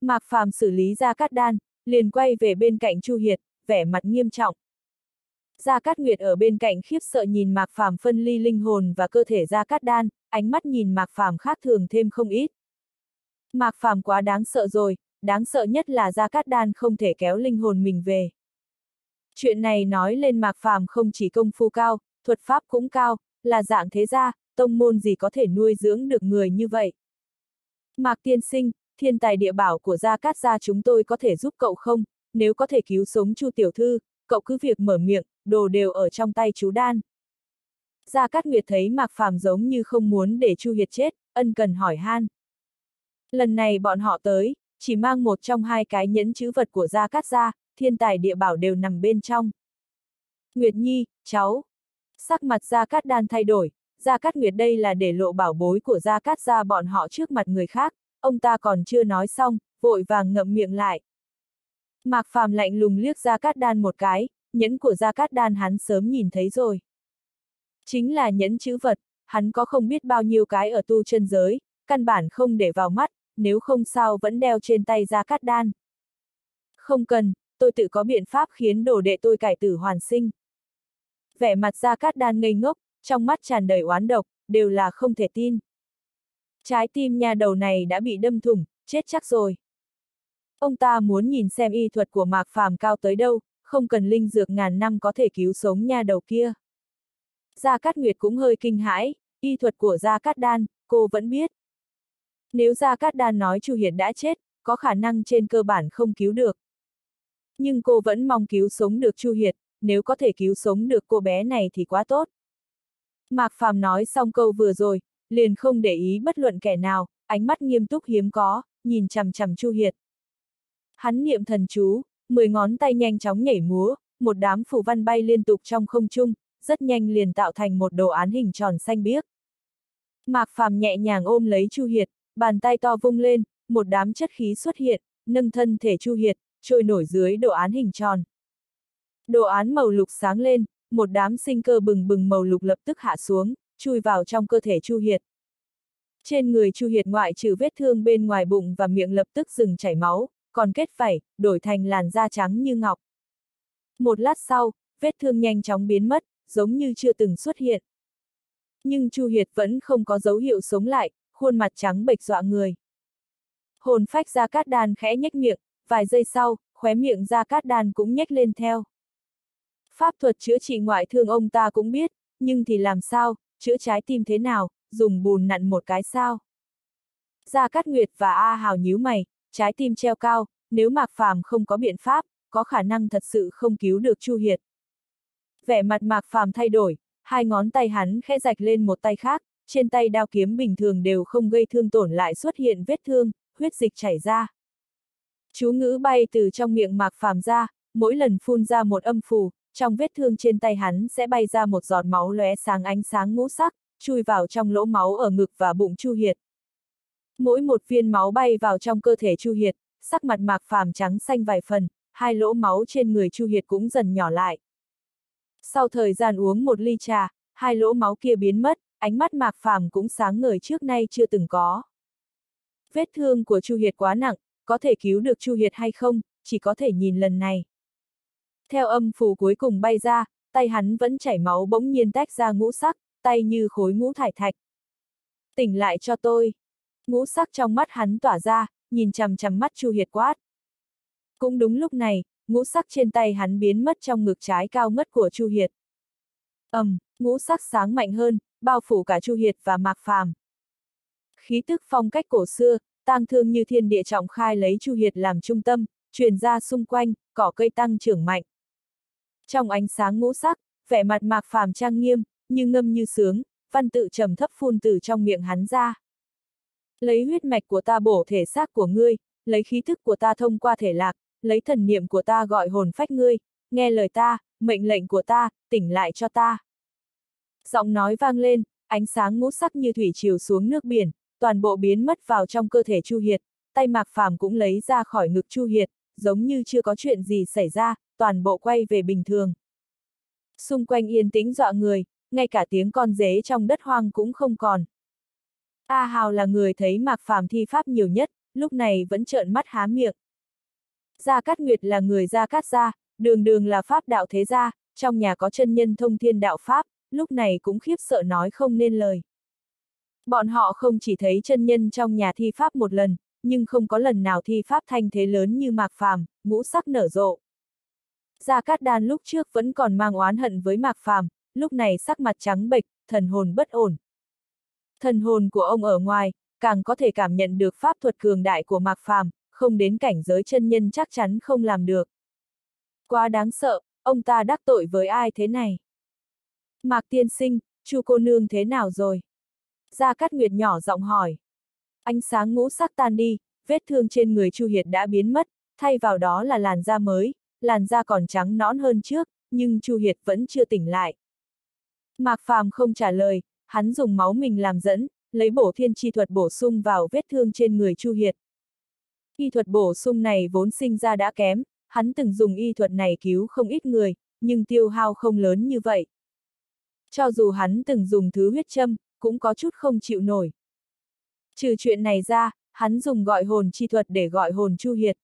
Mạc Phàm xử lý Gia Cát Đan, liền quay về bên cạnh Chu Hiệt, vẻ mặt nghiêm trọng. Gia Cát Nguyệt ở bên cạnh khiếp sợ nhìn Mạc Phàm phân ly linh hồn và cơ thể Gia Cát Đan, ánh mắt nhìn Mạc Phàm khác thường thêm không ít. Mạc Phàm quá đáng sợ rồi, đáng sợ nhất là Gia Cát Đan không thể kéo linh hồn mình về. Chuyện này nói lên Mạc Phàm không chỉ công phu cao, thuật pháp cũng cao, là dạng thế gia, tông môn gì có thể nuôi dưỡng được người như vậy. Mạc Tiên Sinh, thiên tài địa bảo của Gia Cát gia chúng tôi có thể giúp cậu không, nếu có thể cứu sống Chu Tiểu Thư, cậu cứ việc mở miệng, đồ đều ở trong tay chú Đan. Gia Cát Nguyệt thấy Mạc Phàm giống như không muốn để Chu Hiệt chết, ân cần hỏi han. Lần này bọn họ tới, chỉ mang một trong hai cái nhẫn chữ vật của Gia Cát gia, thiên tài địa bảo đều nằm bên trong. Nguyệt Nhi, cháu. Sắc mặt Gia Cát Đan thay đổi, Gia Cát Nguyệt đây là để lộ bảo bối của Gia Cát gia bọn họ trước mặt người khác, ông ta còn chưa nói xong, vội vàng ngậm miệng lại. Mạc Phàm lạnh lùng liếc Gia Cát Đan một cái, nhẫn của Gia Cát Đan hắn sớm nhìn thấy rồi. Chính là nhẫn chữ vật, hắn có không biết bao nhiêu cái ở tu chân giới, căn bản không để vào mắt, nếu không sao vẫn đeo trên tay Gia Cát Đan. Không cần, tôi tự có biện pháp khiến đồ đệ tôi cải tử hoàn sinh. Vẻ mặt Gia Cát Đan ngây ngốc, trong mắt tràn đầy oán độc, đều là không thể tin. Trái tim nhà đầu này đã bị đâm thủng, chết chắc rồi. Ông ta muốn nhìn xem y thuật của Mạc Phàm cao tới đâu, không cần linh dược ngàn năm có thể cứu sống nhà đầu kia. Gia Cát Nguyệt cũng hơi kinh hãi, y thuật của Gia Cát Đan, cô vẫn biết. Nếu Gia Cát Đan nói Chu Hiệt đã chết, có khả năng trên cơ bản không cứu được. Nhưng cô vẫn mong cứu sống được Chu Hiệt, nếu có thể cứu sống được cô bé này thì quá tốt. Mạc Phàm nói xong câu vừa rồi, liền không để ý bất luận kẻ nào, ánh mắt nghiêm túc hiếm có, nhìn chằm chằm Chu Hiệt. Hắn niệm thần chú, mười ngón tay nhanh chóng nhảy múa, một đám phù văn bay liên tục trong không trung, rất nhanh liền tạo thành một đồ án hình tròn xanh biếc. Mạc Phàm nhẹ nhàng ôm lấy Chu Hiệt, bàn tay to vung lên, một đám chất khí xuất hiện, nâng thân thể Chu Hiệt, trôi nổi dưới đồ án hình tròn. Đồ án màu lục sáng lên, một đám sinh cơ bừng bừng màu lục lập tức hạ xuống, chui vào trong cơ thể Chu Hiệt. Trên người Chu Hiệt ngoại trừ vết thương bên ngoài bụng và miệng lập tức dừng chảy máu, còn kết vảy, đổi thành làn da trắng như ngọc. Một lát sau, vết thương nhanh chóng biến mất, giống như chưa từng xuất hiện. Nhưng Chu Hiệt vẫn không có dấu hiệu sống lại, khuôn mặt trắng bệch dọa người. Hồn phách gia cát đan khẽ nhếch miệng, vài giây sau, khóe miệng gia cát đan cũng nhếch lên theo. Pháp thuật chữa trị ngoại thương ông ta cũng biết, nhưng thì làm sao, chữa trái tim thế nào, dùng bùn nặn một cái sao. Gia Cát Nguyệt và A Hào nhíu mày, trái tim treo cao, nếu Mạc Phàm không có biện pháp, có khả năng thật sự không cứu được Chu Hiệt. Vẻ mặt Mạc Phàm thay đổi, hai ngón tay hắn khẽ rạch lên một tay khác, trên tay đao kiếm bình thường đều không gây thương tổn lại xuất hiện vết thương, huyết dịch chảy ra. Chú ngữ bay từ trong miệng Mạc Phàm ra, mỗi lần phun ra một âm phù, trong vết thương trên tay hắn sẽ bay ra một giọt máu lóe sáng ánh sáng ngũ sắc, chui vào trong lỗ máu ở ngực và bụng Chu Hiệt. Mỗi một viên máu bay vào trong cơ thể Chu Hiệt, sắc mặt Mạc Phàm trắng xanh vài phần, hai lỗ máu trên người Chu Hiệt cũng dần nhỏ lại. Sau thời gian uống một ly trà, hai lỗ máu kia biến mất, ánh mắt Mạc Phàm cũng sáng ngời trước nay chưa từng có. Vết thương của Chu Hiệt quá nặng, có thể cứu được Chu Hiệt hay không, chỉ có thể nhìn lần này. Theo âm phù cuối cùng bay ra, tay hắn vẫn chảy máu bỗng nhiên tách ra ngũ sắc, tay như khối ngũ thải thạch. Tỉnh lại cho tôi. Ngũ sắc trong mắt hắn tỏa ra, nhìn chằm chằm mắt Chu Hiệt quát. Cũng đúng lúc này, ngũ sắc trên tay hắn biến mất trong ngực trái cao ngất của Chu Hiệt. ầm, um, ngũ sắc sáng mạnh hơn, bao phủ cả Chu Hiệt và Mạc Phàm. Khí tức phong cách cổ xưa, tang thương như thiên địa trọng khai lấy Chu Hiệt làm trung tâm, truyền ra xung quanh, cỏ cây tăng trưởng mạnh. Trong ánh sáng ngũ sắc, vẻ mặt Mạc Phàm trang nghiêm, như ngâm như sướng, văn tự trầm thấp phun từ trong miệng hắn ra. Lấy huyết mạch của ta bổ thể xác của ngươi, lấy khí thức của ta thông qua thể lạc, lấy thần niệm của ta gọi hồn phách ngươi, nghe lời ta, mệnh lệnh của ta, tỉnh lại cho ta. Giọng nói vang lên, ánh sáng ngũ sắc như thủy chiều xuống nước biển, toàn bộ biến mất vào trong cơ thể Chu Hiệt, tay Mạc Phàm cũng lấy ra khỏi ngực Chu Hiệt, giống như chưa có chuyện gì xảy ra, toàn bộ quay về bình thường. Xung quanh yên tĩnh dọa người, ngay cả tiếng con dế trong đất hoang cũng không còn. A Hào là người thấy Mạc Phàm thi pháp nhiều nhất, lúc này vẫn trợn mắt há miệng. Gia Cát Nguyệt là người Gia Cát gia, đường đường là pháp đạo thế gia, trong nhà có chân nhân thông thiên đạo pháp, lúc này cũng khiếp sợ nói không nên lời. Bọn họ không chỉ thấy chân nhân trong nhà thi pháp một lần, nhưng không có lần nào thi pháp thanh thế lớn như Mạc Phàm, ngũ sắc nở rộ. Gia Cát Đan lúc trước vẫn còn mang oán hận với Mạc Phàm, lúc này sắc mặt trắng bệch, thần hồn bất ổn. Thần hồn của ông ở ngoài, càng có thể cảm nhận được pháp thuật cường đại của Mạc Phàm, không đến cảnh giới chân nhân chắc chắn không làm được. Quá đáng sợ, ông ta đắc tội với ai thế này? Mạc tiên sinh, chu cô nương thế nào rồi? Gia Cát Nguyệt nhỏ giọng hỏi. Ánh sáng ngũ sắc tan đi, vết thương trên người Chu Hiệt đã biến mất, thay vào đó là làn da mới, làn da còn trắng nõn hơn trước, nhưng Chu Hiệt vẫn chưa tỉnh lại. Mạc Phàm không trả lời, hắn dùng máu mình làm dẫn, lấy bổ thiên chi thuật bổ sung vào vết thương trên người Chu Hiệt. Y thuật bổ sung này vốn sinh ra đã kém, hắn từng dùng y thuật này cứu không ít người, nhưng tiêu hao không lớn như vậy. Cho dù hắn từng dùng thứ huyết châm, cũng có chút không chịu nổi. Trừ chuyện này ra, hắn dùng gọi hồn chi thuật để gọi hồn Chu Hiệt.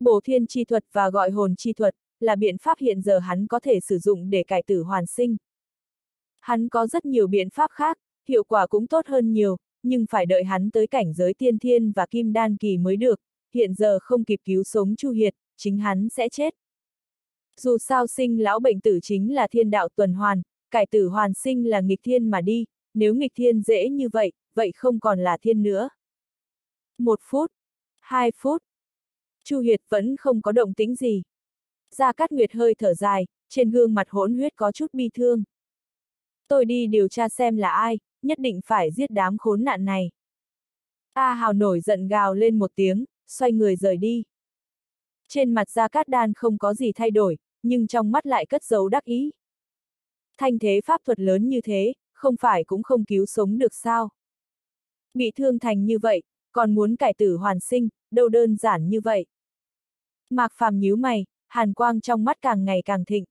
Bổ thiên chi thuật và gọi hồn chi thuật, là biện pháp hiện giờ hắn có thể sử dụng để cải tử hoàn sinh. Hắn có rất nhiều biện pháp khác, hiệu quả cũng tốt hơn nhiều, nhưng phải đợi hắn tới cảnh giới tiên thiên và kim đan kỳ mới được, hiện giờ không kịp cứu sống Chu Hiệt, chính hắn sẽ chết. Dù sao sinh lão bệnh tử chính là thiên đạo tuần hoàn, cải tử hoàn sinh là nghịch thiên mà đi, nếu nghịch thiên dễ như vậy, vậy không còn là thiên nữa. Một phút, hai phút, Chu Hiệt vẫn không có động tĩnh gì. Gia Cát Nguyệt hơi thở dài, trên gương mặt hỗn huyết có chút bi thương. Tôi đi điều tra xem là ai, nhất định phải giết đám khốn nạn này. A Hào nổi giận gào lên một tiếng, xoay người rời đi. Trên mặt Gia Cát Đan không có gì thay đổi, nhưng trong mắt lại cất giấu đắc ý. Thanh thế pháp thuật lớn như thế, không phải cũng không cứu sống được sao. Bị thương thành như vậy, còn muốn cải tử hoàn sinh, đâu đơn giản như vậy. Mạc Phàm nhíu mày, hàn quang trong mắt càng ngày càng thịnh.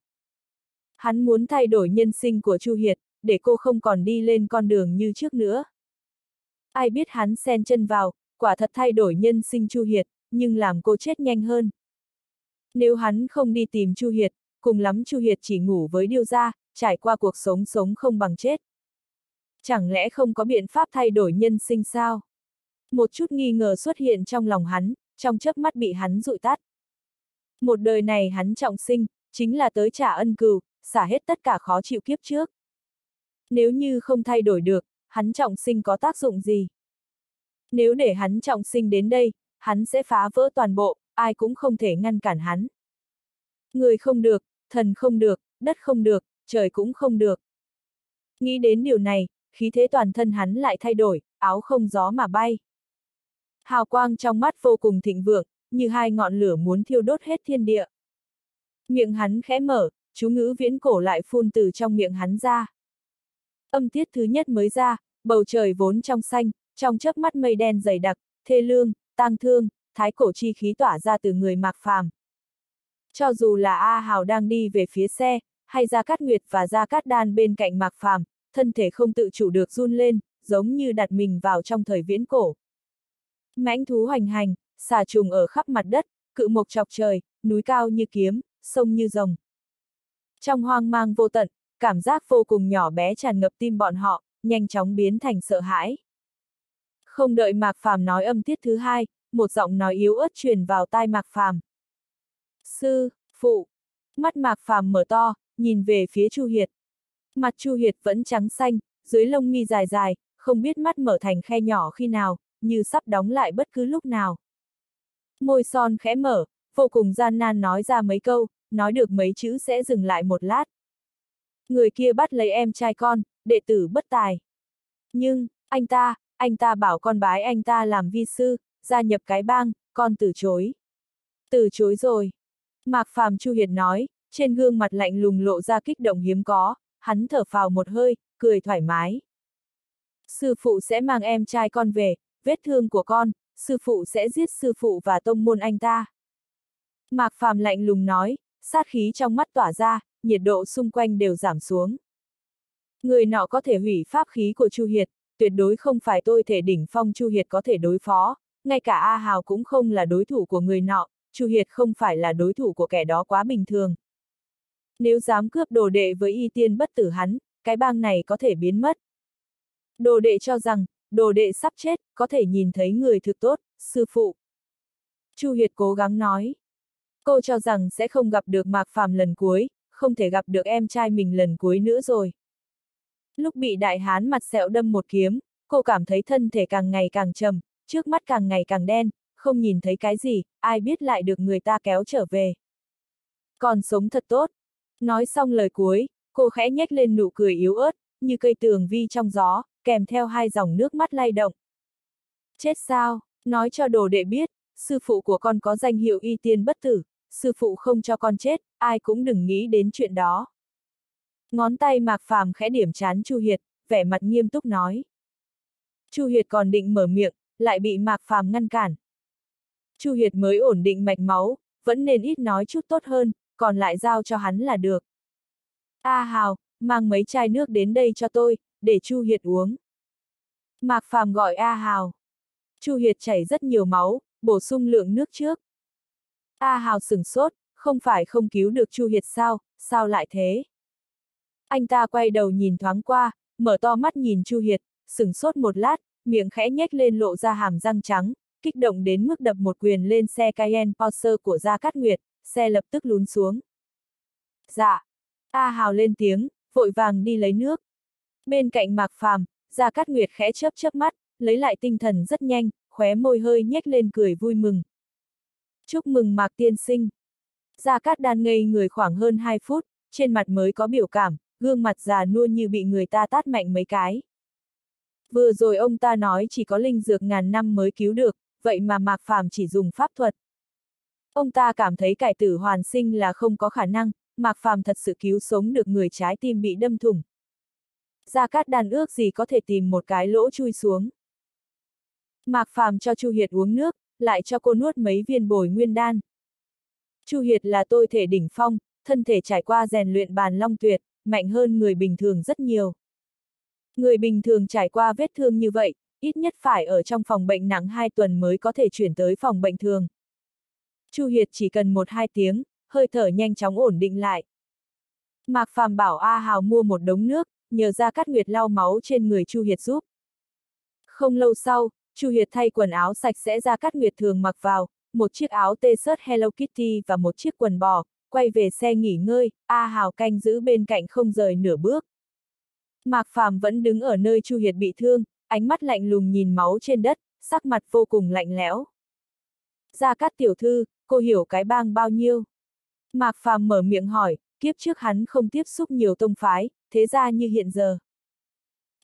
Hắn muốn thay đổi nhân sinh của Chu Hiệt, để cô không còn đi lên con đường như trước nữa. Ai biết hắn xen chân vào, quả thật thay đổi nhân sinh Chu Hiệt, nhưng làm cô chết nhanh hơn. Nếu hắn không đi tìm Chu Hiệt, cùng lắm Chu Hiệt chỉ ngủ với điêu gia, trải qua cuộc sống sống không bằng chết. Chẳng lẽ không có biện pháp thay đổi nhân sinh sao? Một chút nghi ngờ xuất hiện trong lòng hắn, trong chớp mắt bị hắn dụi tắt. Một đời này hắn trọng sinh, chính là tới trả ân cừu, xả hết tất cả khó chịu kiếp trước. Nếu như không thay đổi được, hắn trọng sinh có tác dụng gì? Nếu để hắn trọng sinh đến đây, hắn sẽ phá vỡ toàn bộ, ai cũng không thể ngăn cản hắn. Người không được, thần không được, đất không được, trời cũng không được. Nghĩ đến điều này, khí thế toàn thân hắn lại thay đổi, áo không gió mà bay. Hào quang trong mắt vô cùng thịnh vượng, như hai ngọn lửa muốn thiêu đốt hết thiên địa. Miệng hắn khẽ mở, chú ngữ viễn cổ lại phun từ trong miệng hắn ra. Âm tiết thứ nhất mới ra, bầu trời vốn trong xanh, trong chớp mắt mây đen dày đặc, thê lương, tang thương, thái cổ chi khí tỏa ra từ người mạc phàm. Cho dù là A Hào đang đi về phía xe, hay Gia Cát Nguyệt và Gia Cát Đan bên cạnh mạc phàm, thân thể không tự chủ được run lên, giống như đặt mình vào trong thời viễn cổ. Mãnh thú hoành hành, xà trùng ở khắp mặt đất, cự mộc chọc trời, núi cao như kiếm, sông như rồng. Trong hoang mang vô tận, cảm giác vô cùng nhỏ bé tràn ngập tim bọn họ, nhanh chóng biến thành sợ hãi. Không đợi Mạc Phàm nói âm tiết thứ hai, một giọng nói yếu ớt truyền vào tai Mạc Phàm. Sư, phụ. Mắt Mạc Phàm mở to, nhìn về phía Chu Hiệt. Mặt Chu Hiệt vẫn trắng xanh, dưới lông mi dài dài, không biết mắt mở thành khe nhỏ khi nào, như sắp đóng lại bất cứ lúc nào. Môi son khẽ mở, vô cùng gian nan nói ra mấy câu, nói được mấy chữ sẽ dừng lại một lát. Người kia bắt lấy em trai con, đệ tử bất tài. Nhưng, anh ta, anh ta bảo con bái anh ta làm vi sư, gia nhập cái bang, con từ chối. Từ chối rồi. Mạc Phàm Chu Hiệt nói, trên gương mặt lạnh lùng lộ ra kích động hiếm có, hắn thở phào một hơi, cười thoải mái. Sư phụ sẽ mang em trai con về, vết thương của con, sư phụ sẽ giết sư phụ và tông môn anh ta. Mạc Phàm lạnh lùng nói, sát khí trong mắt tỏa ra, nhiệt độ xung quanh đều giảm xuống. Người nọ có thể hủy pháp khí của Chu Hiệt, tuyệt đối không phải tôi thể đỉnh phong Chu Hiệt có thể đối phó, ngay cả A Hào cũng không là đối thủ của người nọ, Chu Hiệt không phải là đối thủ của kẻ đó quá bình thường. Nếu dám cướp đồ đệ với y tiên bất tử hắn, cái bang này có thể biến mất. Đồ đệ cho rằng, đồ đệ sắp chết, có thể nhìn thấy người thực tốt, sư phụ. Chu Hiệt cố gắng nói. Cô cho rằng sẽ không gặp được Mạc Phàm lần cuối, không thể gặp được em trai mình lần cuối nữa rồi. Lúc bị đại hán mặt sẹo đâm một kiếm, cô cảm thấy thân thể càng ngày càng trầm, trước mắt càng ngày càng đen, không nhìn thấy cái gì, ai biết lại được người ta kéo trở về. Còn sống thật tốt. Nói xong lời cuối, cô khẽ nhếch lên nụ cười yếu ớt, như cây tường vi trong gió, kèm theo hai dòng nước mắt lay động. Chết sao, nói cho đồ đệ biết, sư phụ của con có danh hiệu y tiên bất tử, sư phụ không cho con chết, ai cũng đừng nghĩ đến chuyện đó. Ngón tay Mạc Phàm khẽ điểm chán Chu Hiệt, vẻ mặt nghiêm túc nói. Chu Hiệt còn định mở miệng, lại bị Mạc Phàm ngăn cản. Chu Hiệt mới ổn định mạch máu, vẫn nên ít nói chút tốt hơn, còn lại giao cho hắn là được. A Hào, mang mấy chai nước đến đây cho tôi, để Chu Hiệt uống. Mạc Phàm gọi A Hào. Chu Hiệt chảy rất nhiều máu, bổ sung lượng nước trước. A Hào sửng sốt, không phải không cứu được Chu Hiệt sao, sao lại thế? Anh ta quay đầu nhìn thoáng qua, mở to mắt nhìn Chu Hiệt, sửng sốt một lát, miệng khẽ nhếch lên lộ ra hàm răng trắng, kích động đến mức đập một quyền lên xe Cayenne Porsche của Gia Cát Nguyệt, xe lập tức lún xuống. Dạ. A Hào lên tiếng, vội vàng đi lấy nước. Bên cạnh Mạc Phàm, Gia Cát Nguyệt khẽ chớp chớp mắt, lấy lại tinh thần rất nhanh, khóe môi hơi nhếch lên cười vui mừng. Chúc mừng Mạc Tiên Sinh. Gia Cát đan ngây người khoảng hơn 2 phút, trên mặt mới có biểu cảm, gương mặt già nua như bị người ta tát mạnh mấy cái. Vừa rồi ông ta nói chỉ có linh dược ngàn năm mới cứu được, vậy mà Mạc Phàm chỉ dùng pháp thuật. Ông ta cảm thấy cải tử hoàn sinh là không có khả năng, Mạc Phàm thật sự cứu sống được người trái tim bị đâm thủng. Gia Cát đàn ước gì có thể tìm một cái lỗ chui xuống. Mạc Phàm cho Chu Hiệt uống nước, lại cho cô nuốt mấy viên bồi nguyên đan. Chu Hiệt là tôi thể đỉnh phong, thân thể trải qua rèn luyện bàn long tuyệt, mạnh hơn người bình thường rất nhiều. Người bình thường trải qua vết thương như vậy, ít nhất phải ở trong phòng bệnh nặng 2 tuần mới có thể chuyển tới phòng bệnh thường. Chu Hiệt chỉ cần 1-2 tiếng, hơi thở nhanh chóng ổn định lại. Mạc Phàm bảo A Hào mua một đống nước, nhờ ra cắt nguyệt lau máu trên người Chu Hiệt giúp. Không lâu sau, Chu Hiệt thay quần áo sạch sẽ ra cắt nguyệt thường mặc vào, một chiếc áo tê sớt Hello Kitty và một chiếc quần bò, quay về xe nghỉ ngơi, A Hào canh giữ bên cạnh không rời nửa bước. Mạc Phàm vẫn đứng ở nơi Chu Hiệt bị thương, ánh mắt lạnh lùng nhìn máu trên đất, sắc mặt vô cùng lạnh lẽo. Gia Cát tiểu thư, cô hiểu cái bang bao nhiêu? Mạc Phàm mở miệng hỏi, kiếp trước hắn không tiếp xúc nhiều tông phái, thế ra như hiện giờ.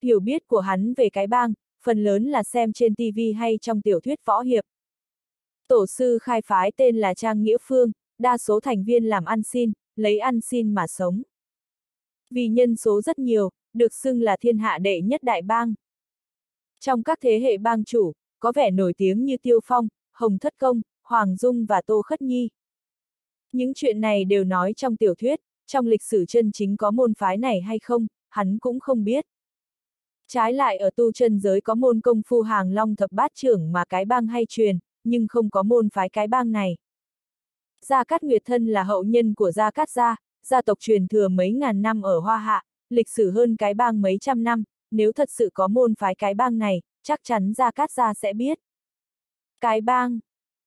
Hiểu biết của hắn về cái bang, phần lớn là xem trên TV hay trong tiểu thuyết võ hiệp. Tổ sư khai phái tên là Trang Nghĩa Phương, đa số thành viên làm ăn xin, lấy ăn xin mà sống. Vì nhân số rất nhiều, được xưng là thiên hạ đệ nhất đại bang. Trong các thế hệ bang chủ, có vẻ nổi tiếng như Tiêu Phong, Hồng Thất Công, Hoàng Dung và Tô Khất Nhi. Những chuyện này đều nói trong tiểu thuyết, trong lịch sử chân chính có môn phái này hay không, hắn cũng không biết. Trái lại ở tu chân giới có môn công phu hàng long thập bát trưởng mà cái bang hay truyền, nhưng không có môn phái cái bang này. Gia Cát Nguyệt Thân là hậu nhân của Gia Cát Gia, gia tộc truyền thừa mấy ngàn năm ở Hoa Hạ, lịch sử hơn cái bang mấy trăm năm, nếu thật sự có môn phái cái bang này, chắc chắn Gia Cát Gia sẽ biết. Cái bang.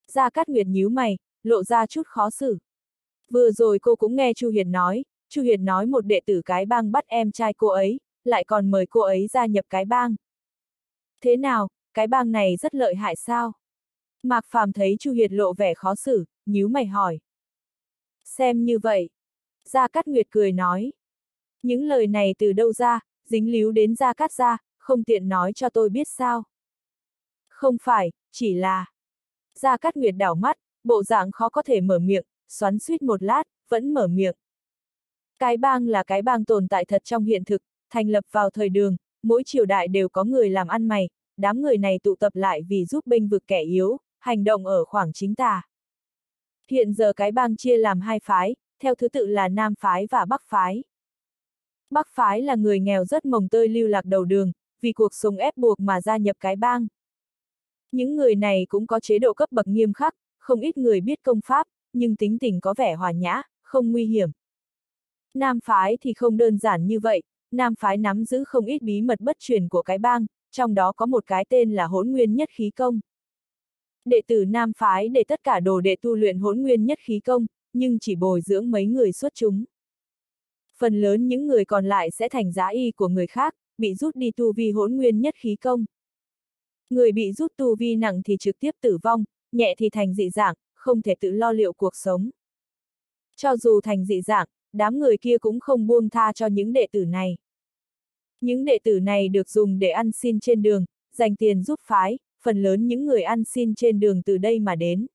Gia Cát Nguyệt nhíu mày, lộ ra chút khó xử. Vừa rồi cô cũng nghe Chu Hiền nói, Chu Hiền nói một đệ tử cái bang bắt em trai cô ấy, lại còn mời cô ấy gia nhập cái bang. Thế nào, cái bang này rất lợi hại sao? Mạc Phàm thấy Chu Hiền lộ vẻ khó xử, nhíu mày hỏi. Xem như vậy. Gia Cát Nguyệt cười nói. Những lời này từ đâu ra, dính líu đến Gia Cát gia, không tiện nói cho tôi biết sao. Không phải, chỉ là... Gia Cát Nguyệt đảo mắt, bộ dạng khó có thể mở miệng, xoắn suýt một lát, vẫn mở miệng. Cái bang là cái bang tồn tại thật trong hiện thực, thành lập vào thời đường, mỗi triều đại đều có người làm ăn mày, đám người này tụ tập lại vì giúp binh vực kẻ yếu, hành động ở khoảng chính tà. Hiện giờ cái bang chia làm hai phái, theo thứ tự là Nam phái và Bắc phái. Bắc phái là người nghèo rất mồng tơi lưu lạc đầu đường, vì cuộc sống ép buộc mà gia nhập cái bang. Những người này cũng có chế độ cấp bậc nghiêm khắc, không ít người biết công pháp, nhưng tính tình có vẻ hòa nhã, không nguy hiểm. Nam phái thì không đơn giản như vậy, Nam phái nắm giữ không ít bí mật bất truyền của cái bang, trong đó có một cái tên là hỗn nguyên nhất khí công. Đệ tử Nam phái để tất cả đồ đệ tu luyện hỗn nguyên nhất khí công, nhưng chỉ bồi dưỡng mấy người xuất chúng. Phần lớn những người còn lại sẽ thành giá y của người khác, bị rút đi tu vi hỗn nguyên nhất khí công. Người bị rút tu vi nặng thì trực tiếp tử vong, nhẹ thì thành dị dạng, không thể tự lo liệu cuộc sống. Cho dù thành dị dạng, đám người kia cũng không buông tha cho những đệ tử này. Những đệ tử này được dùng để ăn xin trên đường, dành tiền giúp phái, phần lớn những người ăn xin trên đường từ đây mà đến.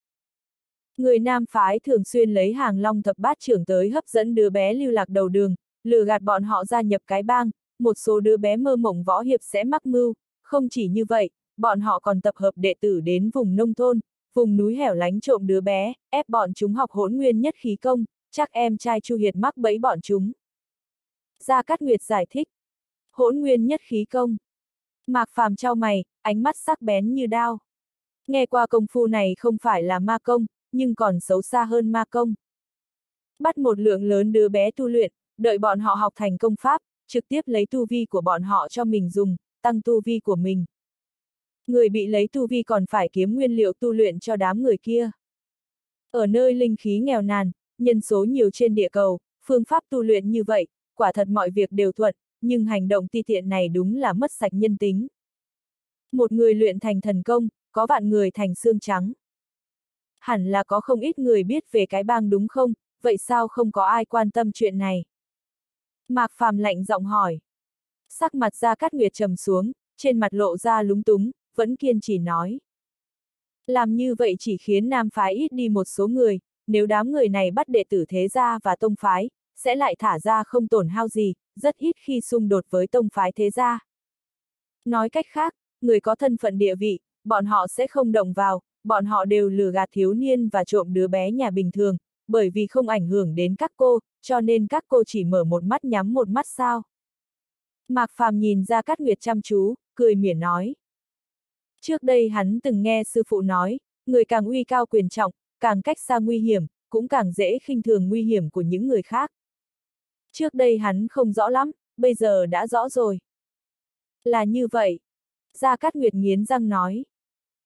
Người nam phái thường xuyên lấy hàng long thập bát trưởng tới hấp dẫn đứa bé lưu lạc đầu đường, lừa gạt bọn họ gia nhập cái bang, một số đứa bé mơ mộng võ hiệp sẽ mắc mưu, không chỉ như vậy, bọn họ còn tập hợp đệ tử đến vùng nông thôn, vùng núi hẻo lánh trộm đứa bé, ép bọn chúng học hỗn nguyên nhất khí công, chắc em trai Chu Hiệt mắc bẫy bọn chúng. Gia Cát Nguyệt giải thích. Hỗn nguyên nhất khí công. Mạc Phàm trao mày, ánh mắt sắc bén như đao. Nghe qua công phu này không phải là ma công, nhưng còn xấu xa hơn ma công. Bắt một lượng lớn đứa bé tu luyện, đợi bọn họ học thành công pháp, trực tiếp lấy tu vi của bọn họ cho mình dùng, tăng tu vi của mình. Người bị lấy tu vi còn phải kiếm nguyên liệu tu luyện cho đám người kia. Ở nơi linh khí nghèo nàn, nhân số nhiều trên địa cầu, phương pháp tu luyện như vậy, quả thật mọi việc đều thuận, nhưng hành động ti tiện này đúng là mất sạch nhân tính. Một người luyện thành thần công, có vạn người thành xương trắng. Hẳn là có không ít người biết về cái bang đúng không, vậy sao không có ai quan tâm chuyện này? Mạc Phàm lạnh giọng hỏi. Sắc mặt ra cát nguyệt trầm xuống, trên mặt lộ ra lúng túng, vẫn kiên trì nói. Làm như vậy chỉ khiến nam phái ít đi một số người, nếu đám người này bắt đệ tử thế gia và tông phái, sẽ lại thả ra không tổn hao gì, rất ít khi xung đột với tông phái thế gia. Nói cách khác, người có thân phận địa vị, bọn họ sẽ không động vào, bọn họ đều lừa gạt thiếu niên và trộm đứa bé nhà bình thường, bởi vì không ảnh hưởng đến các cô, cho nên các cô chỉ mở một mắt nhắm một mắt sao. Mạc Phàm nhìn ra Cát Nguyệt chăm chú, cười mỉa nói. Trước đây hắn từng nghe sư phụ nói, người càng uy cao quyền trọng, càng cách xa nguy hiểm, cũng càng dễ khinh thường nguy hiểm của những người khác. Trước đây hắn không rõ lắm, bây giờ đã rõ rồi. Là như vậy. Gia Cát Nguyệt nghiến răng nói.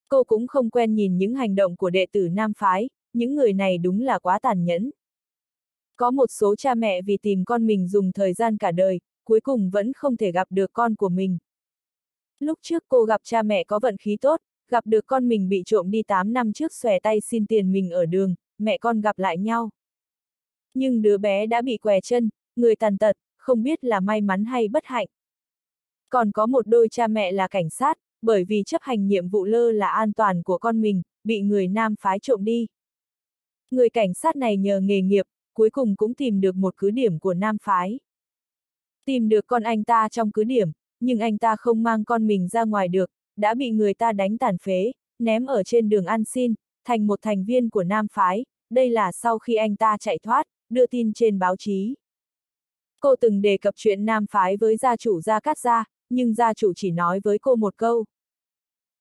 Cô cũng không quen nhìn những hành động của đệ tử Nam Phái, những người này đúng là quá tàn nhẫn. Có một số cha mẹ vì tìm con mình dùng thời gian cả đời, cuối cùng vẫn không thể gặp được con của mình. Lúc trước cô gặp cha mẹ có vận khí tốt, gặp được con mình bị trộm đi 8 năm trước xòe tay xin tiền mình ở đường, mẹ con gặp lại nhau. Nhưng đứa bé đã bị què chân, người tàn tật, không biết là may mắn hay bất hạnh. Còn có một đôi cha mẹ là cảnh sát, bởi vì chấp hành nhiệm vụ lơ là an toàn của con mình, bị người nam phái trộm đi. Người cảnh sát này nhờ nghề nghiệp, cuối cùng cũng tìm được một cứ điểm của nam phái. Tìm được con anh ta trong cứ điểm, nhưng anh ta không mang con mình ra ngoài được, đã bị người ta đánh tàn phế, ném ở trên đường ăn xin, thành một thành viên của nam phái, đây là sau khi anh ta chạy thoát, đưa tin trên báo chí. Cô từng đề cập chuyện nam phái với gia chủ Gia Cát Gia, nhưng gia chủ chỉ nói với cô một câu.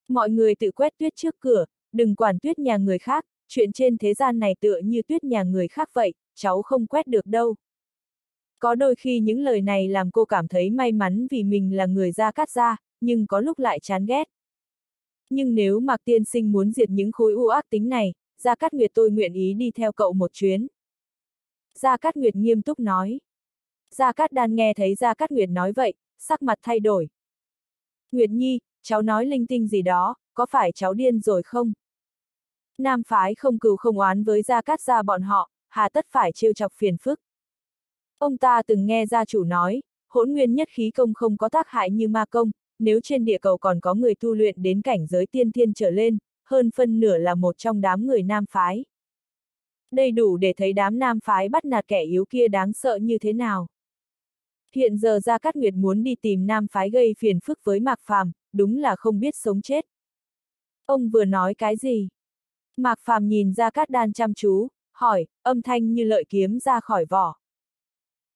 Mọi người tự quét tuyết trước cửa, đừng quản tuyết nhà người khác, chuyện trên thế gian này tựa như tuyết nhà người khác vậy, cháu không quét được đâu. Có đôi khi những lời này làm cô cảm thấy may mắn vì mình là người Gia Cát Gia, nhưng có lúc lại chán ghét. Nhưng nếu Mạc Tiên Sinh muốn diệt những khối u ác tính này, Gia Cát Nguyệt tôi nguyện ý đi theo cậu một chuyến. Gia Cát Nguyệt nghiêm túc nói. Gia Cát Đan nghe thấy Gia Cát Nguyệt nói vậy, sắc mặt thay đổi. Nguyệt Nhi, cháu nói linh tinh gì đó, có phải cháu điên rồi không? Nam phái không cừu không oán với Gia Cát gia bọn họ, hà tất phải trêu chọc phiền phức. Ông ta từng nghe gia chủ nói, hỗn nguyên nhất khí công không có tác hại như ma công, nếu trên địa cầu còn có người tu luyện đến cảnh giới tiên thiên trở lên, hơn phân nửa là một trong đám người nam phái. Đây đủ để thấy đám nam phái bắt nạt kẻ yếu kia đáng sợ như thế nào. Hiện giờ Gia Cát Nguyệt muốn đi tìm nam phái gây phiền phức với Mạc Phàm, đúng là không biết sống chết. Ông vừa nói cái gì? Mạc Phàm nhìn Gia Cát Đan chăm chú, hỏi, âm thanh như lợi kiếm ra khỏi vỏ.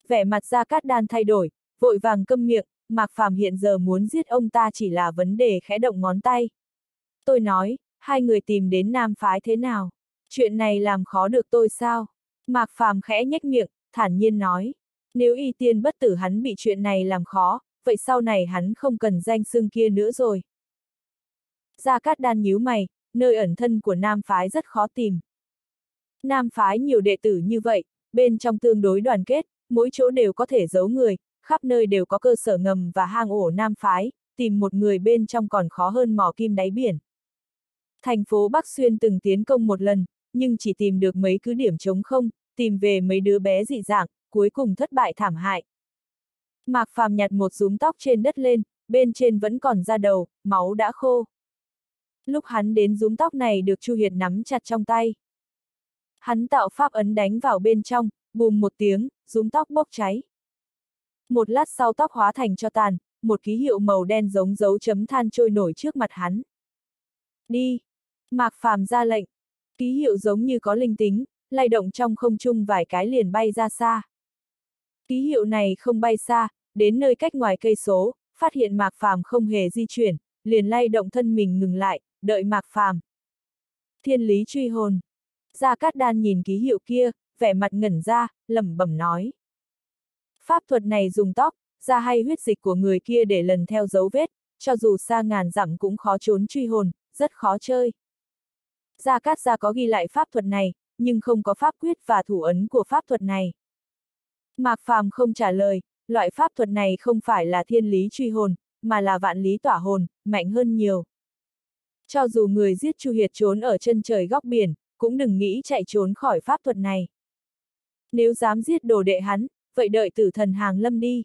Vẻ mặt Gia Cát Đan thay đổi, vội vàng câm miệng, Mạc Phàm hiện giờ muốn giết ông ta chỉ là vấn đề khẽ động ngón tay. Tôi nói, hai người tìm đến nam phái thế nào? Chuyện này làm khó được tôi sao? Mạc Phàm khẽ nhếch miệng, thản nhiên nói. Nếu y tiên bất tử hắn bị chuyện này làm khó, vậy sau này hắn không cần danh xưng kia nữa rồi. Gia Cát Đan nhíu mày, nơi ẩn thân của Nam Phái rất khó tìm. Nam Phái nhiều đệ tử như vậy, bên trong tương đối đoàn kết, mỗi chỗ đều có thể giấu người, khắp nơi đều có cơ sở ngầm và hang ổ Nam Phái, tìm một người bên trong còn khó hơn mỏ kim đáy biển. Thành phố Bắc Xuyên từng tiến công một lần, nhưng chỉ tìm được mấy cứ điểm chống không, tìm về mấy đứa bé dị dạng, cuối cùng thất bại thảm hại. Mạc Phàm nhặt một rúm tóc trên đất lên, bên trên vẫn còn da đầu, máu đã khô. Lúc hắn đến rúm tóc này được Chu Hiệt nắm chặt trong tay. Hắn tạo pháp ấn đánh vào bên trong, bùm một tiếng, rúng tóc bốc cháy. Một lát sau tóc hóa thành cho tàn, một ký hiệu màu đen giống dấu chấm than trôi nổi trước mặt hắn. Đi! Mạc Phàm ra lệnh. Ký hiệu giống như có linh tính, lay động trong không trung vài cái liền bay ra xa. Ký hiệu này không bay xa, đến nơi cách ngoài cây số, phát hiện Mạc Phàm không hề di chuyển, liền lay động thân mình ngừng lại, đợi Mạc Phàm. Thiên lý truy hồn. Gia Cát Đan nhìn ký hiệu kia, vẻ mặt ngẩn ra, lẩm bẩm nói. Pháp thuật này dùng tóc, da hay huyết dịch của người kia để lần theo dấu vết, cho dù xa ngàn dặm cũng khó trốn truy hồn, rất khó chơi. Gia Cát Gia có ghi lại pháp thuật này, nhưng không có pháp quyết và thủ ấn của pháp thuật này. Mạc Phàm không trả lời, loại pháp thuật này không phải là thiên lý truy hồn, mà là vạn lý tỏa hồn, mạnh hơn nhiều. Cho dù người giết Chu Hiệt trốn ở chân trời góc biển, cũng đừng nghĩ chạy trốn khỏi pháp thuật này. Nếu dám giết đồ đệ hắn, vậy đợi tử thần hàng lâm đi.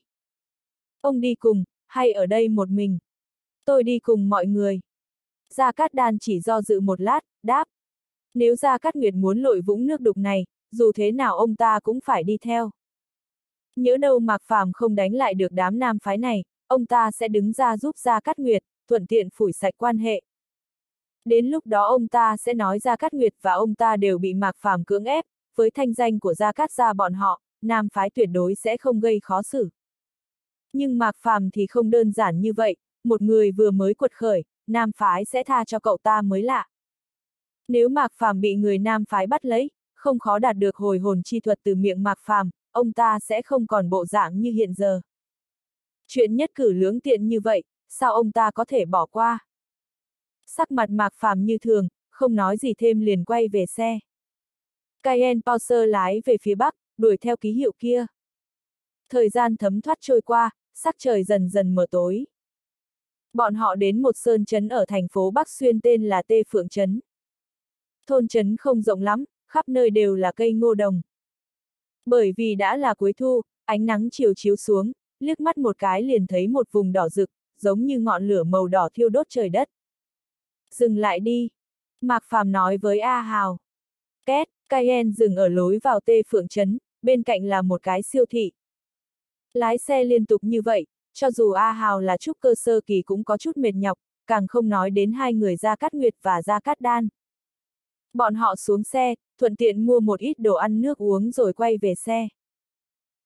Ông đi cùng, hay ở đây một mình? Tôi đi cùng mọi người. Gia Cát Đan chỉ do dự một lát, đáp. Nếu Gia Cát Nguyệt muốn lội vũng nước đục này, dù thế nào ông ta cũng phải đi theo. Nhớ đâu Mạc Phàm không đánh lại được đám nam phái này, ông ta sẽ đứng ra giúp Gia Cát Nguyệt, thuận tiện phủi sạch quan hệ. Đến lúc đó ông ta sẽ nói Gia Cát Nguyệt và ông ta đều bị Mạc Phàm cưỡng ép, với thanh danh của Gia Cát gia bọn họ, nam phái tuyệt đối sẽ không gây khó xử. Nhưng Mạc Phàm thì không đơn giản như vậy, một người vừa mới quật khởi, nam phái sẽ tha cho cậu ta mới lạ. Nếu Mạc Phàm bị người nam phái bắt lấy, không khó đạt được hồi hồn chi thuật từ miệng Mạc Phàm, ông ta sẽ không còn bộ dạng như hiện giờ. Chuyện nhất cử lưỡng tiện như vậy, sao ông ta có thể bỏ qua? Sắc mặt Mạc Phàm như thường, không nói gì thêm liền quay về xe. Cayenne Pauser lái về phía bắc, đuổi theo ký hiệu kia. Thời gian thấm thoát trôi qua, sắc trời dần dần mở tối. Bọn họ đến một sơn trấn ở thành phố Bắc Xuyên tên là Tê Phượng Trấn. Thôn trấn không rộng lắm, khắp nơi đều là cây ngô đồng. Bởi vì đã là cuối thu, ánh nắng chiều chiếu xuống, liếc mắt một cái liền thấy một vùng đỏ rực, giống như ngọn lửa màu đỏ thiêu đốt trời đất. Dừng lại đi. Mạc Phàm nói với A Hào. Két, Cayenne dừng ở lối vào Tê Phượng Trấn, bên cạnh là một cái siêu thị. Lái xe liên tục như vậy, cho dù A Hào là trúc cơ sơ kỳ cũng có chút mệt nhọc, càng không nói đến hai người Gia Cát Nguyệt và Gia Cát Đan. Bọn họ xuống xe, thuận tiện mua một ít đồ ăn nước uống rồi quay về xe.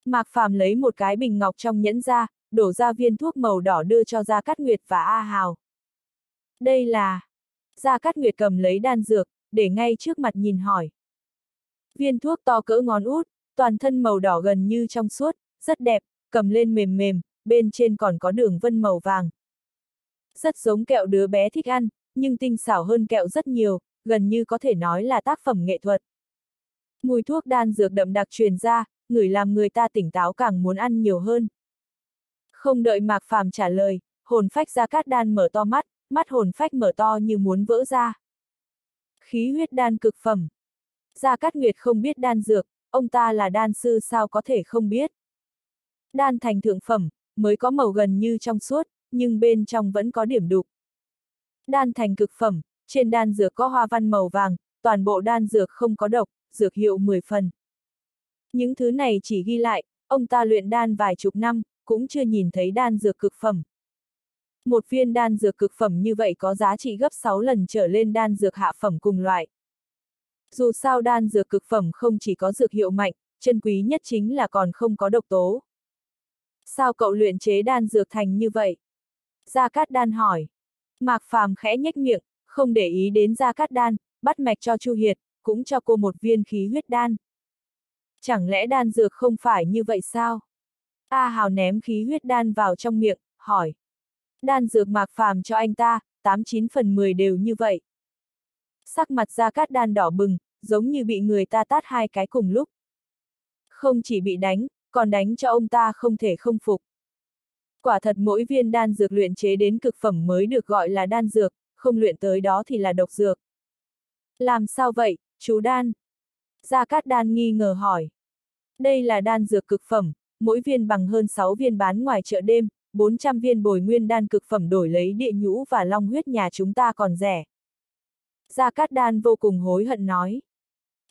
Mạc Phàm lấy một cái bình ngọc trong nhẫn ra, đổ ra viên thuốc màu đỏ đưa cho Gia Cát Nguyệt và A Hào. Đây là... Gia Cát Nguyệt cầm lấy đan dược, để ngay trước mặt nhìn hỏi. Viên thuốc to cỡ ngón út, toàn thân màu đỏ gần như trong suốt, rất đẹp, cầm lên mềm mềm, bên trên còn có đường vân màu vàng. Rất giống kẹo đứa bé thích ăn, nhưng tinh xảo hơn kẹo rất nhiều, gần như có thể nói là tác phẩm nghệ thuật. Mùi thuốc đan dược đậm đặc truyền ra, người làm người ta tỉnh táo càng muốn ăn nhiều hơn. Không đợi Mạc Phàm trả lời, hồn phách ra cát đan mở to mắt, mắt hồn phách mở to như muốn vỡ ra. Khí huyết đan cực phẩm. Gia Cát Nguyệt không biết đan dược, ông ta là đan sư sao có thể không biết. Đan thành thượng phẩm, mới có màu gần như trong suốt, nhưng bên trong vẫn có điểm đục. Đan thành cực phẩm, trên đan dược có hoa văn màu vàng, toàn bộ đan dược không có độc, dược hiệu 10 phần. Những thứ này chỉ ghi lại, ông ta luyện đan vài chục năm, cũng chưa nhìn thấy đan dược cực phẩm. Một viên đan dược cực phẩm như vậy có giá trị gấp 6 lần trở lên đan dược hạ phẩm cùng loại. Dù sao đan dược cực phẩm không chỉ có dược hiệu mạnh, chân quý nhất chính là còn không có độc tố. Sao cậu luyện chế đan dược thành như vậy? Gia Cát Đan hỏi. Mạc Phàm khẽ nhếch miệng, không để ý đến Gia Cát Đan, bắt mạch cho Chu Hiệt, cũng cho cô một viên khí huyết đan. Chẳng lẽ đan dược không phải như vậy sao? A Hào ném khí huyết đan vào trong miệng, hỏi. Đan dược Mạc Phàm cho anh ta, 89 phần 10 đều như vậy. Sắc mặt Gia Cát Đan đỏ bừng, giống như bị người ta tát hai cái cùng lúc. Không chỉ bị đánh, còn đánh cho ông ta không thể không phục. Quả thật mỗi viên đan dược luyện chế đến cực phẩm mới được gọi là đan dược, không luyện tới đó thì là độc dược. Làm sao vậy, chú đan? Gia Cát Đan nghi ngờ hỏi. Đây là đan dược cực phẩm, mỗi viên bằng hơn 6 viên bán ngoài chợ đêm, 400 viên bồi nguyên đan cực phẩm đổi lấy địa nhũ và long huyết nhà chúng ta còn rẻ. Gia Cát Đan vô cùng hối hận nói.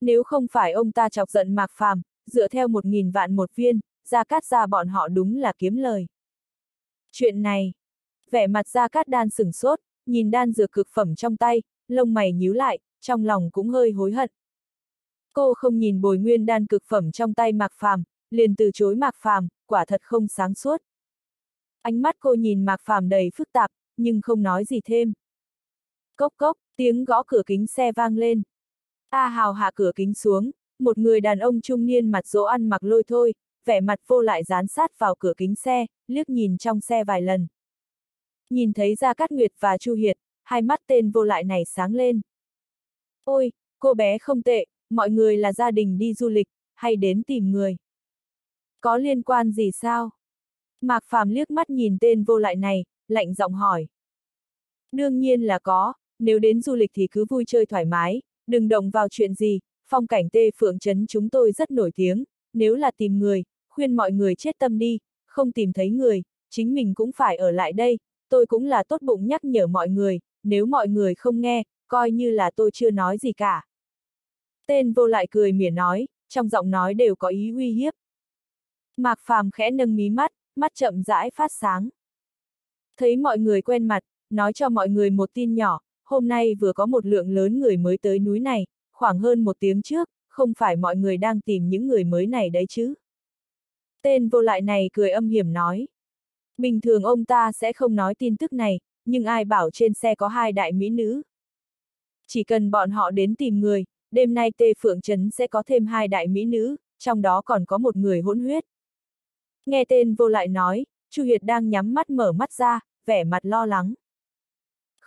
Nếu không phải ông ta chọc giận Mạc Phàm, dựa theo một nghìn vạn một viên, Gia Cát ra bọn họ đúng là kiếm lời. Chuyện này, vẻ mặt Gia Cát đan sửng sốt, nhìn đan dược cực phẩm trong tay, lông mày nhíu lại, trong lòng cũng hơi hối hận. Cô không nhìn bồi nguyên đan cực phẩm trong tay Mạc Phàm, liền từ chối Mạc Phàm, quả thật không sáng suốt. Ánh mắt cô nhìn Mạc Phàm đầy phức tạp, nhưng không nói gì thêm. Cốc cốc, tiếng gõ cửa kính xe vang lên. A Hào hạ cửa kính xuống, một người đàn ông trung niên mặt dỗ ăn mặc lôi thôi, vẻ mặt vô lại dán sát vào cửa kính xe, liếc nhìn trong xe vài lần. Nhìn thấy Gia Cát Nguyệt và Chu Hiệt, hai mắt tên vô lại này sáng lên. Ôi, cô bé không tệ, mọi người là gia đình đi du lịch, hay đến tìm người. Có liên quan gì sao? Mạc Phàm liếc mắt nhìn tên vô lại này, lạnh giọng hỏi. Đương nhiên là có, nếu đến du lịch thì cứ vui chơi thoải mái, đừng động vào chuyện gì, phong cảnh tê phượng trấn chúng tôi rất nổi tiếng, nếu là tìm người, khuyên mọi người chết tâm đi, không tìm thấy người, chính mình cũng phải ở lại đây, tôi cũng là tốt bụng nhắc nhở mọi người, nếu mọi người không nghe, coi như là tôi chưa nói gì cả. Tên vô lại cười mỉa nói, trong giọng nói đều có ý uy hiếp. Mạc Phàm khẽ nâng mí mắt, mắt chậm rãi phát sáng. Thấy mọi người quen mặt, nói cho mọi người một tin nhỏ, hôm nay vừa có một lượng lớn người mới tới núi này, khoảng hơn một tiếng trước, không phải mọi người đang tìm những người mới này đấy chứ. Tên vô lại này cười âm hiểm nói. Bình thường ông ta sẽ không nói tin tức này, nhưng ai bảo trên xe có hai đại mỹ nữ. Chỉ cần bọn họ đến tìm người, đêm nay Tê Phượng Trấn sẽ có thêm hai đại mỹ nữ, trong đó còn có một người hỗn huyết. Nghe tên vô lại nói, Chu Hiệt đang nhắm mắt mở mắt ra, vẻ mặt lo lắng.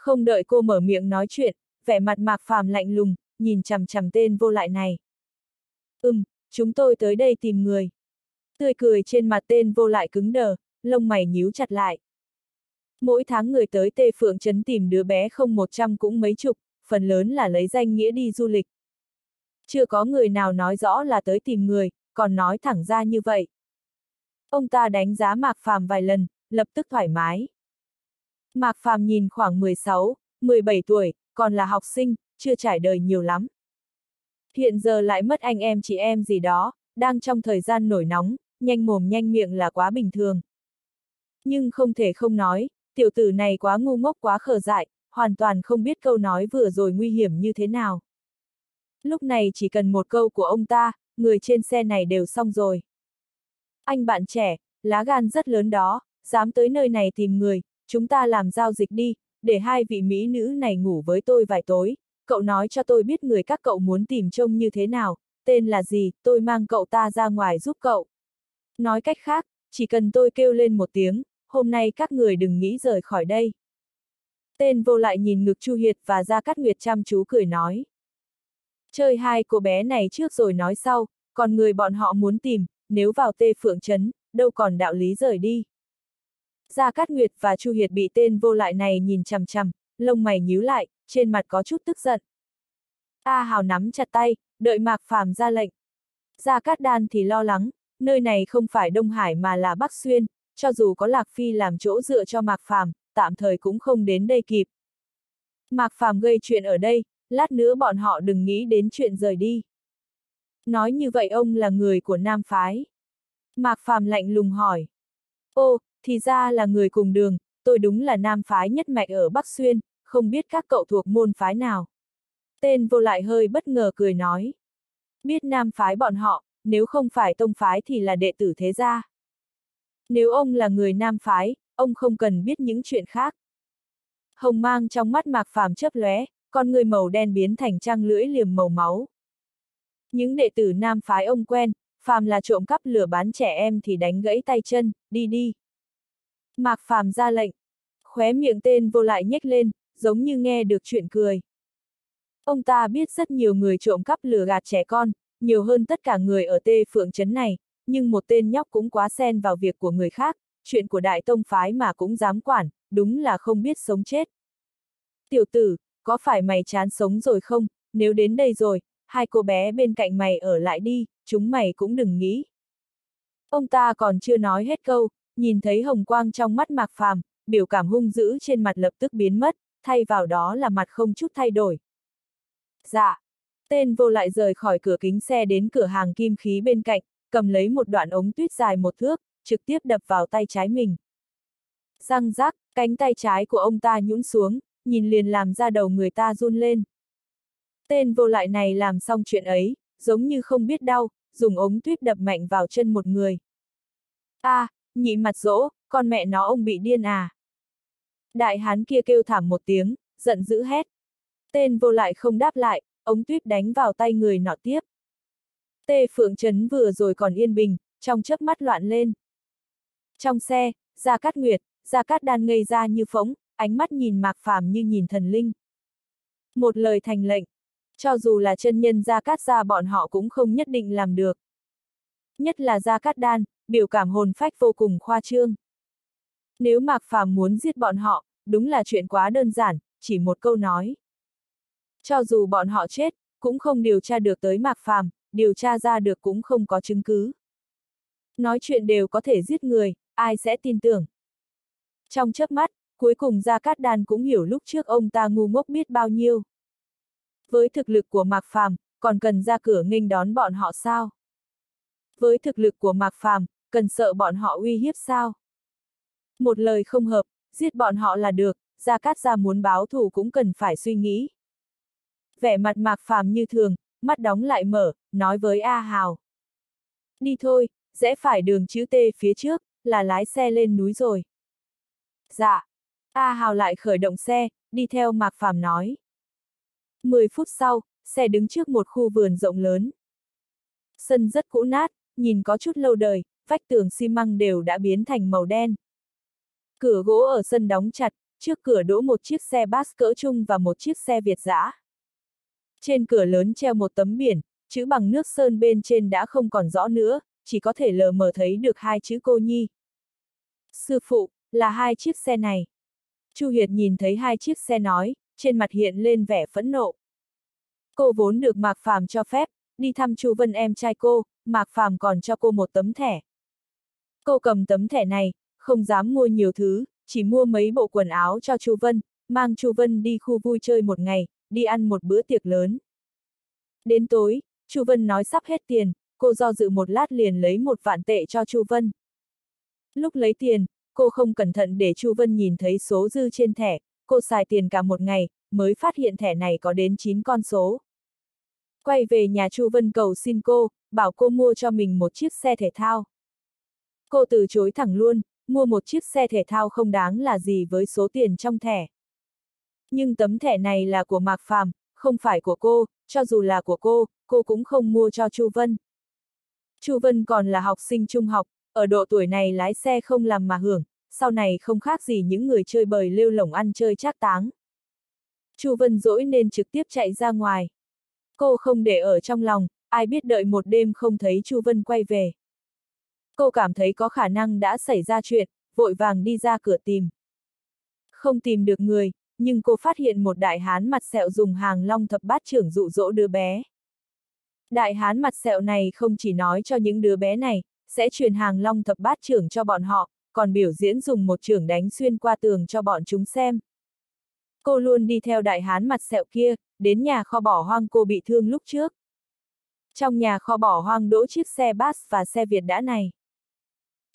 Không đợi cô mở miệng nói chuyện, vẻ mặt mạc phàm lạnh lùng, nhìn chằm chằm tên vô lại này. Ừm, chúng tôi tới đây tìm người. Tươi cười trên mặt tên vô lại cứng đờ, lông mày nhíu chặt lại. Mỗi tháng người tới Tê Phượng Trấn tìm đứa bé không một trăm cũng mấy chục, phần lớn là lấy danh nghĩa đi du lịch. Chưa có người nào nói rõ là tới tìm người, còn nói thẳng ra như vậy. Ông ta đánh giá Mạc Phàm vài lần, lập tức thoải mái. Mạc Phàm nhìn khoảng 16, 17 tuổi, còn là học sinh, chưa trải đời nhiều lắm. Hiện giờ lại mất anh em chị em gì đó, đang trong thời gian nổi nóng, nhanh mồm nhanh miệng là quá bình thường. Nhưng không thể không nói, tiểu tử này quá ngu ngốc quá khờ dại, hoàn toàn không biết câu nói vừa rồi nguy hiểm như thế nào. Lúc này chỉ cần một câu của ông ta, người trên xe này đều xong rồi. Anh bạn trẻ, lá gan rất lớn đó, dám tới nơi này tìm người, chúng ta làm giao dịch đi, để hai vị mỹ nữ này ngủ với tôi vài tối, cậu nói cho tôi biết người các cậu muốn tìm trông như thế nào, tên là gì, tôi mang cậu ta ra ngoài giúp cậu. Nói cách khác, chỉ cần tôi kêu lên một tiếng, hôm nay các người đừng nghĩ rời khỏi đây. Tên vô lại nhìn ngực Chu Hiệt và ra cắt nguyệt chăm chú cười nói. Chơi hai cô bé này trước rồi nói sau, còn người bọn họ muốn tìm, nếu vào tê phượng trấn, đâu còn đạo lý rời đi. Gia Cát Nguyệt và Chu Hiệt bị tên vô lại này nhìn chằm chằm, lông mày nhíu lại, trên mặt có chút tức giận. A Hào nắm chặt tay, đợi Mạc Phàm ra lệnh. Gia Cát Đan thì lo lắng, nơi này không phải Đông Hải mà là Bắc Xuyên, cho dù có Lạc Phi làm chỗ dựa cho Mạc Phàm, tạm thời cũng không đến đây kịp. Mạc Phàm gây chuyện ở đây, lát nữa bọn họ đừng nghĩ đến chuyện rời đi. Nói như vậy ông là người của Nam Phái. Mạc Phàm lạnh lùng hỏi. Ô, thì ra là người cùng đường, tôi đúng là Nam Phái nhất mạch ở Bắc Xuyên, không biết các cậu thuộc môn phái nào. Tên vô lại hơi bất ngờ cười nói. Biết Nam Phái bọn họ, nếu không phải Tông Phái thì là đệ tử thế gia. Nếu ông là người Nam Phái, ông không cần biết những chuyện khác. Hồng mang trong mắt Mạc Phàm chớp lóe, con người màu đen biến thành trăng lưỡi liềm màu máu. Những đệ tử nam phái ông quen, phàm là trộm cắp lừa bán trẻ em thì đánh gãy tay chân, đi đi. Mạc phàm ra lệnh. Khóe miệng tên vô lại nhếch lên, giống như nghe được chuyện cười. Ông ta biết rất nhiều người trộm cắp lừa gạt trẻ con, nhiều hơn tất cả người ở tê phượng trấn này, nhưng một tên nhóc cũng quá xen vào việc của người khác, chuyện của đại tông phái mà cũng dám quản, đúng là không biết sống chết. Tiểu tử, có phải mày chán sống rồi không, nếu đến đây rồi, hai cô bé bên cạnh mày ở lại đi, chúng mày cũng đừng nghĩ. Ông ta còn chưa nói hết câu, nhìn thấy hồng quang trong mắt mạc phàm, biểu cảm hung dữ trên mặt lập tức biến mất, thay vào đó là mặt không chút thay đổi. Dạ. Tên vô lại rời khỏi cửa kính xe đến cửa hàng kim khí bên cạnh, cầm lấy một đoạn ống tuyết dài một thước, trực tiếp đập vào tay trái mình. Răng rắc, cánh tay trái của ông ta nhũn xuống, nhìn liền làm ra đầu người ta run lên. Tên vô lại này làm xong chuyện ấy, giống như không biết đau, dùng ống tuyết đập mạnh vào chân một người. a à, nhị mặt dỗ, con mẹ nó ông bị điên à. Đại hán kia kêu thảm một tiếng, giận dữ hét. Tên vô lại không đáp lại, ống tuyết đánh vào tay người nọ tiếp. Tê Phượng Trấn vừa rồi còn yên bình, trong chớp mắt loạn lên. Trong xe, Gia Cát Nguyệt, Gia Cát Đan ngây ra như phóng, ánh mắt nhìn Mạc Phàm như nhìn thần linh. Một lời thành lệnh, cho dù là chân nhân Gia Cát gia bọn họ cũng không nhất định làm được. Nhất là Gia Cát Đan, biểu cảm hồn phách vô cùng khoa trương. Nếu Mạc Phàm muốn giết bọn họ, đúng là chuyện quá đơn giản, chỉ một câu nói. Cho dù bọn họ chết, cũng không điều tra được tới Mạc Phàm, điều tra ra được cũng không có chứng cứ. Nói chuyện đều có thể giết người, ai sẽ tin tưởng. Trong chớp mắt, cuối cùng Gia Cát Đan cũng hiểu lúc trước ông ta ngu ngốc biết bao nhiêu. Với thực lực của Mạc Phàm, còn cần ra cửa nghênh đón bọn họ sao? Với thực lực của Mạc Phàm, cần sợ bọn họ uy hiếp sao? Một lời không hợp, giết bọn họ là được, Gia Cát Gia muốn báo thù cũng cần phải suy nghĩ. Vẻ mặt Mạc Phàm như thường, mắt đóng lại mở, nói với A Hào. Đi thôi, rẽ phải đường chữ T phía trước, là lái xe lên núi rồi. Dạ. A Hào lại khởi động xe, đi theo Mạc Phàm nói. 10 phút sau, xe đứng trước một khu vườn rộng lớn. Sân rất cũ nát, nhìn có chút lâu đời, vách tường xi măng đều đã biến thành màu đen. Cửa gỗ ở sân đóng chặt, trước cửa đỗ một chiếc xe bus cỡ trung và một chiếc xe Việt dã. Trên cửa lớn treo một tấm biển, chữ bằng nước sơn bên trên đã không còn rõ nữa, chỉ có thể lờ mờ thấy được hai chữ cô nhi. Sư phụ, là hai chiếc xe này. Chu Hiệt nhìn thấy hai chiếc xe nói, trên mặt hiện lên vẻ phẫn nộ. Cô vốn được Mạc Phàm cho phép, đi thăm Chu Vân em trai cô, Mạc Phàm còn cho cô một tấm thẻ. Cô cầm tấm thẻ này, không dám mua nhiều thứ, chỉ mua mấy bộ quần áo cho Chu Vân, mang Chu Vân đi khu vui chơi một ngày, đi ăn một bữa tiệc lớn. Đến tối, Chu Vân nói sắp hết tiền, cô do dự một lát liền lấy một vạn tệ cho Chu Vân. Lúc lấy tiền, cô không cẩn thận để Chu Vân nhìn thấy số dư trên thẻ, cô xài tiền cả một ngày, mới phát hiện thẻ này có đến 9 con số. Quay về nhà Chu Vân cầu xin cô, bảo cô mua cho mình một chiếc xe thể thao. Cô từ chối thẳng luôn, mua một chiếc xe thể thao không đáng là gì với số tiền trong thẻ. Nhưng tấm thẻ này là của Mạc Phàm, không phải của cô, cho dù là của cô, cô cũng không mua cho Chu Vân. Chu Vân còn là học sinh trung học, ở độ tuổi này lái xe không làm mà hưởng, sau này không khác gì những người chơi bời lêu lỏng ăn chơi trác táng. Chu Vân dỗi nên trực tiếp chạy ra ngoài. Cô không để ở trong lòng, ai biết đợi một đêm không thấy Chu Vân quay về. Cô cảm thấy có khả năng đã xảy ra chuyện, vội vàng đi ra cửa tìm. Không tìm được người, nhưng cô phát hiện một đại hán mặt sẹo dùng hàng long thập bát trưởng dụ dỗ đứa bé. Đại hán mặt sẹo này không chỉ nói cho những đứa bé này, sẽ truyền hàng long thập bát trưởng cho bọn họ, còn biểu diễn dùng một trưởng đánh xuyên qua tường cho bọn chúng xem. Cô luôn đi theo đại hán mặt sẹo kia, đến nhà kho bỏ hoang cô bị thương lúc trước. Trong nhà kho bỏ hoang đỗ chiếc xe bus và xe Việt đã này.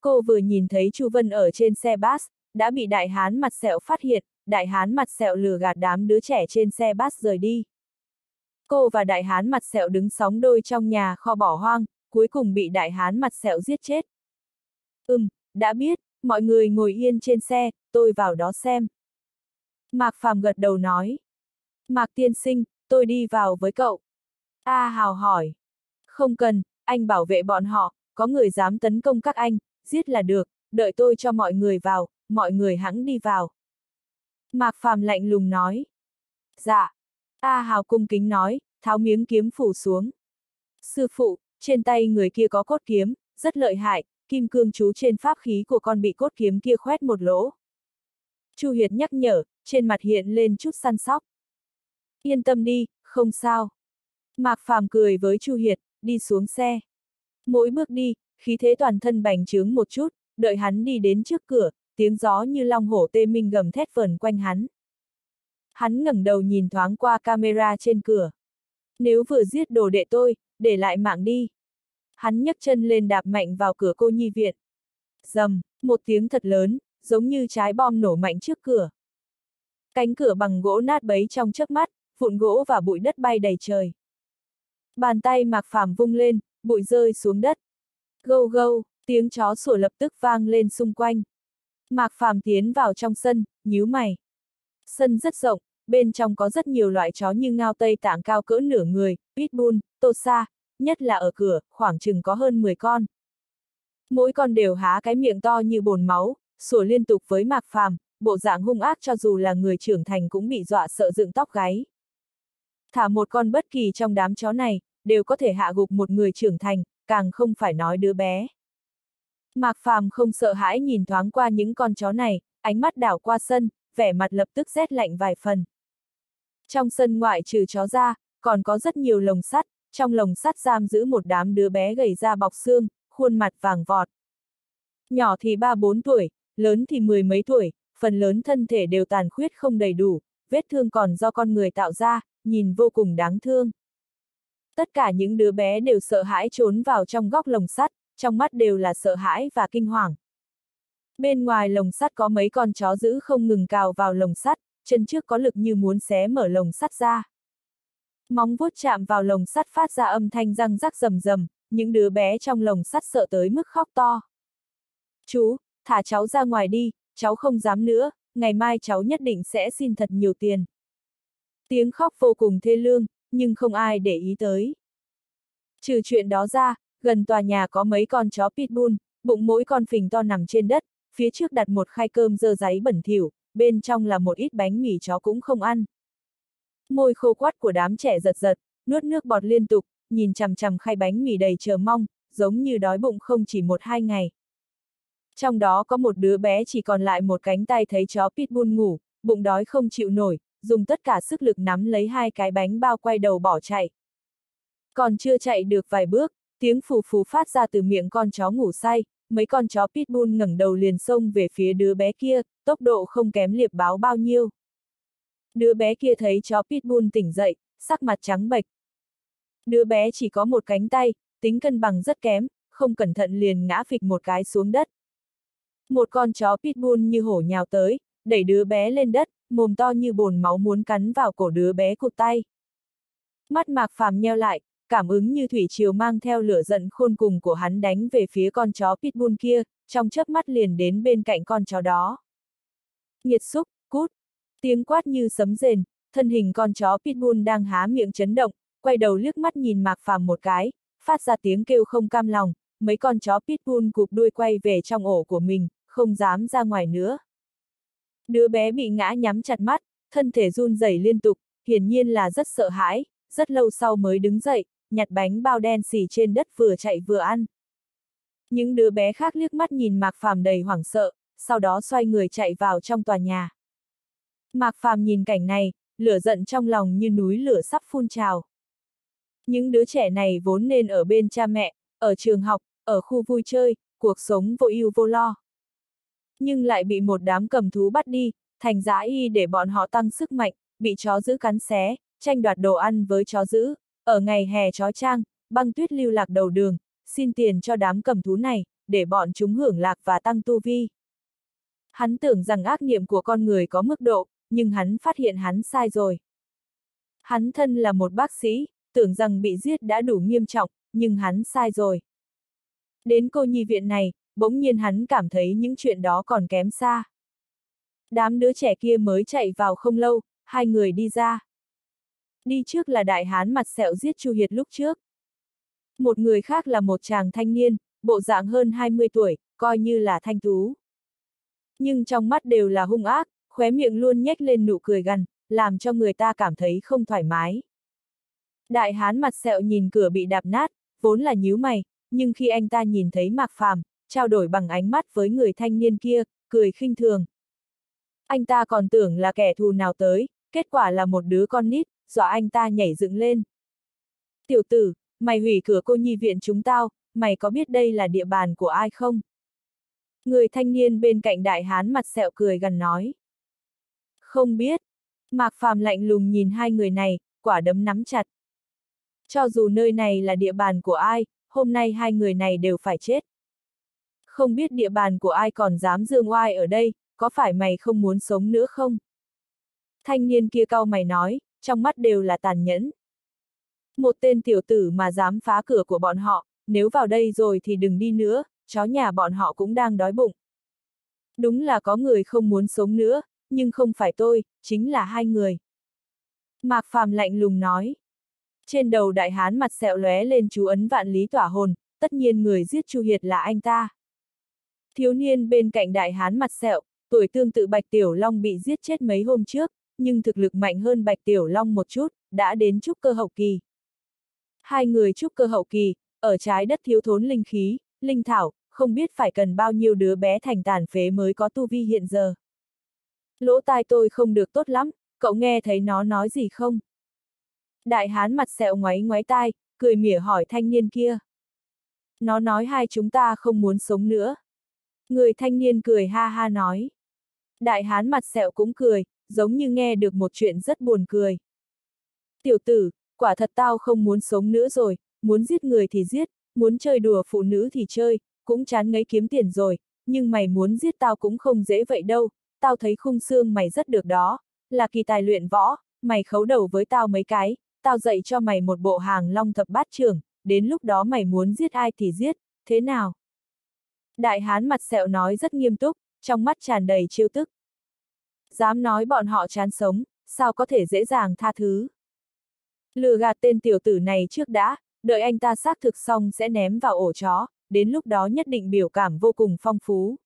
Cô vừa nhìn thấy Chu Vân ở trên xe bus, đã bị đại hán mặt sẹo phát hiện, đại hán mặt sẹo lừa gạt đám đứa trẻ trên xe bus rời đi. Cô và đại hán mặt sẹo đứng sóng đôi trong nhà kho bỏ hoang, cuối cùng bị đại hán mặt sẹo giết chết. Ừm, đã biết, mọi người ngồi yên trên xe, tôi vào đó xem. Mạc Phàm gật đầu nói. Mạc tiên sinh, tôi đi vào với cậu. A Hào hỏi. Không cần, anh bảo vệ bọn họ, có người dám tấn công các anh, giết là được, đợi tôi cho mọi người vào, mọi người hãng đi vào. Mạc Phàm lạnh lùng nói. Dạ. A Hào cung kính nói, tháo miếng kiếm phủ xuống. Sư phụ, trên tay người kia có cốt kiếm, rất lợi hại, kim cương chú trên pháp khí của con bị cốt kiếm kia khoét một lỗ. Chu Hiệt nhắc nhở, trên mặt hiện lên chút săn sóc. Yên tâm đi, không sao. Mạc Phàm cười với Chu Hiệt, đi xuống xe. Mỗi bước đi, khí thế toàn thân bành trướng một chút, đợi hắn đi đến trước cửa, tiếng gió như long hổ tê minh gầm thét vần quanh hắn. Hắn ngẩng đầu nhìn thoáng qua camera trên cửa. Nếu vừa giết đồ đệ tôi, để lại mạng đi. Hắn nhấc chân lên đạp mạnh vào cửa cô nhi viện. Dầm, một tiếng thật lớn, giống như trái bom nổ mạnh trước cửa. Cánh cửa bằng gỗ nát bấy trong chớp mắt, vụn gỗ và bụi đất bay đầy trời. Bàn tay Mạc Phàm vung lên, bụi rơi xuống đất. Gâu gâu, tiếng chó sủa lập tức vang lên xung quanh. Mạc Phàm tiến vào trong sân, nhíu mày. Sân rất rộng, bên trong có rất nhiều loại chó như ngao tây tạng cao cỡ nửa người, pitbull, tosa, nhất là ở cửa, khoảng chừng có hơn 10 con. Mỗi con đều há cái miệng to như bồn máu, sủa liên tục với Mạc Phàm, bộ dạng hung ác cho dù là người trưởng thành cũng bị dọa sợ dựng tóc gáy. Thả một con bất kỳ trong đám chó này, đều có thể hạ gục một người trưởng thành, càng không phải nói đứa bé. Mạc Phàm không sợ hãi nhìn thoáng qua những con chó này, ánh mắt đảo qua sân, vẻ mặt lập tức rét lạnh vài phần. Trong sân ngoại trừ chó ra, còn có rất nhiều lồng sắt, trong lồng sắt giam giữ một đám đứa bé gầy da bọc xương, khuôn mặt vàng vọt. Nhỏ thì ba bốn tuổi, lớn thì mười mấy tuổi, phần lớn thân thể đều tàn khuyết không đầy đủ, vết thương còn do con người tạo ra, nhìn vô cùng đáng thương. Tất cả những đứa bé đều sợ hãi trốn vào trong góc lồng sắt, trong mắt đều là sợ hãi và kinh hoàng. Bên ngoài lồng sắt có mấy con chó giữ không ngừng cào vào lồng sắt, chân trước có lực như muốn xé mở lồng sắt ra. Móng vuốt chạm vào lồng sắt phát ra âm thanh răng rắc rầm rầm, những đứa bé trong lồng sắt sợ tới mức khóc to. Chú, thả cháu ra ngoài đi, cháu không dám nữa, ngày mai cháu nhất định sẽ xin thật nhiều tiền. Tiếng khóc vô cùng thê lương, nhưng không ai để ý tới. Trừ chuyện đó ra, gần tòa nhà có mấy con chó pitbull, bụng mỗi con phình to nằm trên đất, phía trước đặt một khay cơm dơ giấy bẩn thỉu, bên trong là một ít bánh mì chó cũng không ăn. Môi khô quắt của đám trẻ giật giật, nuốt nước bọt liên tục, nhìn chằm chằm khay bánh mì đầy chờ mong, giống như đói bụng không chỉ một hai ngày. Trong đó có một đứa bé chỉ còn lại một cánh tay thấy chó pitbull ngủ, bụng đói không chịu nổi, dùng tất cả sức lực nắm lấy hai cái bánh bao quay đầu bỏ chạy. Còn chưa chạy được vài bước, tiếng phù phù phát ra từ miệng con chó ngủ say, mấy con chó pitbull ngẩng đầu liền xông về phía đứa bé kia, tốc độ không kém liệp báo bao nhiêu. Đứa bé kia thấy chó pitbull tỉnh dậy, sắc mặt trắng bệch. Đứa bé chỉ có một cánh tay, tính cân bằng rất kém, không cẩn thận liền ngã phịch một cái xuống đất. Một con chó pitbull như hổ nhào tới, đẩy đứa bé lên đất, mồm to như bồn máu muốn cắn vào cổ đứa bé cụt tay. Mắt mạc phàm nheo lại, cảm ứng như thủy triều mang theo lửa giận khôn cùng của hắn đánh về phía con chó pitbull kia, trong chớp mắt liền đến bên cạnh con chó đó. Nhiệt xúc, cút, tiếng quát như sấm rền, thân hình con chó pitbull đang há miệng chấn động, quay đầu liếc mắt nhìn mạc phàm một cái, phát ra tiếng kêu không cam lòng, mấy con chó pitbull cụp đuôi quay về trong ổ của mình, không dám ra ngoài nữa. Đứa bé bị ngã nhắm chặt mắt, thân thể run rẩy liên tục, hiển nhiên là rất sợ hãi, rất lâu sau mới đứng dậy, nhặt bánh bao đen xì trên đất vừa chạy vừa ăn. Những đứa bé khác liếc mắt nhìn Mạc Phàm đầy hoảng sợ, sau đó xoay người chạy vào trong tòa nhà. Mạc Phàm nhìn cảnh này, lửa giận trong lòng như núi lửa sắp phun trào. Những đứa trẻ này vốn nên ở bên cha mẹ, ở trường học, ở khu vui chơi, cuộc sống vô ưu vô lo. Nhưng lại bị một đám cầm thú bắt đi, thành giá y để bọn họ tăng sức mạnh, bị chó giữ cắn xé, tranh đoạt đồ ăn với chó giữ, ở ngày hè chó trang, băng tuyết lưu lạc đầu đường, xin tiền cho đám cầm thú này, để bọn chúng hưởng lạc và tăng tu vi. Hắn tưởng rằng ác niệm của con người có mức độ, nhưng hắn phát hiện hắn sai rồi. Hắn thân là một bác sĩ, tưởng rằng bị giết đã đủ nghiêm trọng, nhưng hắn sai rồi. Đến cô nhi viện này, bỗng nhiên hắn cảm thấy những chuyện đó còn kém xa. Đám đứa trẻ kia mới chạy vào không lâu, hai người đi ra. Đi trước là đại hán mặt sẹo giết Chu Hiệt lúc trước. Một người khác là một chàng thanh niên, bộ dạng hơn 20 tuổi, coi như là thanh tú. Nhưng trong mắt đều là hung ác, khóe miệng luôn nhếch lên nụ cười gằn, làm cho người ta cảm thấy không thoải mái. Đại hán mặt sẹo nhìn cửa bị đạp nát, vốn là nhíu mày, nhưng khi anh ta nhìn thấy Mạc Phàm, trao đổi bằng ánh mắt với người thanh niên kia, cười khinh thường. Anh ta còn tưởng là kẻ thù nào tới, kết quả là một đứa con nít, dọa anh ta nhảy dựng lên. Tiểu tử, mày hủy cửa cô nhi viện chúng tao, mày có biết đây là địa bàn của ai không? Người thanh niên bên cạnh đại hán mặt sẹo cười gần nói. Không biết. Mạc Phàm lạnh lùng nhìn hai người này, quả đấm nắm chặt. Cho dù nơi này là địa bàn của ai, hôm nay hai người này đều phải chết. Không biết địa bàn của ai còn dám dương oai ở đây, có phải mày không muốn sống nữa không? Thanh niên kia cau mày nói, trong mắt đều là tàn nhẫn. Một tên tiểu tử mà dám phá cửa của bọn họ, nếu vào đây rồi thì đừng đi nữa, chó nhà bọn họ cũng đang đói bụng. Đúng là có người không muốn sống nữa, nhưng không phải tôi, chính là hai người. Mạc Phàm lạnh lùng nói. Trên đầu đại hán mặt sẹo lóe lên chú ấn vạn lý tỏa hồn, tất nhiên người giết Chu Hiệt là anh ta. Thiếu niên bên cạnh đại hán mặt sẹo, tuổi tương tự Bạch Tiểu Long bị giết chết mấy hôm trước, nhưng thực lực mạnh hơn Bạch Tiểu Long một chút, đã đến trúc cơ hậu kỳ. Hai người trúc cơ hậu kỳ, ở trái đất thiếu thốn linh khí, linh thảo, không biết phải cần bao nhiêu đứa bé thành tàn phế mới có tu vi hiện giờ. Lỗ tai tôi không được tốt lắm, cậu nghe thấy nó nói gì không? Đại hán mặt sẹo ngoáy ngoáy tai, cười mỉa hỏi thanh niên kia. Nó nói hai chúng ta không muốn sống nữa. Người thanh niên cười ha ha nói. Đại hán mặt sẹo cũng cười, giống như nghe được một chuyện rất buồn cười. Tiểu tử, quả thật tao không muốn sống nữa rồi, muốn giết người thì giết, muốn chơi đùa phụ nữ thì chơi, cũng chán ngấy kiếm tiền rồi, nhưng mày muốn giết tao cũng không dễ vậy đâu, tao thấy khung xương mày rất được đó, là kỳ tài luyện võ, mày khấu đầu với tao mấy cái, tao dạy cho mày một bộ hàng long thập bát trưởng, đến lúc đó mày muốn giết ai thì giết, thế nào? Đại hán mặt sẹo nói rất nghiêm túc, trong mắt tràn đầy chiêu tức. Dám nói bọn họ chán sống, sao có thể dễ dàng tha thứ? Lừa gạt tên tiểu tử này trước đã, đợi anh ta xác thực xong sẽ ném vào ổ chó, đến lúc đó nhất định biểu cảm vô cùng phong phú.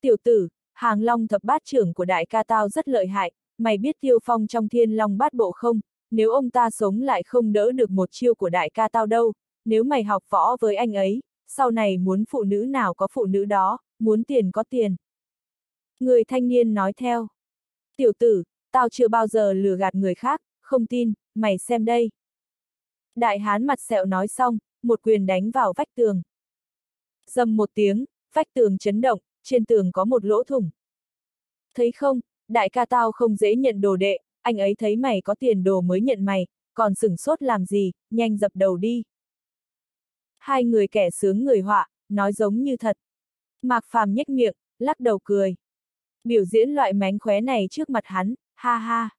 Tiểu tử, hàng long thập bát trưởng của đại ca tao rất lợi hại, mày biết tiêu phong trong thiên long bát bộ không? Nếu ông ta sống lại không đỡ được một chiêu của đại ca tao đâu, nếu mày học võ với anh ấy, sau này muốn phụ nữ nào có phụ nữ đó, muốn tiền có tiền. Người thanh niên nói theo. Tiểu tử, tao chưa bao giờ lừa gạt người khác, không tin, mày xem đây. Đại hán mặt sẹo nói xong, một quyền đánh vào vách tường. Dầm một tiếng, vách tường chấn động, trên tường có một lỗ thủng. Thấy không, đại ca tao không dễ nhận đồ đệ, anh ấy thấy mày có tiền đồ mới nhận mày, còn sửng sốt làm gì, nhanh dập đầu đi. Hai người kẻ sướng người họa, nói giống như thật. Mạc Phàm nhếch miệng, lắc đầu cười. Biểu diễn loại mánh khóe này trước mặt hắn, ha ha.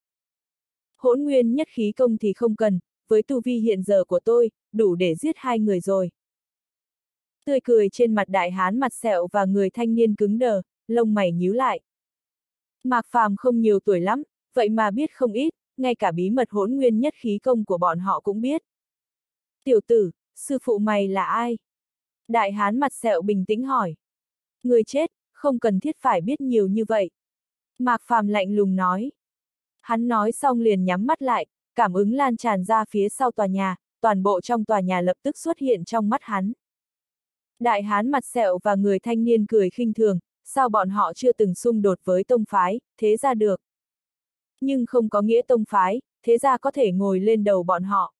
Hỗn nguyên nhất khí công thì không cần, với tu vi hiện giờ của tôi, đủ để giết hai người rồi. Tươi cười trên mặt đại hán mặt sẹo và người thanh niên cứng đờ, lông mày nhíu lại. Mạc Phàm không nhiều tuổi lắm, vậy mà biết không ít, ngay cả bí mật hỗn nguyên nhất khí công của bọn họ cũng biết. Tiểu tử, sư phụ mày là ai? Đại hán mặt sẹo bình tĩnh hỏi. Người chết, không cần thiết phải biết nhiều như vậy. Mạc Phàm lạnh lùng nói. Hắn nói xong liền nhắm mắt lại, cảm ứng lan tràn ra phía sau tòa nhà, toàn bộ trong tòa nhà lập tức xuất hiện trong mắt hắn. Đại hán mặt sẹo và người thanh niên cười khinh thường, sao bọn họ chưa từng xung đột với tông phái, thế ra được. Nhưng không có nghĩa tông phái, thế ra có thể ngồi lên đầu bọn họ.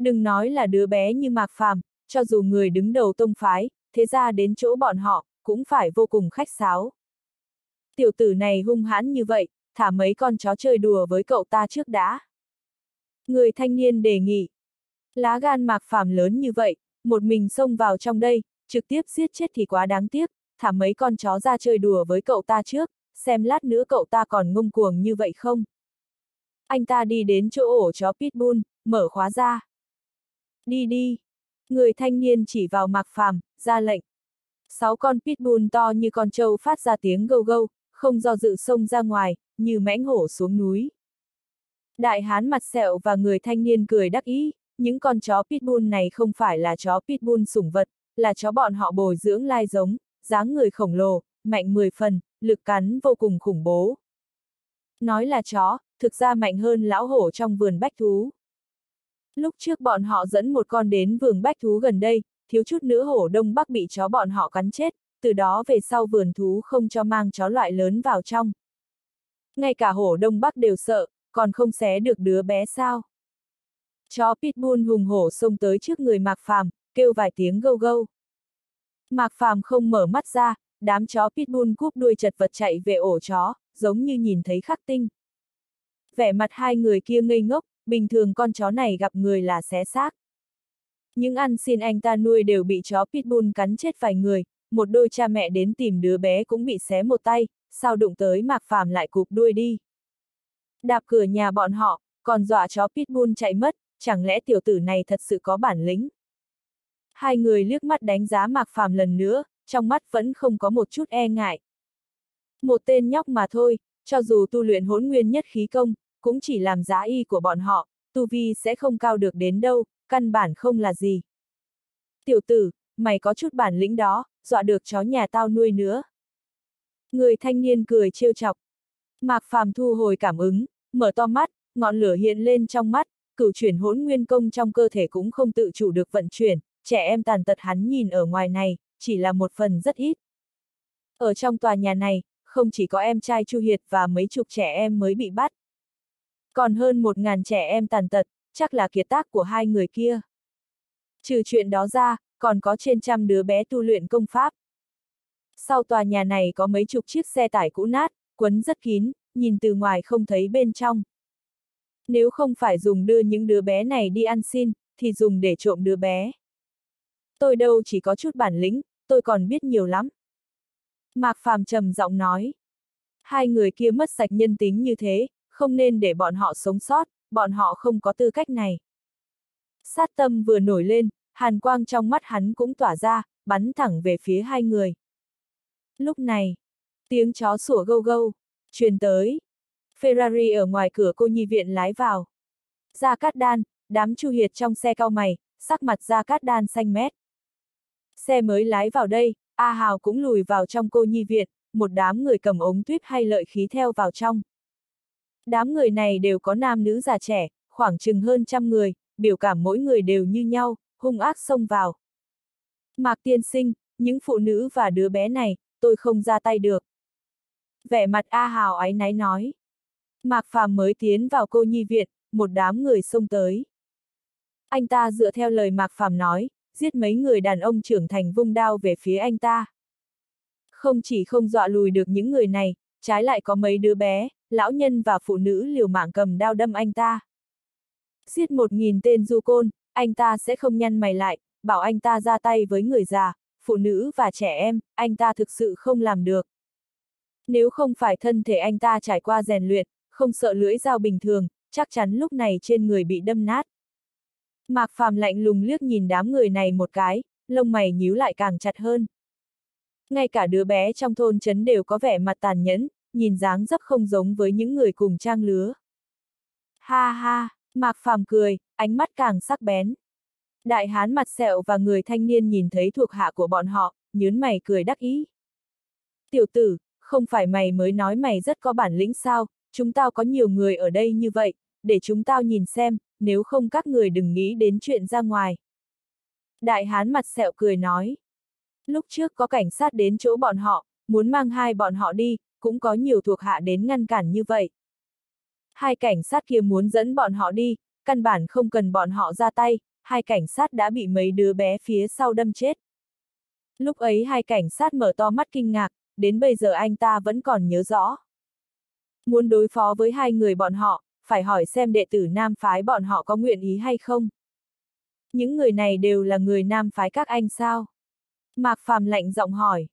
Đừng nói là đứa bé như Mạc Phàm, cho dù người đứng đầu tông phái, thế ra đến chỗ bọn họ, cũng phải vô cùng khách sáo. Tiểu tử này hung hãn như vậy, thả mấy con chó chơi đùa với cậu ta trước đã. Người thanh niên đề nghị. Lá gan Mạc Phàm lớn như vậy, một mình xông vào trong đây, trực tiếp giết chết thì quá đáng tiếc, thả mấy con chó ra chơi đùa với cậu ta trước, xem lát nữa cậu ta còn ngông cuồng như vậy không. Anh ta đi đến chỗ ổ chó Pitbull, mở khóa ra. Đi đi. Người thanh niên chỉ vào Mạc Phàm, ra lệnh. Sáu con Pitbull to như con trâu phát ra tiếng gâu gâu, không do dự xông ra ngoài, như mãnh hổ xuống núi. Đại hán mặt sẹo và người thanh niên cười đắc ý, những con chó pitbull này không phải là chó pitbull sủng vật, là chó bọn họ bồi dưỡng lai giống, dáng người khổng lồ, mạnh 10 phần, lực cắn vô cùng khủng bố. Nói là chó, thực ra mạnh hơn lão hổ trong vườn bách thú. Lúc trước bọn họ dẫn một con đến vườn bách thú gần đây, thiếu chút nữa hổ đông bắc bị chó bọn họ cắn chết, từ đó về sau vườn thú không cho mang chó loại lớn vào trong. Ngay cả hổ đông bắc đều sợ, còn không xé được đứa bé sao. Chó Pitbull hùng hổ xông tới trước người Mạc Phàm, kêu vài tiếng gâu gâu. Mạc Phàm không mở mắt ra, đám chó Pitbull cúp đuôi chật vật chạy về ổ chó, giống như nhìn thấy khắc tinh. Vẻ mặt hai người kia ngây ngốc, bình thường con chó này gặp người là xé xác. Những ăn xin anh ta nuôi đều bị chó pitbull cắn chết vài người, một đôi cha mẹ đến tìm đứa bé cũng bị xé một tay, sao đụng tới Mạc Phàm lại cụp đuôi đi. Đạp cửa nhà bọn họ, còn dọa chó pitbull chạy mất, chẳng lẽ tiểu tử này thật sự có bản lĩnh. Hai người liếc mắt đánh giá Mạc Phàm lần nữa, trong mắt vẫn không có một chút e ngại. Một tên nhóc mà thôi, cho dù tu luyện hỗn nguyên nhất khí công, cũng chỉ làm giá y của bọn họ, tu vi sẽ không cao được đến đâu, căn bản không là gì. Tiểu tử, mày có chút bản lĩnh đó, dọa được chó nhà tao nuôi nữa. Người thanh niên cười trêu chọc. Mạc Phàm thu hồi cảm ứng, mở to mắt, ngọn lửa hiện lên trong mắt, cửu chuyển hỗn nguyên công trong cơ thể cũng không tự chủ được vận chuyển, trẻ em tàn tật hắn nhìn ở ngoài này, chỉ là một phần rất ít. Ở trong tòa nhà này, không chỉ có em trai Chu Hiệt và mấy chục trẻ em mới bị bắt. Còn hơn một ngàn trẻ em tàn tật, chắc là kiệt tác của hai người kia. Trừ chuyện đó ra, còn có trên trăm đứa bé tu luyện công pháp. Sau tòa nhà này có mấy chục chiếc xe tải cũ nát, quấn rất kín, nhìn từ ngoài không thấy bên trong. Nếu không phải dùng đưa những đứa bé này đi ăn xin, thì dùng để trộm đứa bé. Tôi đâu chỉ có chút bản lĩnh, tôi còn biết nhiều lắm. Mạc Phàm trầm giọng nói. Hai người kia mất sạch nhân tính như thế, không nên để bọn họ sống sót, bọn họ không có tư cách này. Sát tâm vừa nổi lên, hàn quang trong mắt hắn cũng tỏa ra, bắn thẳng về phía hai người. Lúc này, tiếng chó sủa gâu gâu, truyền tới. Ferrari ở ngoài cửa cô nhi viện lái vào. Gia Cát Đan, đám chu hiệt trong xe cao mày, sắc mặt Gia Cát Đan xanh mét. Xe mới lái vào đây, A Hào cũng lùi vào trong cô nhi viện, một đám người cầm ống tuyếp hay lợi khí theo vào trong. Đám người này đều có nam nữ già trẻ, khoảng chừng hơn trăm người, biểu cảm mỗi người đều như nhau, hung ác xông vào. Mạc tiên sinh, những phụ nữ và đứa bé này, tôi không ra tay được. Vẻ mặt A Hào ái náy nói. Mạc Phàm mới tiến vào cô nhi viện, một đám người xông tới. Anh ta dựa theo lời Mạc Phàm nói, giết mấy người đàn ông trưởng thành vung đao về phía anh ta. Không chỉ không dọa lùi được những người này, trái lại có mấy đứa bé, lão nhân và phụ nữ liều mạng cầm đao đâm anh ta. Giết một nghìn tên du côn, anh ta sẽ không nhăn mày lại, bảo anh ta ra tay với người già, phụ nữ và trẻ em, anh ta thực sự không làm được. Nếu không phải thân thể anh ta trải qua rèn luyện, không sợ lưỡi dao bình thường, chắc chắn lúc này trên người bị đâm nát. Mạc Phàm lạnh lùng liếc nhìn đám người này một cái, lông mày nhíu lại càng chặt hơn. Ngay cả đứa bé trong thôn trấn đều có vẻ mặt tàn nhẫn, nhìn dáng dấp không giống với những người cùng trang lứa. Ha ha, Mạc Phàm cười, ánh mắt càng sắc bén. Đại hán mặt sẹo và người thanh niên nhìn thấy thuộc hạ của bọn họ, nhớn mày cười đắc ý. Tiểu tử, không phải mày mới nói mày rất có bản lĩnh sao, chúng tao có nhiều người ở đây như vậy, để chúng tao nhìn xem, nếu không các người đừng nghĩ đến chuyện ra ngoài. Đại hán mặt sẹo cười nói. Lúc trước có cảnh sát đến chỗ bọn họ, muốn mang hai bọn họ đi, cũng có nhiều thuộc hạ đến ngăn cản như vậy. Hai cảnh sát kia muốn dẫn bọn họ đi, căn bản không cần bọn họ ra tay, hai cảnh sát đã bị mấy đứa bé phía sau đâm chết. Lúc ấy hai cảnh sát mở to mắt kinh ngạc, đến bây giờ anh ta vẫn còn nhớ rõ. Muốn đối phó với hai người bọn họ, phải hỏi xem đệ tử nam phái bọn họ có nguyện ý hay không. Những người này đều là người nam phái các anh sao? Mạc Phàm lạnh giọng hỏi.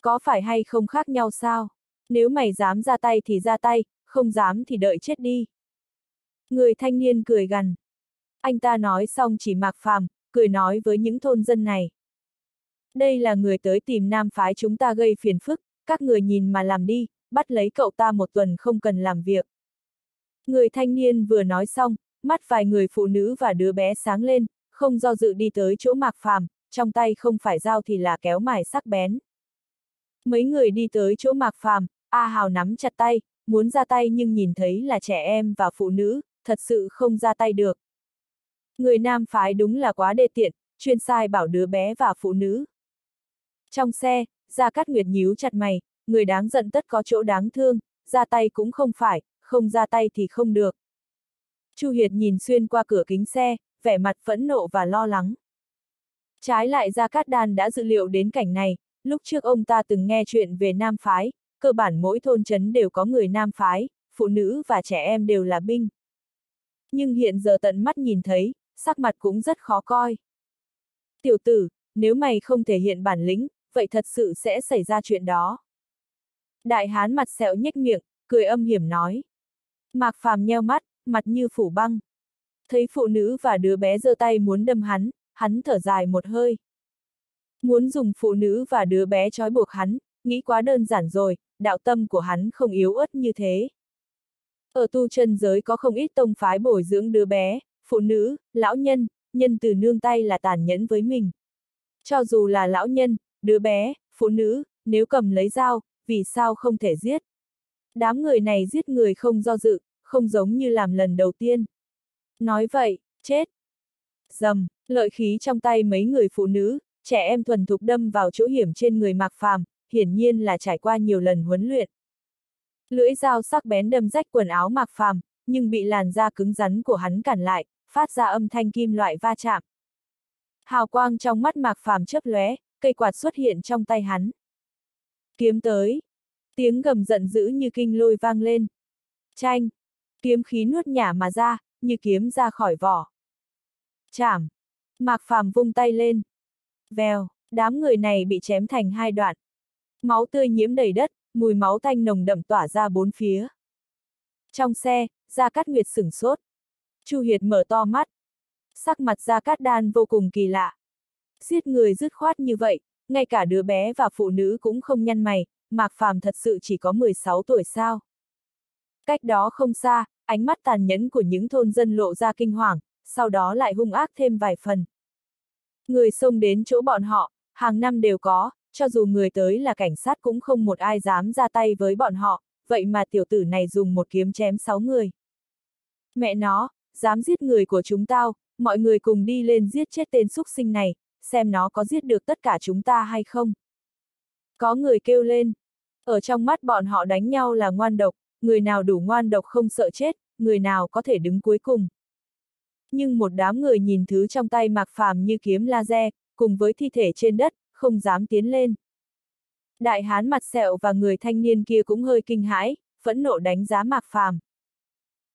Có phải hay không khác nhau sao? Nếu mày dám ra tay thì ra tay, không dám thì đợi chết đi. Người thanh niên cười gằn. Anh ta nói xong chỉ Mạc Phàm, cười nói với những thôn dân này. Đây là người tới tìm nam phái chúng ta gây phiền phức, các người nhìn mà làm đi, bắt lấy cậu ta một tuần không cần làm việc. Người thanh niên vừa nói xong, mắt vài người phụ nữ và đứa bé sáng lên, không do dự đi tới chỗ Mạc Phàm, trong tay không phải dao thì là kéo mài sắc bén. Mấy người đi tới chỗ Mạc Phàm, A Hào nắm chặt tay, muốn ra tay nhưng nhìn thấy là trẻ em và phụ nữ, thật sự không ra tay được. Người nam phái đúng là quá đê tiện, chuyên sai bảo đứa bé và phụ nữ. Trong xe, Gia Cát Nguyệt nhíu chặt mày, người đáng giận tất có chỗ đáng thương, ra tay cũng không phải, không ra tay thì không được. Chu Hiệt nhìn xuyên qua cửa kính xe, vẻ mặt phẫn nộ và lo lắng. Trái lại Gia Cát Đan đã dự liệu đến cảnh này, lúc trước ông ta từng nghe chuyện về Nam Phái, cơ bản mỗi thôn trấn đều có người Nam Phái, phụ nữ và trẻ em đều là binh. Nhưng hiện giờ tận mắt nhìn thấy, sắc mặt cũng rất khó coi. Tiểu tử, nếu mày không thể hiện bản lĩnh, vậy thật sự sẽ xảy ra chuyện đó. Đại hán mặt sẹo nhếch miệng, cười âm hiểm nói. Mạc phàm nheo mắt, mặt như phủ băng. Thấy phụ nữ và đứa bé giơ tay muốn đâm hắn, hắn thở dài một hơi. Muốn dùng phụ nữ và đứa bé trói buộc hắn, nghĩ quá đơn giản rồi, đạo tâm của hắn không yếu ớt như thế. Ở tu chân giới có không ít tông phái bồi dưỡng đứa bé, phụ nữ, lão nhân, nhân từ nương tay là tàn nhẫn với mình. Cho dù là lão nhân, đứa bé, phụ nữ, nếu cầm lấy dao, vì sao không thể giết? Đám người này giết người không do dự, không giống như làm lần đầu tiên. Nói vậy, chết. Dầm, lợi khí trong tay mấy người phụ nữ, trẻ em thuần thục đâm vào chỗ hiểm trên người Mạc Phàm, hiển nhiên là trải qua nhiều lần huấn luyện. Lưỡi dao sắc bén đâm rách quần áo Mạc Phàm, nhưng bị làn da cứng rắn của hắn cản lại, phát ra âm thanh kim loại va chạm. Hào quang trong mắt Mạc Phàm chớp lóe, cây quạt xuất hiện trong tay hắn. Kiếm tới. Tiếng gầm giận dữ như kinh lôi vang lên. Chanh. Kiếm khí nuốt nhả mà ra, như kiếm ra khỏi vỏ. Chảm. Mạc Phàm vung tay lên. Vèo, đám người này bị chém thành hai đoạn. Máu tươi nhiễm đầy đất, mùi máu tanh nồng đậm tỏa ra bốn phía. Trong xe, Gia Cát Nguyệt sửng sốt. Chu Hiệt mở to mắt. Sắc mặt Gia Cát Đan vô cùng kỳ lạ. Giết người dứt khoát như vậy, ngay cả đứa bé và phụ nữ cũng không nhăn mày, Mạc Phàm thật sự chỉ có 16 tuổi sao. Cách đó không xa, ánh mắt tàn nhẫn của những thôn dân lộ ra kinh hoàng, sau đó lại hung ác thêm vài phần. Người xông đến chỗ bọn họ, hàng năm đều có, cho dù người tới là cảnh sát cũng không một ai dám ra tay với bọn họ, vậy mà tiểu tử này dùng một kiếm chém sáu người. Mẹ nó, dám giết người của chúng tao, mọi người cùng đi lên giết chết tên xúc sinh này, xem nó có giết được tất cả chúng ta hay không. Có người kêu lên, ở trong mắt bọn họ đánh nhau là ngoan độc, người nào đủ ngoan độc không sợ chết, người nào có thể đứng cuối cùng. Nhưng một đám người nhìn thứ trong tay Mạc Phàm như kiếm laser, cùng với thi thể trên đất, không dám tiến lên. Đại hán mặt sẹo và người thanh niên kia cũng hơi kinh hãi, phẫn nộ đánh giá Mạc Phàm.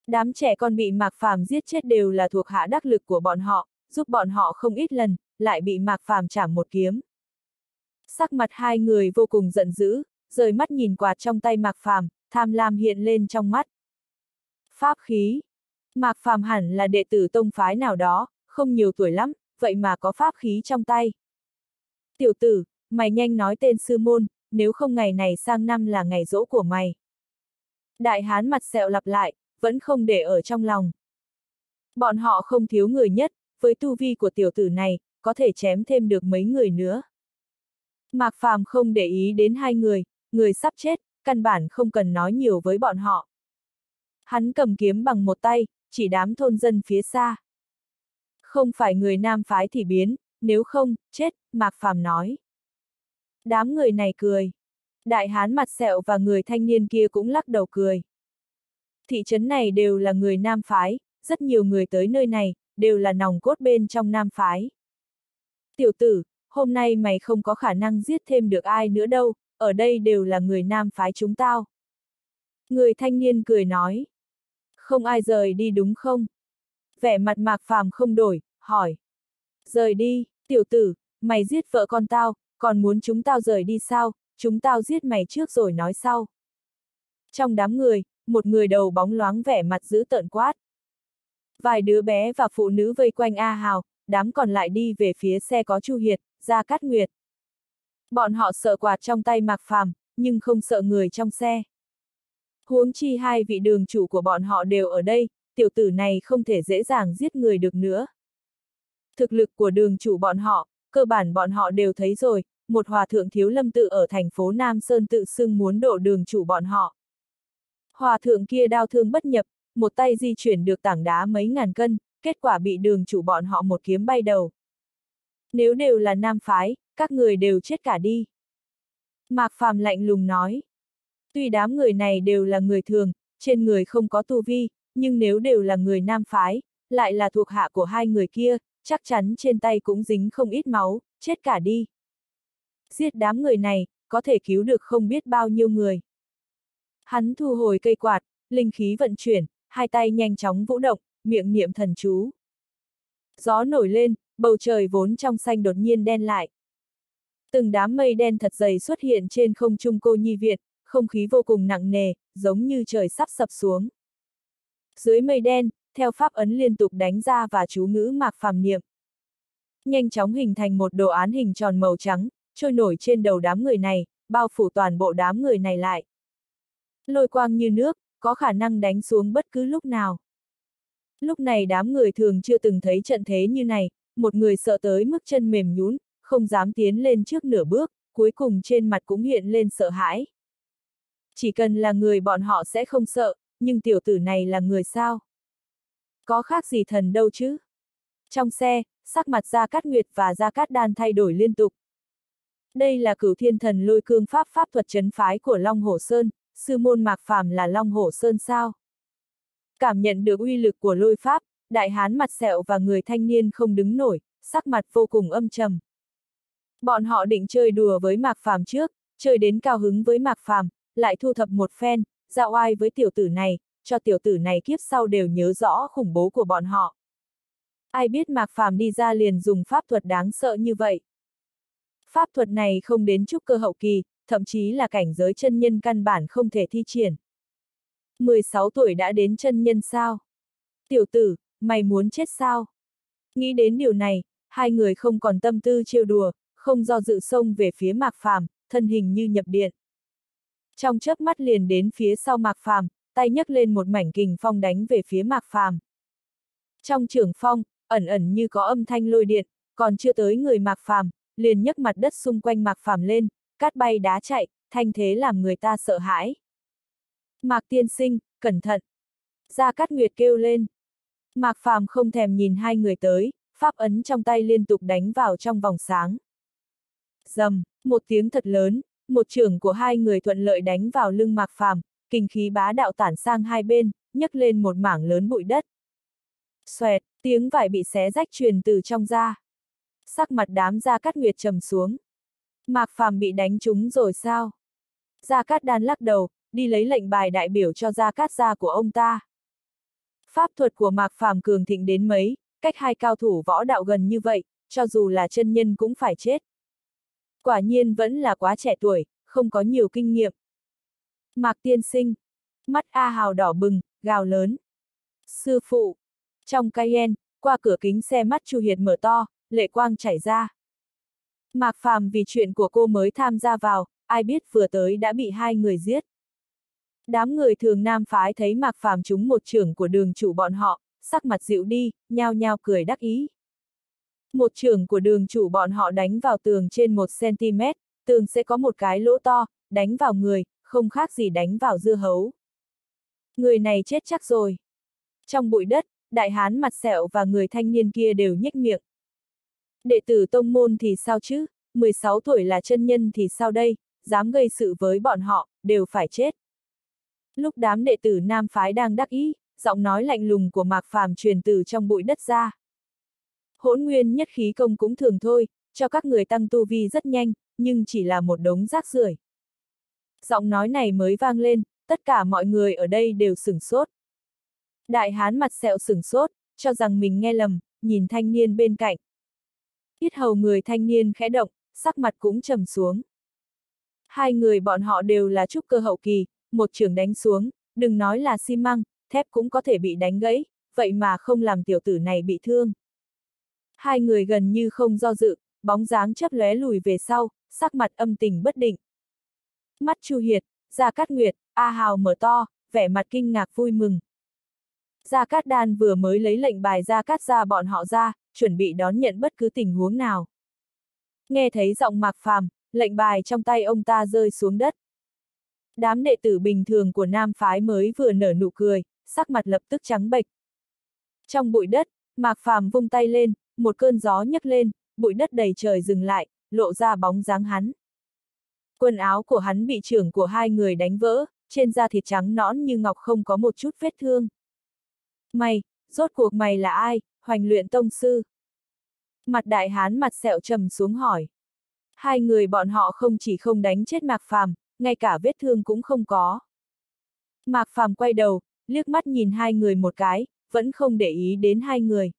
Đám trẻ con bị Mạc Phàm giết chết đều là thuộc hạ đắc lực của bọn họ, giúp bọn họ không ít lần, lại bị Mạc Phàm chảm một kiếm. Sắc mặt hai người vô cùng giận dữ, rời mắt nhìn quạt trong tay Mạc Phàm, tham lam hiện lên trong mắt. Pháp khí. Mạc Phàm hẳn là đệ tử tông phái nào đó, không nhiều tuổi lắm, vậy mà có pháp khí trong tay. Tiểu tử, mày nhanh nói tên sư môn, nếu không ngày này sang năm là ngày rỗ của mày. Đại hán mặt sẹo lặp lại, vẫn không để ở trong lòng. Bọn họ không thiếu người nhất, với tu vi của tiểu tử này, có thể chém thêm được mấy người nữa. Mạc Phàm không để ý đến hai người, người sắp chết, căn bản không cần nói nhiều với bọn họ. Hắn cầm kiếm bằng một tay, chỉ đám thôn dân phía xa. Không phải người nam phái thì biến, nếu không, chết, Mạc Phàm nói. Đám người này cười. Đại hán mặt sẹo và người thanh niên kia cũng lắc đầu cười. Thị trấn này đều là người nam phái, rất nhiều người tới nơi này, đều là nòng cốt bên trong nam phái. Tiểu tử, hôm nay mày không có khả năng giết thêm được ai nữa đâu, ở đây đều là người nam phái chúng tao. Người thanh niên cười nói. Không ai rời đi đúng không? Vẻ mặt mạc phàm không đổi, hỏi. Rời đi, tiểu tử, mày giết vợ con tao, còn muốn chúng tao rời đi sao, chúng tao giết mày trước rồi nói sau. Trong đám người, một người đầu bóng loáng vẻ mặt giữ tợn quát. Vài đứa bé và phụ nữ vây quanh A Hào, đám còn lại đi về phía xe có Chu Hiệt, ra Cát Nguyệt. Bọn họ sợ quạt trong tay Mạc Phàm, nhưng không sợ người trong xe. Huống chi hai vị đường chủ của bọn họ đều ở đây, tiểu tử này không thể dễ dàng giết người được nữa. Thực lực của đường chủ bọn họ, cơ bản bọn họ đều thấy rồi, một hòa thượng thiếu lâm tự ở thành phố Nam Sơn tự xưng muốn độ đường chủ bọn họ. Hòa thượng kia đau thương bất nhập, một tay di chuyển được tảng đá mấy ngàn cân, kết quả bị đường chủ bọn họ một kiếm bay đầu. Nếu đều là nam phái, các người đều chết cả đi. Mạc Phàm lạnh lùng nói. Tuy đám người này đều là người thường, trên người không có tu vi, nhưng nếu đều là người nam phái, lại là thuộc hạ của hai người kia, chắc chắn trên tay cũng dính không ít máu, chết cả đi. Giết đám người này, có thể cứu được không biết bao nhiêu người. Hắn thu hồi cây quạt, linh khí vận chuyển, hai tay nhanh chóng vũ động, miệng niệm thần chú. Gió nổi lên, bầu trời vốn trong xanh đột nhiên đen lại. Từng đám mây đen thật dày xuất hiện trên không trung cô nhi viện, không khí vô cùng nặng nề, giống như trời sắp sập xuống. Dưới mây đen, theo pháp ấn liên tục đánh ra và chú ngữ mạc phàm niệm. Nhanh chóng hình thành một đồ án hình tròn màu trắng, trôi nổi trên đầu đám người này, bao phủ toàn bộ đám người này lại. Lôi quang như nước, có khả năng đánh xuống bất cứ lúc nào. Lúc này đám người thường chưa từng thấy trận thế như này, một người sợ tới mức chân mềm nhún, không dám tiến lên trước nửa bước, cuối cùng trên mặt cũng hiện lên sợ hãi. Chỉ cần là người bọn họ sẽ không sợ, nhưng tiểu tử này là người sao? Có khác gì thần đâu chứ? Trong xe, sắc mặt Gia Cát Nguyệt và Gia Cát Đan thay đổi liên tục. Đây là cửu thiên thần lôi cương pháp pháp thuật chấn phái của Long Hổ Sơn, sư môn Mạc Phàm là Long Hổ Sơn sao? Cảm nhận được uy lực của lôi pháp, đại hán mặt sẹo và người thanh niên không đứng nổi, sắc mặt vô cùng âm trầm. Bọn họ định chơi đùa với Mạc Phàm trước, chơi đến cao hứng với Mạc Phàm, lại thu thập một phen, dạo ai với tiểu tử này, cho tiểu tử này kiếp sau đều nhớ rõ khủng bố của bọn họ. Ai biết Mạc Phàm đi ra liền dùng pháp thuật đáng sợ như vậy. Pháp thuật này không đến chút cơ hậu kỳ, thậm chí là cảnh giới chân nhân căn bản không thể thi triển. 16 tuổi đã đến chân nhân sao? Tiểu tử, mày muốn chết sao? Nghĩ đến điều này, hai người không còn tâm tư trêu đùa, không do dự xông về phía Mạc Phàm, thân hình như nhập điện. Trong chớp mắt liền đến phía sau Mạc Phàm, tay nhấc lên một mảnh kình phong đánh về phía Mạc Phàm. Trong trường phong, ẩn ẩn như có âm thanh lôi điện, còn chưa tới người Mạc Phàm, liền nhấc mặt đất xung quanh Mạc Phàm lên, cát bay đá chạy, thanh thế làm người ta sợ hãi. Mạc tiên sinh, cẩn thận. Gia Cát Nguyệt kêu lên. Mạc Phàm không thèm nhìn hai người tới, pháp ấn trong tay liên tục đánh vào trong vòng sáng. Dầm, một tiếng thật lớn, một trường của hai người thuận lợi đánh vào lưng Mạc Phàm, kinh khí bá đạo tản sang hai bên, nhấc lên một mảng lớn bụi đất. Xoẹt, tiếng vải bị xé rách truyền từ trong ra. Sắc mặt đám Gia Cát Nguyệt trầm xuống. Mạc Phàm bị đánh trúng rồi sao? Gia Cát Đan lắc đầu, đi lấy lệnh bài đại biểu cho Gia Cát gia của ông ta. Pháp thuật của Mạc Phàm cường thịnh đến mấy, cách hai cao thủ võ đạo gần như vậy, cho dù là chân nhân cũng phải chết. Quả nhiên vẫn là quá trẻ tuổi, không có nhiều kinh nghiệm. Mạc tiên sinh. Mắt A Hào đỏ bừng, gào lớn. Sư phụ. Trong Cayenne, qua cửa kính xe mắt Chu Hiệt mở to, lệ quang chảy ra. Mạc Phàm vì chuyện của cô mới tham gia vào, ai biết vừa tới đã bị hai người giết. Đám người thường nam phái thấy Mạc Phàm trúng một trưởng của đường chủ bọn họ, sắc mặt dịu đi, nhao nhao cười đắc ý. Một trưởng của đường chủ bọn họ đánh vào tường trên 1cm, tường sẽ có một cái lỗ to, đánh vào người, không khác gì đánh vào dưa hấu. Người này chết chắc rồi. Trong bụi đất, đại hán mặt sẹo và người thanh niên kia đều nhếch miệng. Đệ tử tông môn thì sao chứ, 16 tuổi là chân nhân thì sao đây, dám gây sự với bọn họ, đều phải chết. Lúc đám đệ tử nam phái đang đắc ý, giọng nói lạnh lùng của Mạc Phàm truyền từ trong bụi đất ra. Hỗn nguyên nhất khí công cũng thường thôi, cho các người tăng tu vi rất nhanh, nhưng chỉ là một đống rác rưởi. Giọng nói này mới vang lên, tất cả mọi người ở đây đều sửng sốt. Đại hán mặt sẹo sửng sốt, cho rằng mình nghe lầm, nhìn thanh niên bên cạnh. Ít hầu người thanh niên khẽ động, sắc mặt cũng trầm xuống. Hai người bọn họ đều là trúc cơ hậu kỳ, một trường đánh xuống, đừng nói là xi măng, thép cũng có thể bị đánh gãy, vậy mà không làm tiểu tử này bị thương. Hai người gần như không do dự, bóng dáng chấp lóe lùi về sau, sắc mặt âm tình bất định. Mắt Chu Hiệt, Gia Cát Nguyệt, A Hào mở to, vẻ mặt kinh ngạc vui mừng. Gia Cát Đan vừa mới lấy lệnh bài Gia Cát ra bọn họ ra, chuẩn bị đón nhận bất cứ tình huống nào. Nghe thấy giọng mạc phàm, lệnh bài trong tay ông ta rơi xuống đất. Đám đệ tử bình thường của Nam Phái mới vừa nở nụ cười, sắc mặt lập tức trắng bệch. Trong bụi đất, Mạc Phàm vung tay lên, một cơn gió nhấc lên, bụi đất đầy trời dừng lại, lộ ra bóng dáng hắn. Quần áo của hắn bị trưởng của hai người đánh vỡ, trên da thịt trắng nõn như ngọc không có một chút vết thương. Mày, rốt cuộc mày là ai, hoành luyện tông sư? Mặt đại hán mặt sẹo trầm xuống hỏi. Hai người bọn họ không chỉ không đánh chết Mạc Phàm, ngay cả vết thương cũng không có. Mạc Phàm quay đầu, liếc mắt nhìn hai người một cái, vẫn không để ý đến hai người.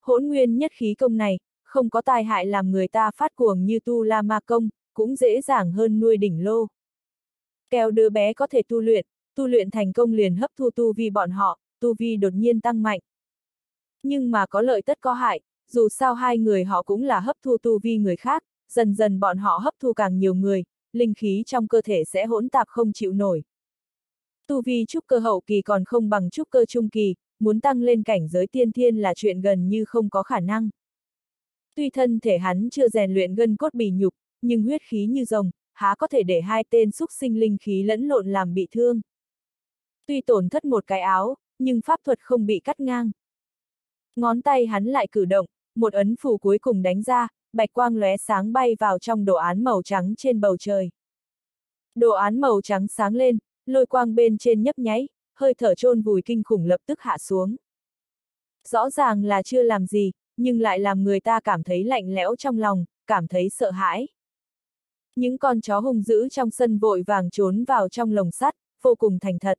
hỗn nguyên nhất khí công này, không có tai hại làm người ta phát cuồng như tu la ma công, cũng dễ dàng hơn nuôi đỉnh lô. Kéo đứa bé có thể tu luyện, tu luyện thành công liền hấp thu tu vi bọn họ, tu vi đột nhiên tăng mạnh. Nhưng mà có lợi tất có hại, dù sao hai người họ cũng là hấp thu tu vi người khác, dần dần bọn họ hấp thu càng nhiều người, linh khí trong cơ thể sẽ hỗn tạp không chịu nổi. Tu vi trúc cơ hậu kỳ còn không bằng trúc cơ trung kỳ, muốn tăng lên cảnh giới tiên thiên là chuyện gần như không có khả năng. Tuy thân thể hắn chưa rèn luyện gân cốt bì nhục, nhưng huyết khí như rồng, há có thể để hai tên xúc sinh linh khí lẫn lộn làm bị thương. Tuy tổn thất một cái áo, nhưng pháp thuật không bị cắt ngang. Ngón tay hắn lại cử động, một ấn phù cuối cùng đánh ra, bạch quang lóe sáng bay vào trong đồ án màu trắng trên bầu trời. Đồ án màu trắng sáng lên, lôi quang bên trên nhấp nháy, hơi thở trôn vùi kinh khủng lập tức hạ xuống. Rõ ràng là chưa làm gì, nhưng lại làm người ta cảm thấy lạnh lẽo trong lòng, cảm thấy sợ hãi. Những con chó hung dữ trong sân vội vàng trốn vào trong lồng sắt, vô cùng thành thật.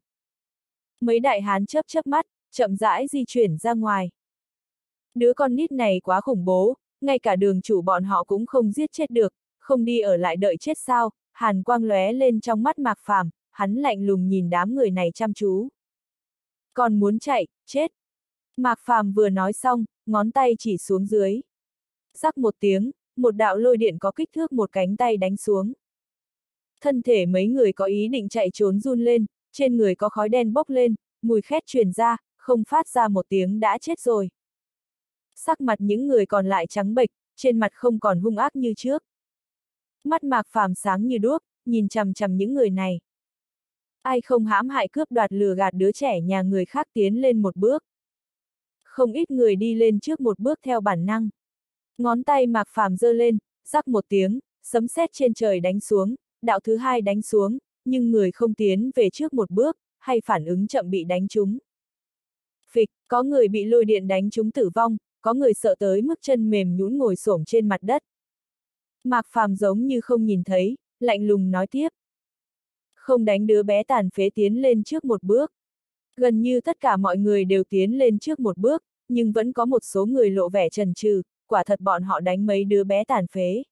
Mấy đại hán chớp chớp mắt, chậm rãi di chuyển ra ngoài. Đứa con nít này quá khủng bố, ngay cả đường chủ bọn họ cũng không giết chết được, không đi ở lại đợi chết sao, hàn quang lóe lên trong mắt mạc phàm, hắn lạnh lùng nhìn đám người này chăm chú. Còn muốn chạy, chết. Mạc phàm vừa nói xong, ngón tay chỉ xuống dưới. Sắc một tiếng, một đạo lôi điện có kích thước một cánh tay đánh xuống. Thân thể mấy người có ý định chạy trốn run lên, trên người có khói đen bốc lên, mùi khét truyền ra, không phát ra một tiếng đã chết rồi. Sắc mặt những người còn lại trắng bệch, trên mặt không còn hung ác như trước. Mắt mạc phàm sáng như đuốc, nhìn chằm chằm những người này. Ai không hãm hại cướp đoạt lừa gạt đứa trẻ nhà người khác tiến lên một bước. Không ít người đi lên trước một bước theo bản năng. Ngón tay mạc phàm giơ lên, rắc một tiếng, sấm sét trên trời đánh xuống, đạo thứ hai đánh xuống, nhưng người không tiến về trước một bước, hay phản ứng chậm bị đánh trúng. Phịch, có người bị lôi điện đánh trúng tử vong, có người sợ tới mức chân mềm nhũn ngồi xổm trên mặt đất. Mạc Phàm giống như không nhìn thấy, lạnh lùng nói tiếp. Không đánh đứa bé tàn phế tiến lên trước một bước. Gần như tất cả mọi người đều tiến lên trước một bước, nhưng vẫn có một số người lộ vẻ trần trừ, quả thật bọn họ đánh mấy đứa bé tàn phế.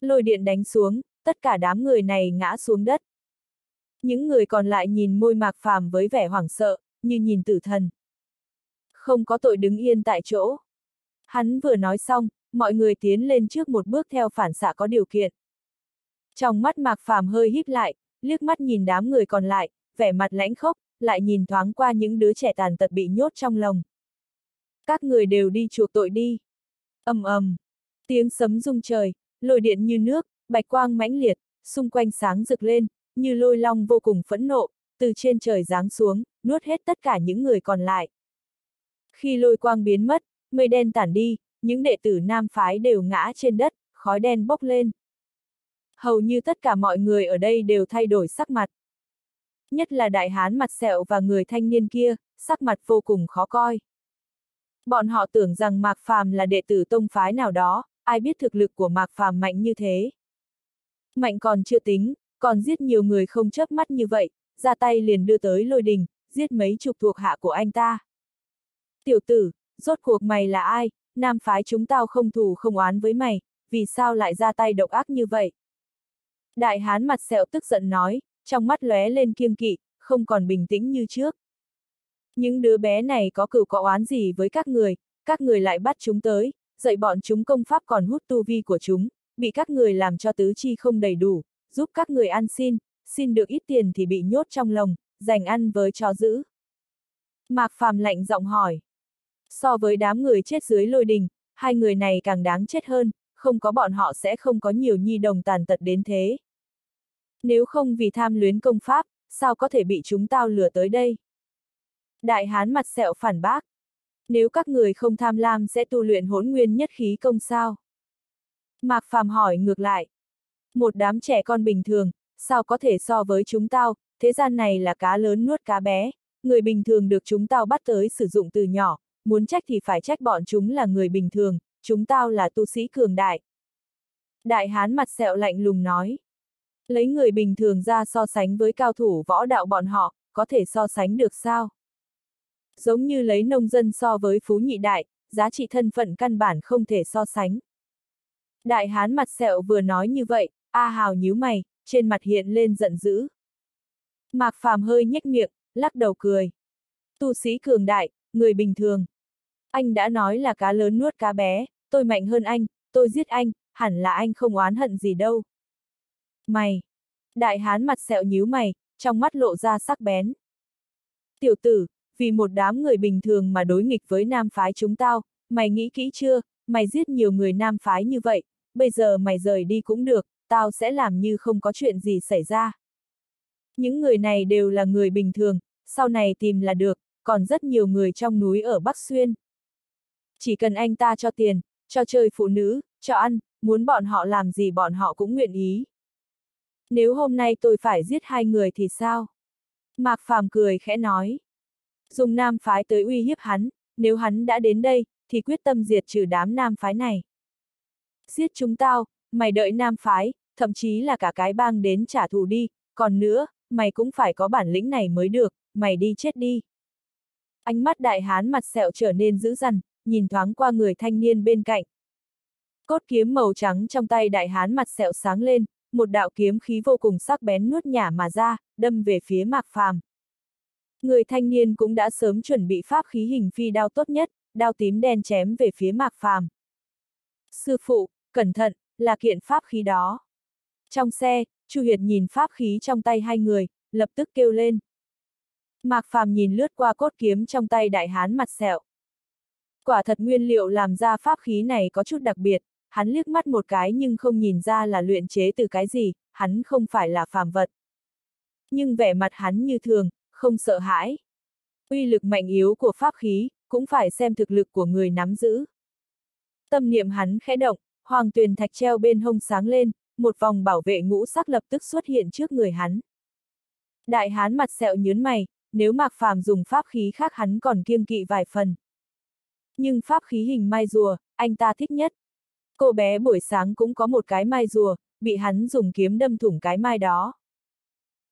Lôi điện đánh xuống, tất cả đám người này ngã xuống đất. Những người còn lại nhìn môi mạc phàm với vẻ hoảng sợ, như nhìn tử thần. Không có tội đứng yên tại chỗ. Hắn vừa nói xong, mọi người tiến lên trước một bước theo phản xạ có điều kiện. Trong mắt mạc phàm hơi híp lại, liếc mắt nhìn đám người còn lại, vẻ mặt lãnh khốc, lại nhìn thoáng qua những đứa trẻ tàn tật bị nhốt trong lồng. Các người đều đi chuộc tội đi ầm ầm, tiếng sấm rung trời, lôi điện như nước, bạch quang mãnh liệt, xung quanh sáng rực lên, như lôi long vô cùng phẫn nộ, từ trên trời giáng xuống, nuốt hết tất cả những người còn lại. Khi lôi quang biến mất, mây đen tản đi, những đệ tử nam phái đều ngã trên đất, khói đen bốc lên. Hầu như tất cả mọi người ở đây đều thay đổi sắc mặt. Nhất là đại hán mặt sẹo và người thanh niên kia, sắc mặt vô cùng khó coi. Bọn họ tưởng rằng Mạc Phàm là đệ tử tông phái nào đó, ai biết thực lực của Mạc Phàm mạnh như thế. Mạnh còn chưa tính, còn giết nhiều người không chớp mắt như vậy, ra tay liền đưa tới lôi đình, giết mấy chục thuộc hạ của anh ta. Tiểu tử, rốt cuộc mày là ai, nam phái chúng tao không thù không oán với mày, vì sao lại ra tay độc ác như vậy? Đại hán mặt sẹo tức giận nói, trong mắt lóe lên kiêng kỵ, không còn bình tĩnh như trước. Những đứa bé này có cửu có oán gì với các người, các người lại bắt chúng tới, dạy bọn chúng công pháp còn hút tu vi của chúng, bị các người làm cho tứ chi không đầy đủ, giúp các người ăn xin, xin được ít tiền thì bị nhốt trong lồng, dành ăn với chó giữ. Mạc Phàm lạnh giọng hỏi. So với đám người chết dưới lôi đình, hai người này càng đáng chết hơn, không có bọn họ sẽ không có nhiều nhi đồng tàn tật đến thế. Nếu không vì tham luyến công pháp, sao có thể bị chúng tao lừa tới đây? Đại hán mặt sẹo phản bác. Nếu các người không tham lam sẽ tu luyện hỗn nguyên nhất khí công sao? Mạc Phàm hỏi ngược lại. Một đám trẻ con bình thường, sao có thể so với chúng tao, thế gian này là cá lớn nuốt cá bé, người bình thường được chúng tao bắt tới sử dụng từ nhỏ, muốn trách thì phải trách bọn chúng là người bình thường, chúng tao là tu sĩ cường đại. Đại hán mặt sẹo lạnh lùng nói. Lấy người bình thường ra so sánh với cao thủ võ đạo bọn họ, có thể so sánh được sao? Giống như lấy nông dân so với phú nhị đại, giá trị thân phận căn bản không thể so sánh. Đại hán mặt sẹo vừa nói như vậy, A Hào nhíu mày, trên mặt hiện lên giận dữ. Mạc Phàm hơi nhếch miệng, lắc đầu cười. Tu sĩ cường đại, người bình thường. Anh đã nói là cá lớn nuốt cá bé, tôi mạnh hơn anh, tôi giết anh, hẳn là anh không oán hận gì đâu. Mày! Đại hán mặt sẹo nhíu mày, trong mắt lộ ra sắc bén. Tiểu tử, vì một đám người bình thường mà đối nghịch với nam phái chúng tao, mày nghĩ kỹ chưa, mày giết nhiều người nam phái như vậy, bây giờ mày rời đi cũng được, tao sẽ làm như không có chuyện gì xảy ra. Những người này đều là người bình thường, sau này tìm là được, còn rất nhiều người trong núi ở Bắc Xuyên. Chỉ cần anh ta cho tiền, cho chơi phụ nữ, cho ăn, muốn bọn họ làm gì bọn họ cũng nguyện ý. Nếu hôm nay tôi phải giết hai người thì sao? Mạc Phàm cười khẽ nói. Dùng nam phái tới uy hiếp hắn, nếu hắn đã đến đây, thì quyết tâm diệt trừ đám nam phái này. Giết chúng tao, mày đợi nam phái, thậm chí là cả cái bang đến trả thù đi, còn nữa, mày cũng phải có bản lĩnh này mới được, mày đi chết đi. Ánh mắt đại hán mặt sẹo trở nên dữ dằn, nhìn thoáng qua người thanh niên bên cạnh. Cốt kiếm màu trắng trong tay đại hán mặt sẹo sáng lên, một đạo kiếm khí vô cùng sắc bén nuốt nhả mà ra, đâm về phía mạc phàm. Người thanh niên cũng đã sớm chuẩn bị pháp khí hình phi đao tốt nhất, đao tím đen chém về phía mạc phàm. Sư phụ, cẩn thận, là kiện pháp khí đó. Trong xe, Chu Hiệt nhìn pháp khí trong tay hai người, lập tức kêu lên. Mạc Phàm nhìn lướt qua cốt kiếm trong tay đại hán mặt sẹo. Quả thật nguyên liệu làm ra pháp khí này có chút đặc biệt, hắn liếc mắt một cái nhưng không nhìn ra là luyện chế từ cái gì, hắn không phải là phàm vật. Nhưng vẻ mặt hắn như thường, không sợ hãi. Uy lực mạnh yếu của pháp khí, cũng phải xem thực lực của người nắm giữ. Tâm niệm hắn khẽ động, hoàng tuyền thạch treo bên hông sáng lên, một vòng bảo vệ ngũ sắc lập tức xuất hiện trước người hắn. Đại hán mặt sẹo nhớn mày, nếu Mạc Phàm dùng pháp khí khác hắn còn kiêng kỵ vài phần. Nhưng pháp khí hình mai rùa, anh ta thích nhất. Cô bé buổi sáng cũng có một cái mai rùa, bị hắn dùng kiếm đâm thủng cái mai đó.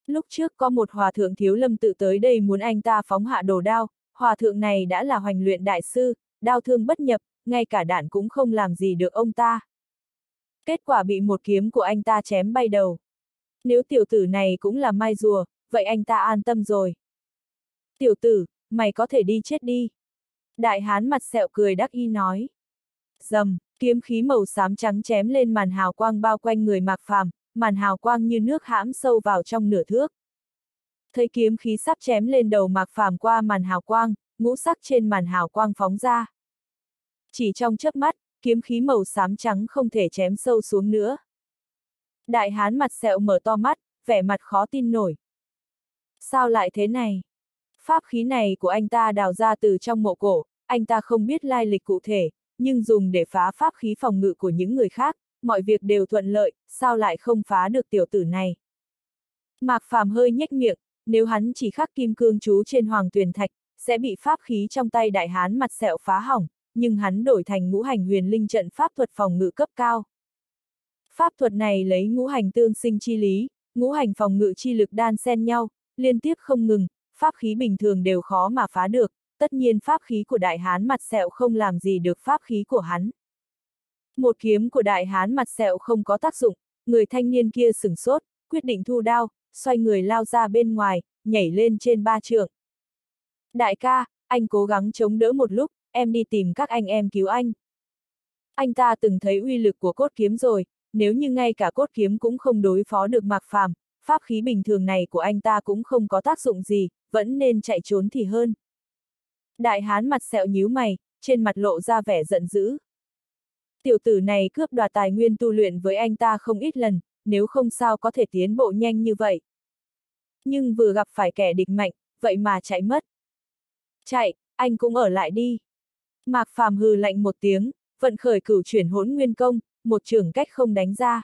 Lúc trước có một hòa thượng thiếu lâm tự tới đây muốn anh ta phóng hạ đồ đao, hòa thượng này đã là hoành luyện đại sư, đao thương bất nhập, ngay cả đạn cũng không làm gì được ông ta. Kết quả bị một kiếm của anh ta chém bay đầu. Nếu tiểu tử này cũng là mai rùa, vậy anh ta an tâm rồi. Tiểu tử, mày có thể đi chết đi. Đại hán mặt sẹo cười đắc y nói. Dầm, kiếm khí màu xám trắng chém lên màn hào quang bao quanh người mạc phàm, màn hào quang như nước hãm sâu vào trong nửa thước. Thấy kiếm khí sắp chém lên đầu mạc phàm qua màn hào quang, ngũ sắc trên màn hào quang phóng ra. Chỉ trong chớp mắt, kiếm khí màu xám trắng không thể chém sâu xuống nữa. Đại hán mặt sẹo mở to mắt, vẻ mặt khó tin nổi. Sao lại thế này? Pháp khí này của anh ta đào ra từ trong mộ cổ, anh ta không biết lai lịch cụ thể, nhưng dùng để phá pháp khí phòng ngự của những người khác, mọi việc đều thuận lợi, sao lại không phá được tiểu tử này? Mạc Phàm hơi nhếch miệng, nếu hắn chỉ khắc kim cương chú trên hoàng tuyền thạch, sẽ bị pháp khí trong tay đại hán mặt sẹo phá hỏng, nhưng hắn đổi thành ngũ hành huyền linh trận pháp thuật phòng ngự cấp cao. Pháp thuật này lấy ngũ hành tương sinh chi lý, ngũ hành phòng ngự chi lực đan xen nhau, liên tiếp không ngừng, pháp khí bình thường đều khó mà phá được, tất nhiên pháp khí của đại hán mặt sẹo không làm gì được pháp khí của hắn. Một kiếm của đại hán mặt sẹo không có tác dụng, người thanh niên kia sửng sốt, quyết định thu đao, xoay người lao ra bên ngoài, nhảy lên trên ba trượng. Đại ca, anh cố gắng chống đỡ một lúc, em đi tìm các anh em cứu anh. Anh ta từng thấy uy lực của cốt kiếm rồi, nếu như ngay cả cốt kiếm cũng không đối phó được Mạc Phàm, pháp khí bình thường này của anh ta cũng không có tác dụng gì, vẫn nên chạy trốn thì hơn. Đại hán mặt sẹo nhíu mày, trên mặt lộ ra vẻ giận dữ. Tiểu tử này cướp đoạt tài nguyên tu luyện với anh ta không ít lần, nếu không sao có thể tiến bộ nhanh như vậy. Nhưng vừa gặp phải kẻ địch mạnh, vậy mà chạy mất. Chạy, anh cũng ở lại đi. Mạc Phàm hừ lạnh một tiếng, vận khởi cửu chuyển hỗn nguyên công, một trường cách không đánh ra.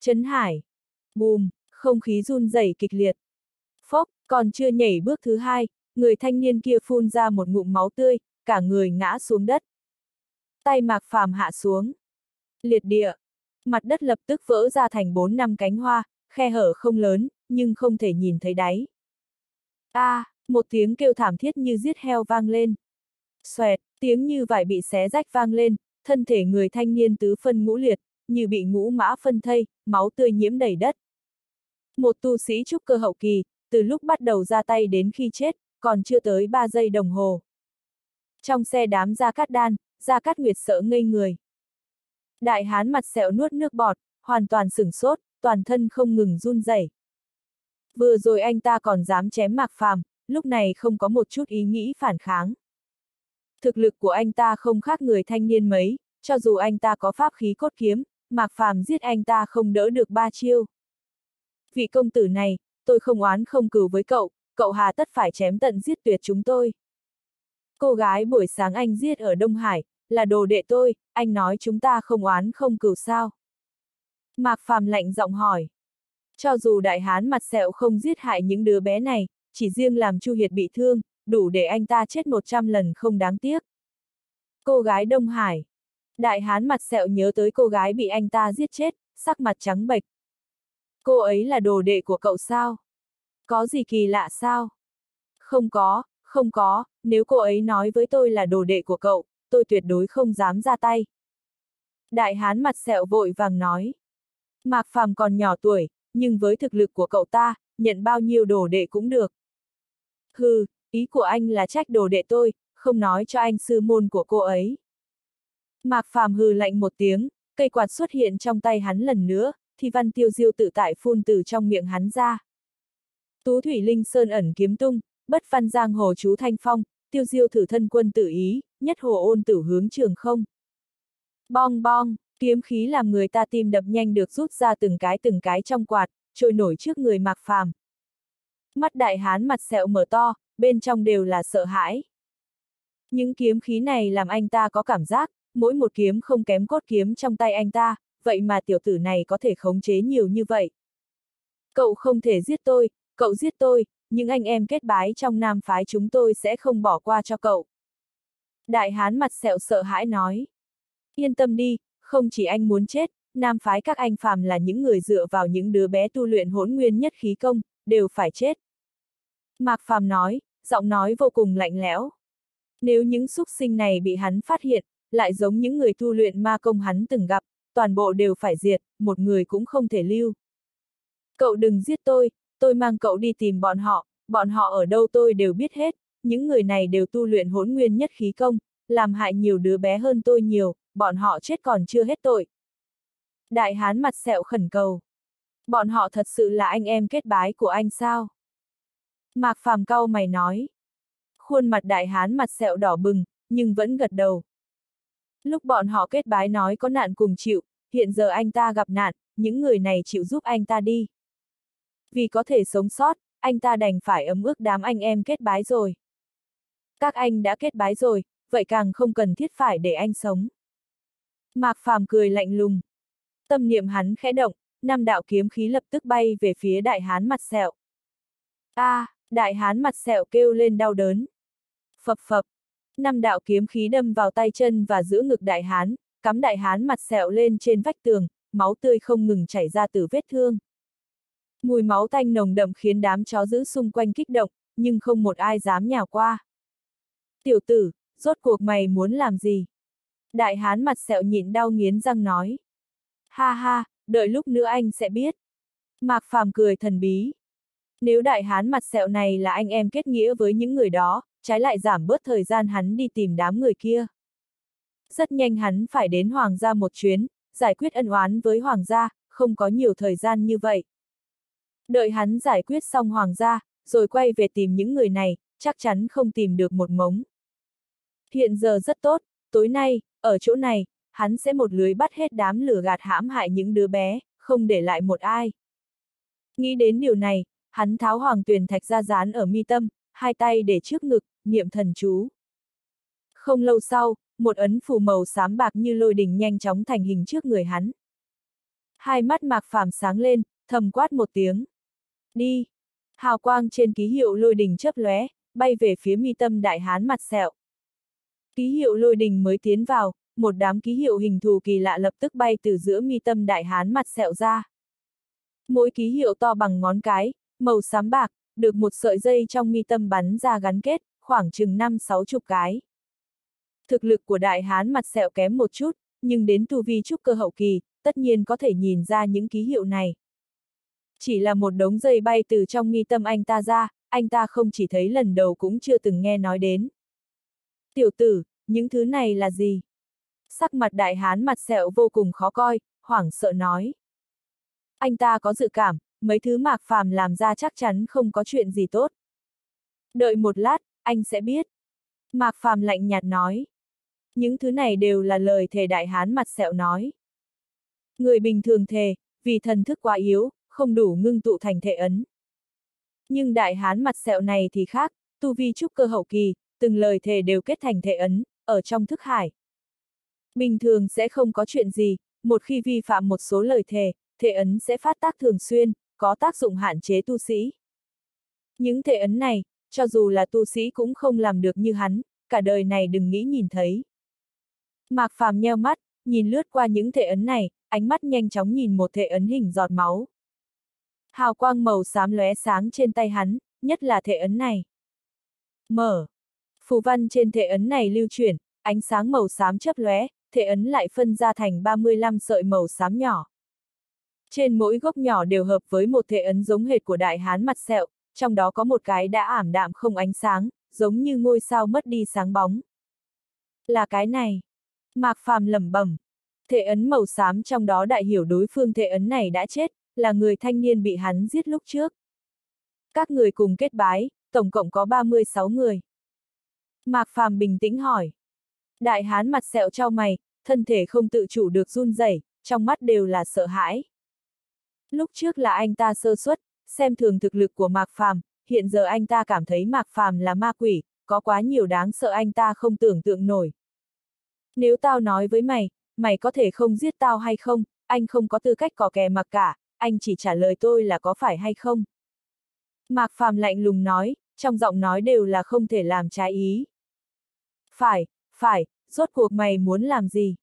Trấn hải. Bùm, không khí run rẩy kịch liệt. Phốc, còn chưa nhảy bước thứ hai, người thanh niên kia phun ra một ngụm máu tươi, cả người ngã xuống đất. Tay Mạc Phàm hạ xuống. Liệt địa. Mặt đất lập tức vỡ ra thành bốn năm cánh hoa, khe hở không lớn, nhưng không thể nhìn thấy đáy. A, à, Một tiếng kêu thảm thiết như giết heo vang lên. Xoẹt, tiếng như vải bị xé rách vang lên, thân thể người thanh niên tứ phân ngũ liệt, như bị ngũ mã phân thây, máu tươi nhiễm đầy đất. Một tu sĩ trúc cơ hậu kỳ, từ lúc bắt đầu ra tay đến khi chết, còn chưa tới 3 giây đồng hồ. Trong xe đám Gia Cát Đan, Gia Cát Nguyệt sợ ngây người. Đại hán mặt sẹo nuốt nước bọt, hoàn toàn sửng sốt, toàn thân không ngừng run rẩy. Vừa rồi anh ta còn dám chém Mạc Phàm, lúc này không có một chút ý nghĩ phản kháng. Thực lực của anh ta không khác người thanh niên mấy, cho dù anh ta có pháp khí cốt kiếm, Mạc Phàm giết anh ta không đỡ được ba chiêu. Vị công tử này, tôi không oán không cừu với cậu, cậu hà tất phải chém tận giết tuyệt chúng tôi. Cô gái buổi sáng anh giết ở Đông Hải, là đồ đệ tôi, anh nói chúng ta không oán không cừu sao. Mạc Phàm lạnh giọng hỏi. Cho dù đại hán mặt sẹo không giết hại những đứa bé này, chỉ riêng làm Chu Hiệt bị thương, đủ để anh ta chết 100 lần không đáng tiếc. Cô gái Đông Hải. Đại hán mặt sẹo nhớ tới cô gái bị anh ta giết chết, sắc mặt trắng bệch. Cô ấy là đồ đệ của cậu sao? Có gì kỳ lạ sao? Không có, không có, nếu cô ấy nói với tôi là đồ đệ của cậu, tôi tuyệt đối không dám ra tay. Đại hán mặt sẹo vội vàng nói. Mạc Phàm còn nhỏ tuổi, nhưng với thực lực của cậu ta, nhận bao nhiêu đồ đệ cũng được. Hừ, ý của anh là trách đồ đệ tôi, không nói cho anh sư môn của cô ấy. Mạc Phàm hừ lạnh một tiếng, cây quạt xuất hiện trong tay hắn lần nữa, thì văn tiêu diêu tự tại phun từ trong miệng hắn ra. Tú Thủy Linh Sơn ẩn kiếm tung, bất văn giang hồ chú Thanh Phong, tiêu diêu thử thân quân tự ý, nhất hồ ôn tử hướng trường không. Bong bong, kiếm khí làm người ta tim đập nhanh được rút ra từng cái từng cái trong quạt, trôi nổi trước người Mạc Phàm. Mắt đại hán mặt sẹo mở to, bên trong đều là sợ hãi. Những kiếm khí này làm anh ta có cảm giác, mỗi một kiếm không kém cốt kiếm trong tay anh ta, vậy mà tiểu tử này có thể khống chế nhiều như vậy. Cậu không thể giết tôi, cậu giết tôi, những anh em kết bái trong nam phái chúng tôi sẽ không bỏ qua cho cậu. Đại hán mặt sẹo sợ hãi nói. Yên tâm đi, không chỉ anh muốn chết, nam phái các anh phàm là những người dựa vào những đứa bé tu luyện hỗn nguyên nhất khí công, đều phải chết. Mạc Phàm nói, giọng nói vô cùng lạnh lẽo. Nếu những xúc sinh này bị hắn phát hiện, lại giống những người tu luyện ma công hắn từng gặp, toàn bộ đều phải diệt, một người cũng không thể lưu. Cậu đừng giết tôi, tôi mang cậu đi tìm bọn họ, bọn họ ở đâu tôi đều biết hết, những người này đều tu luyện hỗn nguyên nhất khí công, làm hại nhiều đứa bé hơn tôi nhiều, bọn họ chết còn chưa hết tội. Đại hán mặt sẹo khẩn cầu. Bọn họ thật sự là anh em kết bái của anh sao? Mạc phàm cau mày nói. Khuôn mặt đại hán mặt sẹo đỏ bừng, nhưng vẫn gật đầu. Lúc bọn họ kết bái nói có nạn cùng chịu, hiện giờ anh ta gặp nạn, những người này chịu giúp anh ta đi. Vì có thể sống sót, anh ta đành phải ấm ước đám anh em kết bái rồi. Các anh đã kết bái rồi, vậy càng không cần thiết phải để anh sống. Mạc Phàm cười lạnh lùng. Tâm niệm hắn khẽ động, năm đạo kiếm khí lập tức bay về phía đại hán mặt sẹo. A, à, đại hán mặt sẹo kêu lên đau đớn. Phập phập, năm đạo kiếm khí đâm vào tay chân và giữa ngực đại hán, cắm đại hán mặt sẹo lên trên vách tường, máu tươi không ngừng chảy ra từ vết thương. Mùi máu tanh nồng đậm khiến đám chó giữ xung quanh kích động, nhưng không một ai dám nhào qua. Tiểu tử, rốt cuộc mày muốn làm gì? Đại hán mặt sẹo nhịn đau nghiến răng nói. Ha ha, đợi lúc nữa anh sẽ biết. Mạc Phàm cười thần bí. Nếu đại hán mặt sẹo này là anh em kết nghĩa với những người đó, trái lại giảm bớt thời gian hắn đi tìm đám người kia. Rất nhanh hắn phải đến Hoàng gia một chuyến, giải quyết ân oán với Hoàng gia, không có nhiều thời gian như vậy. Đợi hắn giải quyết xong Hoàng gia, rồi quay về tìm những người này, chắc chắn không tìm được một mống. Hiện giờ rất tốt, tối nay, ở chỗ này, hắn sẽ một lưới bắt hết đám lửa gạt hãm hại những đứa bé, không để lại một ai. Nghĩ đến điều này, hắn tháo hoàng tuyền thạch ra dán ở mi tâm, hai tay để trước ngực, niệm thần chú. Không lâu sau, một ấn phù màu xám bạc như lôi đình nhanh chóng thành hình trước người hắn. Hai mắt mạc phàm sáng lên, thầm quát một tiếng. Đi! Hào quang trên ký hiệu lôi đình chớp lóe, bay về phía mi tâm đại hán mặt sẹo. Ký hiệu lôi đình mới tiến vào, một đám ký hiệu hình thù kỳ lạ lập tức bay từ giữa mi tâm đại hán mặt sẹo ra. Mỗi ký hiệu to bằng ngón cái, màu xám bạc, được một sợi dây trong mi tâm bắn ra gắn kết, khoảng chừng năm sáu chục cái. Thực lực của đại hán mặt sẹo kém một chút, nhưng đến tu vi trúc cơ hậu kỳ, tất nhiên có thể nhìn ra những ký hiệu này. Chỉ là một đống dây bay từ trong mi tâm anh ta ra, anh ta không chỉ thấy lần đầu cũng chưa từng nghe nói đến. Tiểu tử, những thứ này là gì? Sắc mặt đại hán mặt sẹo vô cùng khó coi, hoảng sợ nói. Anh ta có dự cảm, mấy thứ mạc phàm làm ra chắc chắn không có chuyện gì tốt. Đợi một lát, anh sẽ biết. Mạc phàm lạnh nhạt nói. Những thứ này đều là lời thề đại hán mặt sẹo nói. Người bình thường thề, vì thần thức quá yếu, không đủ ngưng tụ thành thể ấn. Nhưng đại hán mặt sẹo này thì khác, tu vi trúc cơ hậu kỳ, từng lời thề đều kết thành thể ấn, ở trong thức hải. Bình thường sẽ không có chuyện gì, một khi vi phạm một số lời thề, thể ấn sẽ phát tác thường xuyên, có tác dụng hạn chế tu sĩ. Những thể ấn này, cho dù là tu sĩ cũng không làm được như hắn, cả đời này đừng nghĩ nhìn thấy. Mạc Phàm nheo mắt, nhìn lướt qua những thể ấn này, ánh mắt nhanh chóng nhìn một thể ấn hình giọt máu. Hào quang màu xám lóe sáng trên tay hắn, nhất là thể ấn này. Mở. Phù văn trên thể ấn này lưu chuyển, ánh sáng màu xám chớp lóe, thể ấn lại phân ra thành 35 sợi màu xám nhỏ. Trên mỗi gốc nhỏ đều hợp với một thể ấn giống hệt của đại hán mặt sẹo, trong đó có một cái đã ảm đạm không ánh sáng, giống như ngôi sao mất đi sáng bóng. Là cái này. Mạc Phàm lẩm bẩm. Thể ấn màu xám trong đó đại hiểu đối phương thể ấn này đã chết, là người thanh niên bị hắn giết lúc trước. Các người cùng kết bái, tổng cộng có 36 người. Mạc Phàm bình tĩnh hỏi. Đại hán mặt sẹo trao mày, thân thể không tự chủ được run rẩy, trong mắt đều là sợ hãi. Lúc trước là anh ta sơ suất, xem thường thực lực của Mạc Phàm, hiện giờ anh ta cảm thấy Mạc Phàm là ma quỷ, có quá nhiều đáng sợ anh ta không tưởng tượng nổi. Nếu tao nói với mày, mày có thể không giết tao hay không, anh không có tư cách có kè mặc cả, anh chỉ trả lời tôi là có phải hay không. Mạc Phàm lạnh lùng nói, trong giọng nói đều là không thể làm trái ý. Phải, phải, rốt cuộc mày muốn làm gì?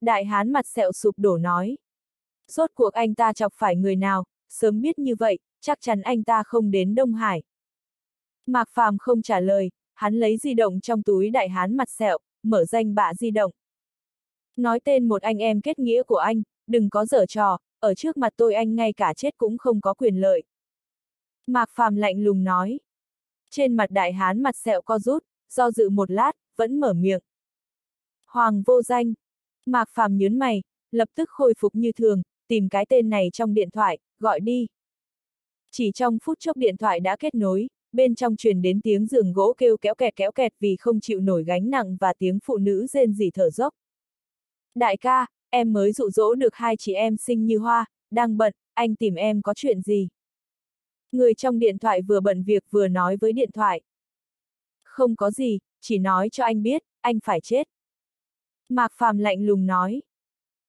Đại hán mặt sẹo sụp đổ nói. Rốt cuộc anh ta chọc phải người nào, sớm biết như vậy, chắc chắn anh ta không đến Đông Hải. Mạc Phàm không trả lời, hắn lấy di động trong túi đại hán mặt sẹo, mở danh bạ di động. Nói tên một anh em kết nghĩa của anh, đừng có dở trò, ở trước mặt tôi anh ngay cả chết cũng không có quyền lợi. Mạc Phàm lạnh lùng nói. Trên mặt đại hán mặt sẹo co rút, do dự một lát, vẫn mở miệng. Hoàng vô danh. Mạc Phàm nhớn mày, lập tức khôi phục như thường, tìm cái tên này trong điện thoại, gọi đi. Chỉ trong phút chốc điện thoại đã kết nối, bên trong truyền đến tiếng giường gỗ kêu kéo kẹt kéo kẹt vì không chịu nổi gánh nặng và tiếng phụ nữ rên rỉ thở dốc. Đại ca, em mới dụ dỗ được hai chị em sinh như hoa, đang bận, anh tìm em có chuyện gì? Người trong điện thoại vừa bận việc vừa nói với điện thoại. Không có gì, chỉ nói cho anh biết, anh phải chết. Mạc Phàm lạnh lùng nói.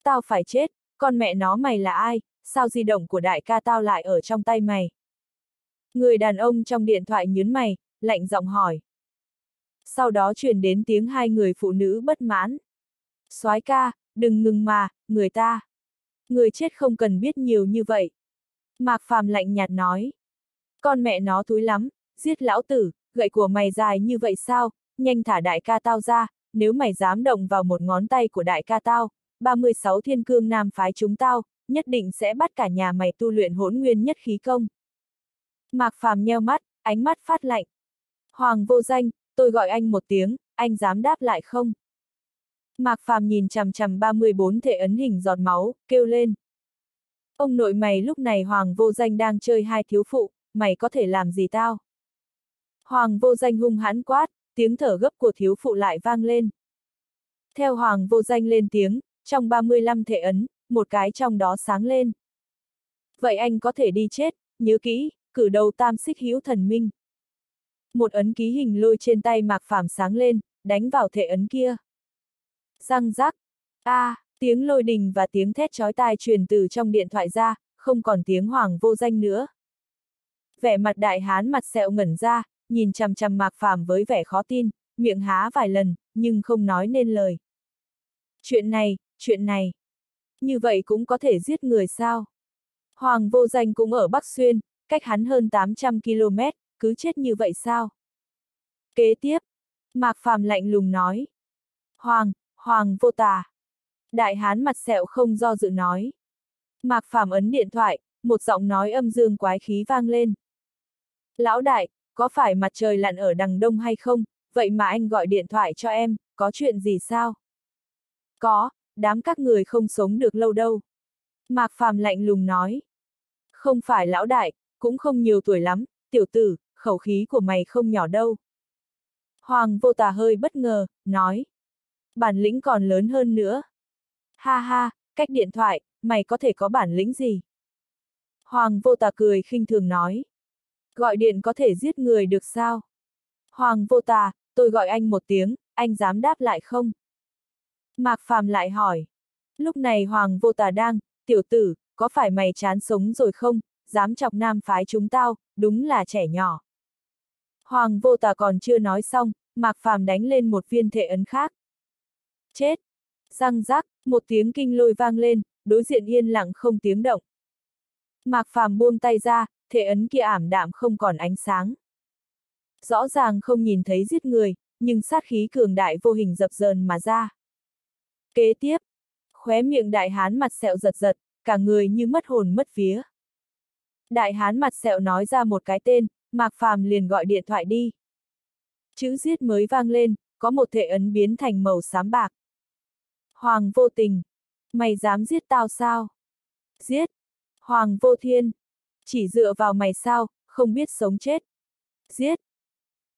Tao phải chết, con mẹ nó mày là ai, sao di động của đại ca tao lại ở trong tay mày? Người đàn ông trong điện thoại nhớn mày, lạnh giọng hỏi. Sau đó truyền đến tiếng hai người phụ nữ bất mãn. soái ca, đừng ngừng mà, người ta. Người chết không cần biết nhiều như vậy. Mạc Phàm lạnh nhạt nói. Con mẹ nó thúi lắm, giết lão tử, gậy của mày dài như vậy sao, nhanh thả đại ca tao ra, nếu mày dám động vào một ngón tay của đại ca tao, 36 thiên cương nam phái chúng tao, nhất định sẽ bắt cả nhà mày tu luyện hỗn nguyên nhất khí công. Mạc Phàm nheo mắt, ánh mắt phát lạnh. Hoàng vô danh, tôi gọi anh một tiếng, anh dám đáp lại không? Mạc Phàm nhìn chằm chằm 34 thể ấn hình giọt máu, kêu lên. Ông nội mày lúc này Hoàng vô danh đang chơi hai thiếu phụ, mày có thể làm gì tao? Hoàng vô danh hung hãn quát, tiếng thở gấp của thiếu phụ lại vang lên. Theo Hoàng vô danh lên tiếng, trong 35 thể ấn, một cái trong đó sáng lên. Vậy anh có thể đi chết, nhớ kỹ, cử đầu tam xích hữu thần minh. Một ấn ký hình lôi trên tay mạc phàm sáng lên, đánh vào thể ấn kia. Răng rắc. a à, tiếng lôi đình và tiếng thét chói tai truyền từ trong điện thoại ra, không còn tiếng hoàng vô danh nữa. Vẻ mặt đại hán mặt sẹo ngẩn ra, nhìn chằm chằm mạc phàm với vẻ khó tin, miệng há vài lần, nhưng không nói nên lời. Chuyện này, chuyện này. Như vậy cũng có thể giết người sao? Hoàng vô danh cũng ở Bắc Xuyên, cách hắn hơn 800 km, cứ chết như vậy sao? Kế tiếp, Mạc Phàm lạnh lùng nói. Hoàng, Hoàng vô tà. Đại hán mặt sẹo không do dự nói. Mạc Phàm ấn điện thoại, một giọng nói âm dương quái khí vang lên. Lão đại, có phải mặt trời lặn ở đằng đông hay không, vậy mà anh gọi điện thoại cho em, có chuyện gì sao? Có, đám các người không sống được lâu đâu. Mạc Phàm lạnh lùng nói. Không phải lão đại, cũng không nhiều tuổi lắm, tiểu tử, khẩu khí của mày không nhỏ đâu. Hoàng vô tà hơi bất ngờ, nói. Bản lĩnh còn lớn hơn nữa. Ha ha, cách điện thoại, mày có thể có bản lĩnh gì? Hoàng vô tà cười khinh thường nói. Gọi điện có thể giết người được sao? Hoàng vô tà, tôi gọi anh một tiếng, anh dám đáp lại không? Mạc Phàm lại hỏi. Lúc này Hoàng vô tà đang, tiểu tử, có phải mày chán sống rồi không, dám chọc nam phái chúng tao, đúng là trẻ nhỏ. Hoàng vô tà còn chưa nói xong, Mạc Phàm đánh lên một viên thể ấn khác. Chết! Răng rác, một tiếng kinh lôi vang lên, đối diện yên lặng không tiếng động. Mạc Phàm buông tay ra, thể ấn kia ảm đạm không còn ánh sáng. Rõ ràng không nhìn thấy giết người, nhưng sát khí cường đại vô hình dập dờn mà ra. Kế tiếp, khóe miệng đại hán mặt sẹo giật giật, cả người như mất hồn mất vía. Đại hán mặt sẹo nói ra một cái tên, Mạc Phàm liền gọi điện thoại đi. Chữ giết mới vang lên, có một thể ấn biến thành màu xám bạc. Hoàng vô tình. Mày dám giết tao sao? Giết. Hoàng vô thiên. Chỉ dựa vào mày sao, không biết sống chết. Giết.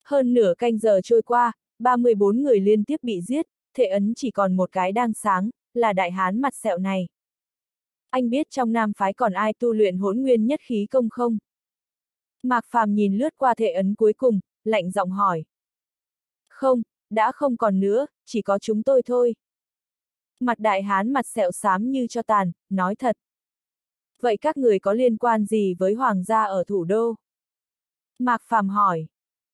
Hơn nửa canh giờ trôi qua, 34 người liên tiếp bị giết, thể ấn chỉ còn một cái đang sáng, là đại hán mặt sẹo này. Anh biết trong nam phái còn ai tu luyện hỗn nguyên nhất khí công không? Mạc Phàm nhìn lướt qua thể ấn cuối cùng, lạnh giọng hỏi. Không, đã không còn nữa, chỉ có chúng tôi thôi. Mặt đại hán mặt sẹo xám như cho tàn, nói thật. Vậy các người có liên quan gì với hoàng gia ở thủ đô? Mạc Phàm hỏi.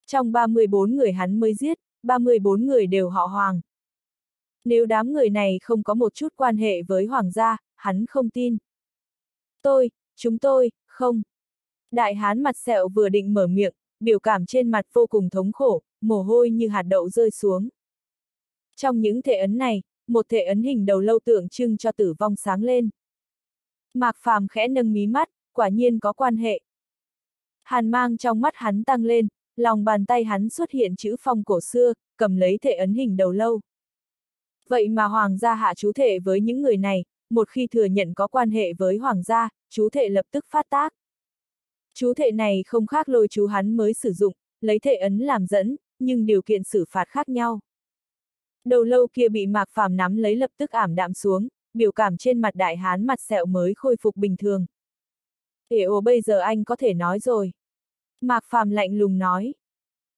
Trong 34 người hắn mới giết, 34 người đều họ hoàng. Nếu đám người này không có một chút quan hệ với hoàng gia, hắn không tin. Tôi, chúng tôi, không. Đại hán mặt sẹo vừa định mở miệng, biểu cảm trên mặt vô cùng thống khổ, mồ hôi như hạt đậu rơi xuống. Trong những thể ấn này, một thể ấn hình đầu lâu tượng trưng cho tử vong sáng lên. Mạc Phàm khẽ nâng mí mắt, quả nhiên có quan hệ. Hàn mang trong mắt hắn tăng lên, lòng bàn tay hắn xuất hiện chữ phong cổ xưa, cầm lấy thể ấn hình đầu lâu. Vậy mà Hoàng gia hạ chú thể với những người này, một khi thừa nhận có quan hệ với Hoàng gia, chú thể lập tức phát tác. Chú thể này không khác lôi chú hắn mới sử dụng, lấy thể ấn làm dẫn, nhưng điều kiện xử phạt khác nhau. Đầu lâu kia bị Mạc Phàm nắm lấy lập tức ảm đạm xuống, biểu cảm trên mặt đại hán mặt sẹo mới khôi phục bình thường. Thế ồ bây giờ anh có thể nói rồi. Mạc Phàm lạnh lùng nói.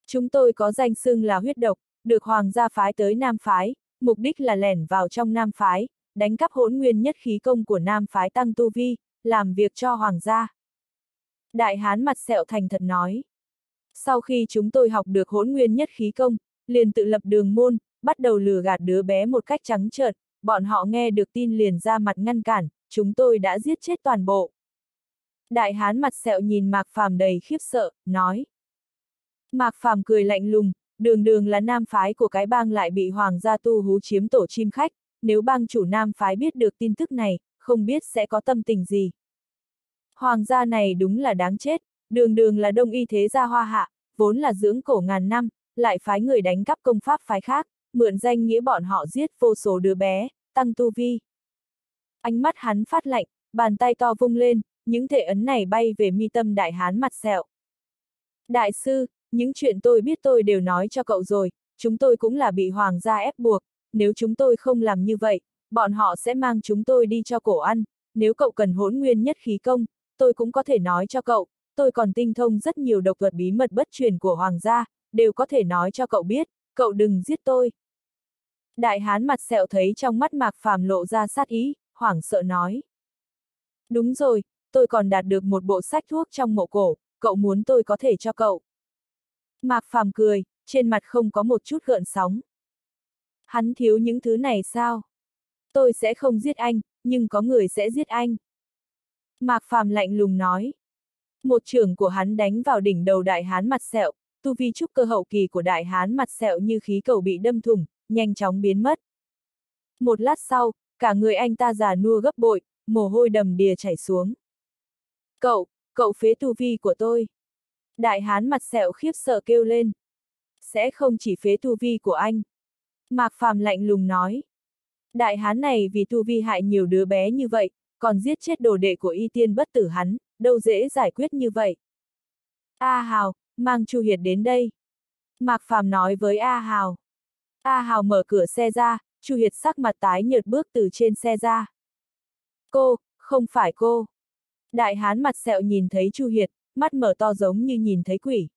Chúng tôi có danh xưng là huyết độc, được hoàng gia phái tới Nam phái, mục đích là lẻn vào trong Nam phái, đánh cắp hỗn nguyên nhất khí công của Nam phái tăng tu vi, làm việc cho hoàng gia. Đại hán mặt sẹo thành thật nói. Sau khi chúng tôi học được hỗn nguyên nhất khí công, liền tự lập đường môn, bắt đầu lừa gạt đứa bé một cách trắng trợn, bọn họ nghe được tin liền ra mặt ngăn cản, chúng tôi đã giết chết toàn bộ. Đại hán mặt sẹo nhìn Mạc Phàm đầy khiếp sợ, nói. Mạc Phàm cười lạnh lùng, đường đường là nam phái của cái bang lại bị hoàng gia tu hú chiếm tổ chim khách, nếu bang chủ nam phái biết được tin tức này, không biết sẽ có tâm tình gì. Hoàng gia này đúng là đáng chết, đường đường là đông y thế gia hoa hạ, vốn là dưỡng cổ ngàn năm, lại phái người đánh cắp công pháp phái khác, mượn danh nghĩa bọn họ giết vô số đứa bé, tăng tu vi. Ánh mắt hắn phát lạnh, bàn tay to vung lên, những thể ấn này bay về mi tâm đại hán mặt sẹo. Đại sư, những chuyện tôi biết tôi đều nói cho cậu rồi, chúng tôi cũng là bị hoàng gia ép buộc, nếu chúng tôi không làm như vậy, bọn họ sẽ mang chúng tôi đi cho cổ ăn, nếu cậu cần hỗn nguyên nhất khí công, tôi cũng có thể nói cho cậu, tôi còn tinh thông rất nhiều độc thuật bí mật bất truyền của hoàng gia, đều có thể nói cho cậu biết, cậu đừng giết tôi. Đại hán mặt sẹo thấy trong mắt mạc phàm lộ ra sát ý, hoảng sợ nói. Đúng rồi, tôi còn đạt được một bộ sách thuốc trong mộ cổ, cậu muốn tôi có thể cho cậu. Mạc phàm cười, trên mặt không có một chút gợn sóng. Hắn thiếu những thứ này sao? Tôi sẽ không giết anh, nhưng có người sẽ giết anh. Mạc phàm lạnh lùng nói. Một trưởng của hắn đánh vào đỉnh đầu đại hán mặt sẹo, tu vi trúc cơ hậu kỳ của đại hán mặt sẹo như khí cầu bị đâm thủng, nhanh chóng biến mất. Một lát sau, cả người anh ta già nua gấp bội, mồ hôi đầm đìa chảy xuống. Cậu, cậu phế tu vi của tôi. Đại hán mặt sẹo khiếp sợ kêu lên. Sẽ không chỉ phế tu vi của anh. Mạc Phàm lạnh lùng nói. Đại hán này vì tu vi hại nhiều đứa bé như vậy, còn giết chết đồ đệ của y tiên bất tử hắn, đâu dễ giải quyết như vậy. A Hào, mang Chu Hiệt đến đây. Mạc Phàm nói với A Hào. A Hào mở cửa xe ra, Chu Hiệt sắc mặt tái nhợt bước từ trên xe ra. Cô, không phải cô. Đại hán mặt sẹo nhìn thấy Chu Hiệt, mắt mở to giống như nhìn thấy quỷ.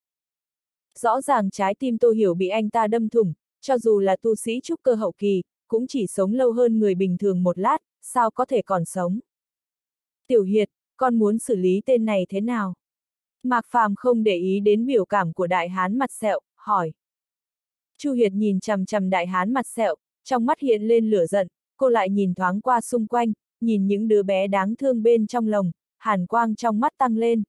Rõ ràng trái tim Tô Hiểu bị anh ta đâm thủng, cho dù là tu sĩ trúc cơ hậu kỳ, cũng chỉ sống lâu hơn người bình thường một lát, sao có thể còn sống. Tiểu Hiệt, con muốn xử lý tên này thế nào? Mạc Phàm không để ý đến biểu cảm của đại hán mặt sẹo, hỏi. Chu Hiệt nhìn chằm chằm đại hán mặt sẹo, trong mắt hiện lên lửa giận, cô lại nhìn thoáng qua xung quanh, nhìn những đứa bé đáng thương bên trong lồng, hàn quang trong mắt tăng lên.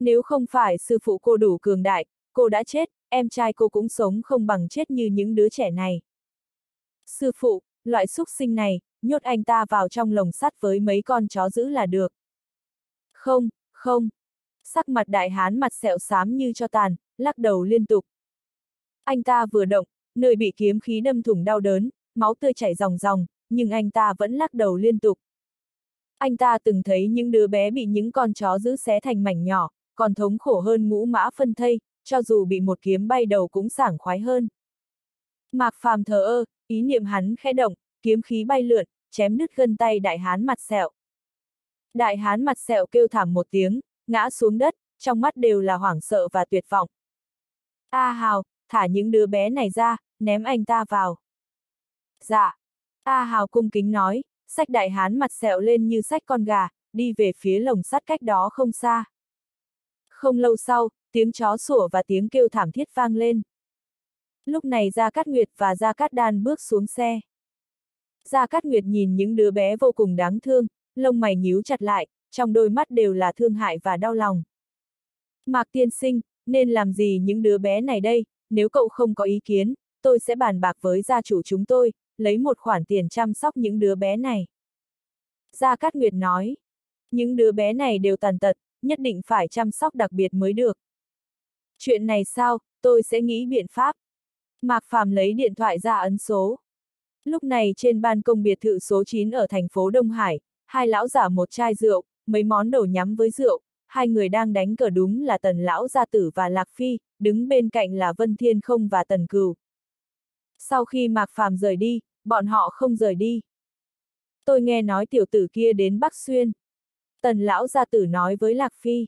Nếu không phải sư phụ cô đủ cường đại, cô đã chết, em trai cô cũng sống không bằng chết như những đứa trẻ này. Sư phụ, loại xúc sinh này, nhốt anh ta vào trong lồng sắt với mấy con chó giữ là được. Không, không. Sắc mặt đại hán mặt sẹo xám như cho tàn, lắc đầu liên tục. Anh ta vừa động, nơi bị kiếm khí đâm thủng đau đớn, máu tươi chảy ròng ròng, nhưng anh ta vẫn lắc đầu liên tục. Anh ta từng thấy những đứa bé bị những con chó giữ xé thành mảnh nhỏ, còn thống khổ hơn ngũ mã phân thây, cho dù bị một kiếm bay đầu cũng sảng khoái hơn. Mạc Phàm thờ ơ, ý niệm hắn khẽ động, kiếm khí bay lượn, chém nứt gân tay đại hán mặt sẹo. Đại hán mặt sẹo kêu thảm một tiếng, ngã xuống đất, trong mắt đều là hoảng sợ và tuyệt vọng. A Hào, thả những đứa bé này ra, ném anh ta vào. Dạ. A Hào cung kính nói, sách đại hán mặt sẹo lên như sách con gà, đi về phía lồng sắt cách đó không xa. Không lâu sau, tiếng chó sủa và tiếng kêu thảm thiết vang lên. Lúc này Gia Cát Nguyệt và Gia Cát Đan bước xuống xe. Gia Cát Nguyệt nhìn những đứa bé vô cùng đáng thương, lông mày nhíu chặt lại, trong đôi mắt đều là thương hại và đau lòng. Mạc tiên sinh, nên làm gì những đứa bé này đây, nếu cậu không có ý kiến, tôi sẽ bàn bạc với gia chủ chúng tôi, lấy một khoản tiền chăm sóc những đứa bé này. Gia Cát Nguyệt nói, những đứa bé này đều tàn tật, nhất định phải chăm sóc đặc biệt mới được. Chuyện này sao, tôi sẽ nghĩ biện pháp. Mạc Phàm lấy điện thoại ra ấn số. Lúc này trên ban công biệt thự số 9 ở thành phố Đông Hải, hai lão giả một chai rượu, mấy món đồ nhắm với rượu, hai người đang đánh cờ đúng là tần lão gia tử và Lạc Phi, đứng bên cạnh là Vân Thiên Không và tần cừu. Sau khi Mạc Phàm rời đi, bọn họ không rời đi. Tôi nghe nói tiểu tử kia đến Bắc Xuyên. Tần lão gia tử nói với Lạc Phi.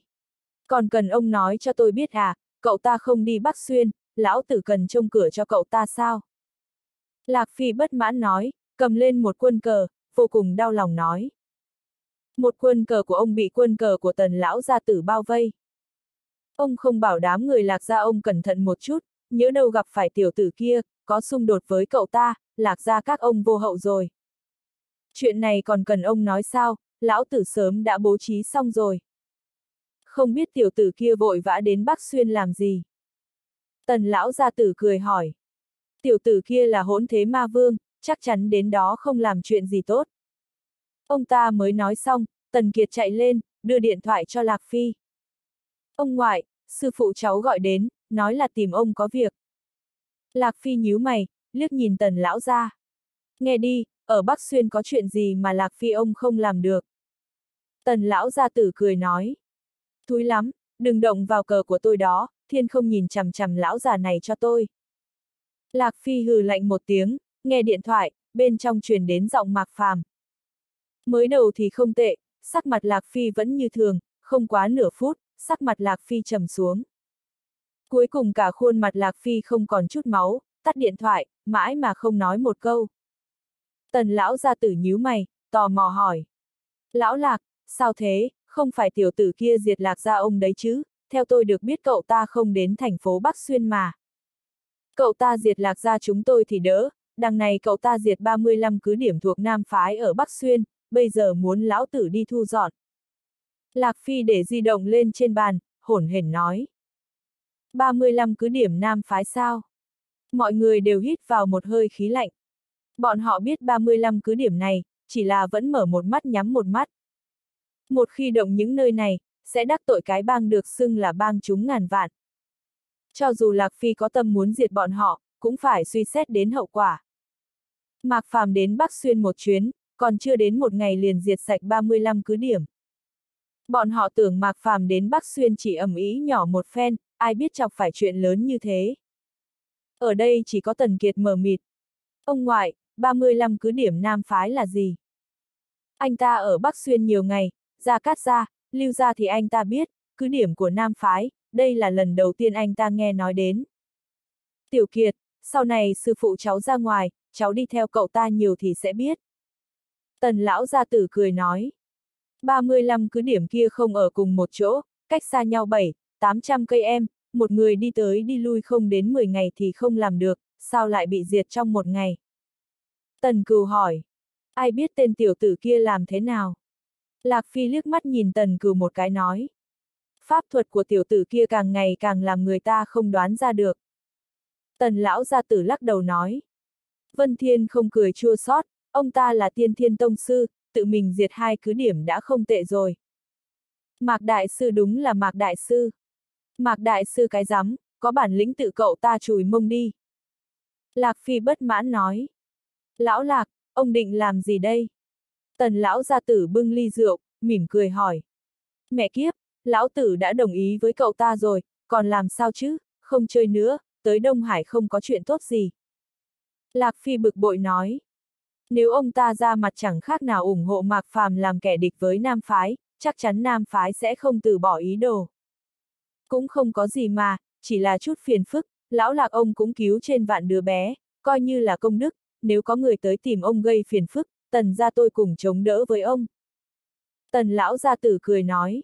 Còn cần ông nói cho tôi biết à, cậu ta không đi Bắc Xuyên, lão tử cần trông cửa cho cậu ta sao? Lạc Phi bất mãn nói, cầm lên một quân cờ, vô cùng đau lòng nói. Một quân cờ của ông bị quân cờ của tần lão gia tử bao vây. Ông không bảo đám người lạc gia ông cẩn thận một chút, nhớ đâu gặp phải tiểu tử kia, có xung đột với cậu ta, lạc gia các ông vô hậu rồi. Chuyện này còn cần ông nói sao, lão tử sớm đã bố trí xong rồi. Không biết tiểu tử kia vội vã đến Bắc Xuyên làm gì. Tần lão gia tử cười hỏi. Tiểu tử kia là hỗn thế ma vương, chắc chắn đến đó không làm chuyện gì tốt. Ông ta mới nói xong, Tần Kiệt chạy lên, đưa điện thoại cho Lạc Phi. Ông ngoại, sư phụ cháu gọi đến, nói là tìm ông có việc. Lạc Phi nhíu mày, liếc nhìn Tần lão ra. Nghe đi, ở Bắc Xuyên có chuyện gì mà Lạc Phi ông không làm được. Tần lão gia tử cười nói. Thúi lắm, đừng động vào cờ của tôi đó, thiên không nhìn chằm chằm lão già này cho tôi. Lạc Phi hừ lạnh một tiếng, nghe điện thoại, bên trong truyền đến giọng mạc phàm. Mới đầu thì không tệ, sắc mặt Lạc Phi vẫn như thường, không quá nửa phút, sắc mặt Lạc Phi trầm xuống. Cuối cùng cả khuôn mặt Lạc Phi không còn chút máu, tắt điện thoại, mãi mà không nói một câu. Tần lão ra tử nhíu mày, tò mò hỏi. Lão Lạc, sao thế, không phải tiểu tử kia diệt lạc ra ông đấy chứ, theo tôi được biết cậu ta không đến thành phố Bắc Xuyên mà. Cậu ta diệt lạc ra chúng tôi thì đỡ, đằng này cậu ta diệt 35 cứ điểm thuộc Nam Phái ở Bắc Xuyên, bây giờ muốn lão tử đi thu dọn. Lạc Phi để di động lên trên bàn, hổn hển nói. 35 cứ điểm nam phái sao? Mọi người đều hít vào một hơi khí lạnh. Bọn họ biết 35 cứ điểm này, chỉ là vẫn mở một mắt nhắm một mắt. Một khi động những nơi này, sẽ đắc tội cái bang được xưng là bang chúng ngàn vạn. Cho dù Lạc Phi có tâm muốn diệt bọn họ, cũng phải suy xét đến hậu quả. Mạc Phàm đến Bắc Xuyên một chuyến, còn chưa đến một ngày liền diệt sạch 35 cứ điểm. Bọn họ tưởng Mạc Phàm đến Bắc Xuyên chỉ ẩm ý nhỏ một phen, ai biết chọc phải chuyện lớn như thế. Ở đây chỉ có Tần Kiệt mờ mịt. Ông ngoại, 35 cứ điểm nam phái là gì? Anh ta ở Bắc Xuyên nhiều ngày, ra cát ra, lưu ra thì anh ta biết, cứ điểm của nam phái, đây là lần đầu tiên anh ta nghe nói đến. Tiểu Kiệt, sau này sư phụ cháu ra ngoài, cháu đi theo cậu ta nhiều thì sẽ biết. Tần lão gia tử cười nói. 35 cứ điểm kia không ở cùng một chỗ, cách xa nhau 7, 800 cây em, một người đi tới đi lui không đến 10 ngày thì không làm được, sao lại bị diệt trong một ngày? Tần cừu hỏi. Ai biết tên tiểu tử kia làm thế nào? Lạc Phi liếc mắt nhìn tần cừu một cái nói. Pháp thuật của tiểu tử kia càng ngày càng làm người ta không đoán ra được. Tần lão gia tử lắc đầu nói. Vân Thiên không cười chua xót, ông ta là tiên thiên tông sư, tự mình diệt hai cứ điểm đã không tệ rồi. Mạc Đại Sư đúng là Mạc Đại Sư. Mạc Đại Sư cái rắm, có bản lĩnh tự cậu ta chùi mông đi. Lạc Phi bất mãn nói. Lão Lạc, ông định làm gì đây? Tần lão gia tử bưng ly rượu, mỉm cười hỏi. Mẹ kiếp, lão tử đã đồng ý với cậu ta rồi, còn làm sao chứ, không chơi nữa, tới Đông Hải không có chuyện tốt gì. Lạc Phi bực bội nói. Nếu ông ta ra mặt chẳng khác nào ủng hộ Mạc Phàm làm kẻ địch với Nam Phái, chắc chắn Nam Phái sẽ không từ bỏ ý đồ. Cũng không có gì mà, chỉ là chút phiền phức, lão lạc ông cũng cứu trên vạn đứa bé, coi như là công đức, nếu có người tới tìm ông gây phiền phức, tần gia tôi cùng chống đỡ với ông. Tần lão gia tử cười nói.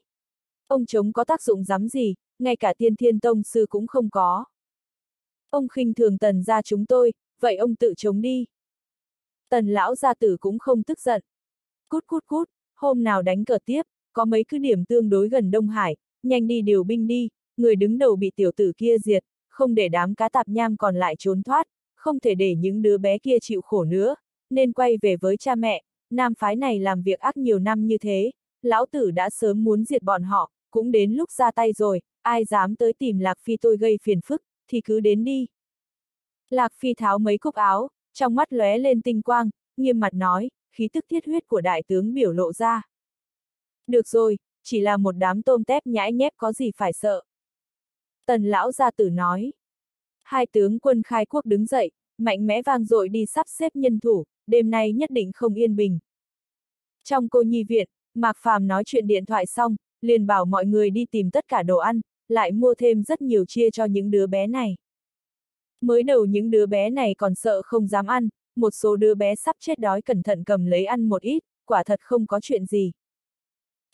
Ông chống có tác dụng dám gì, ngay cả tiên thiên tông sư cũng không có. Ông khinh thường tần gia chúng tôi, vậy ông tự chống đi. Tần lão gia tử cũng không tức giận. Cút cút cút, hôm nào đánh cờ tiếp, có mấy cứ điểm tương đối gần Đông Hải, nhanh đi điều binh đi, người đứng đầu bị tiểu tử kia diệt, không để đám cá tạp nham còn lại trốn thoát, không thể để những đứa bé kia chịu khổ nữa, nên quay về với cha mẹ, nam phái này làm việc ác nhiều năm như thế, lão tử đã sớm muốn diệt bọn họ, cũng đến lúc ra tay rồi, ai dám tới tìm Lạc Phi tôi gây phiền phức, thì cứ đến đi. Lạc Phi tháo mấy cúc áo, trong mắt lóe lên tinh quang, nghiêm mặt nói, khí tức thiết huyết của đại tướng biểu lộ ra. Được rồi, chỉ là một đám tôm tép nhãi nhép có gì phải sợ. Tần lão gia tử nói. Hai tướng quân khai quốc đứng dậy, mạnh mẽ vang dội đi sắp xếp nhân thủ, đêm nay nhất định không yên bình. Trong cô nhi viện, Mạc Phàm nói chuyện điện thoại xong, liền bảo mọi người đi tìm tất cả đồ ăn, lại mua thêm rất nhiều chia cho những đứa bé này. Mới đầu những đứa bé này còn sợ không dám ăn, một số đứa bé sắp chết đói cẩn thận cầm lấy ăn một ít, quả thật không có chuyện gì.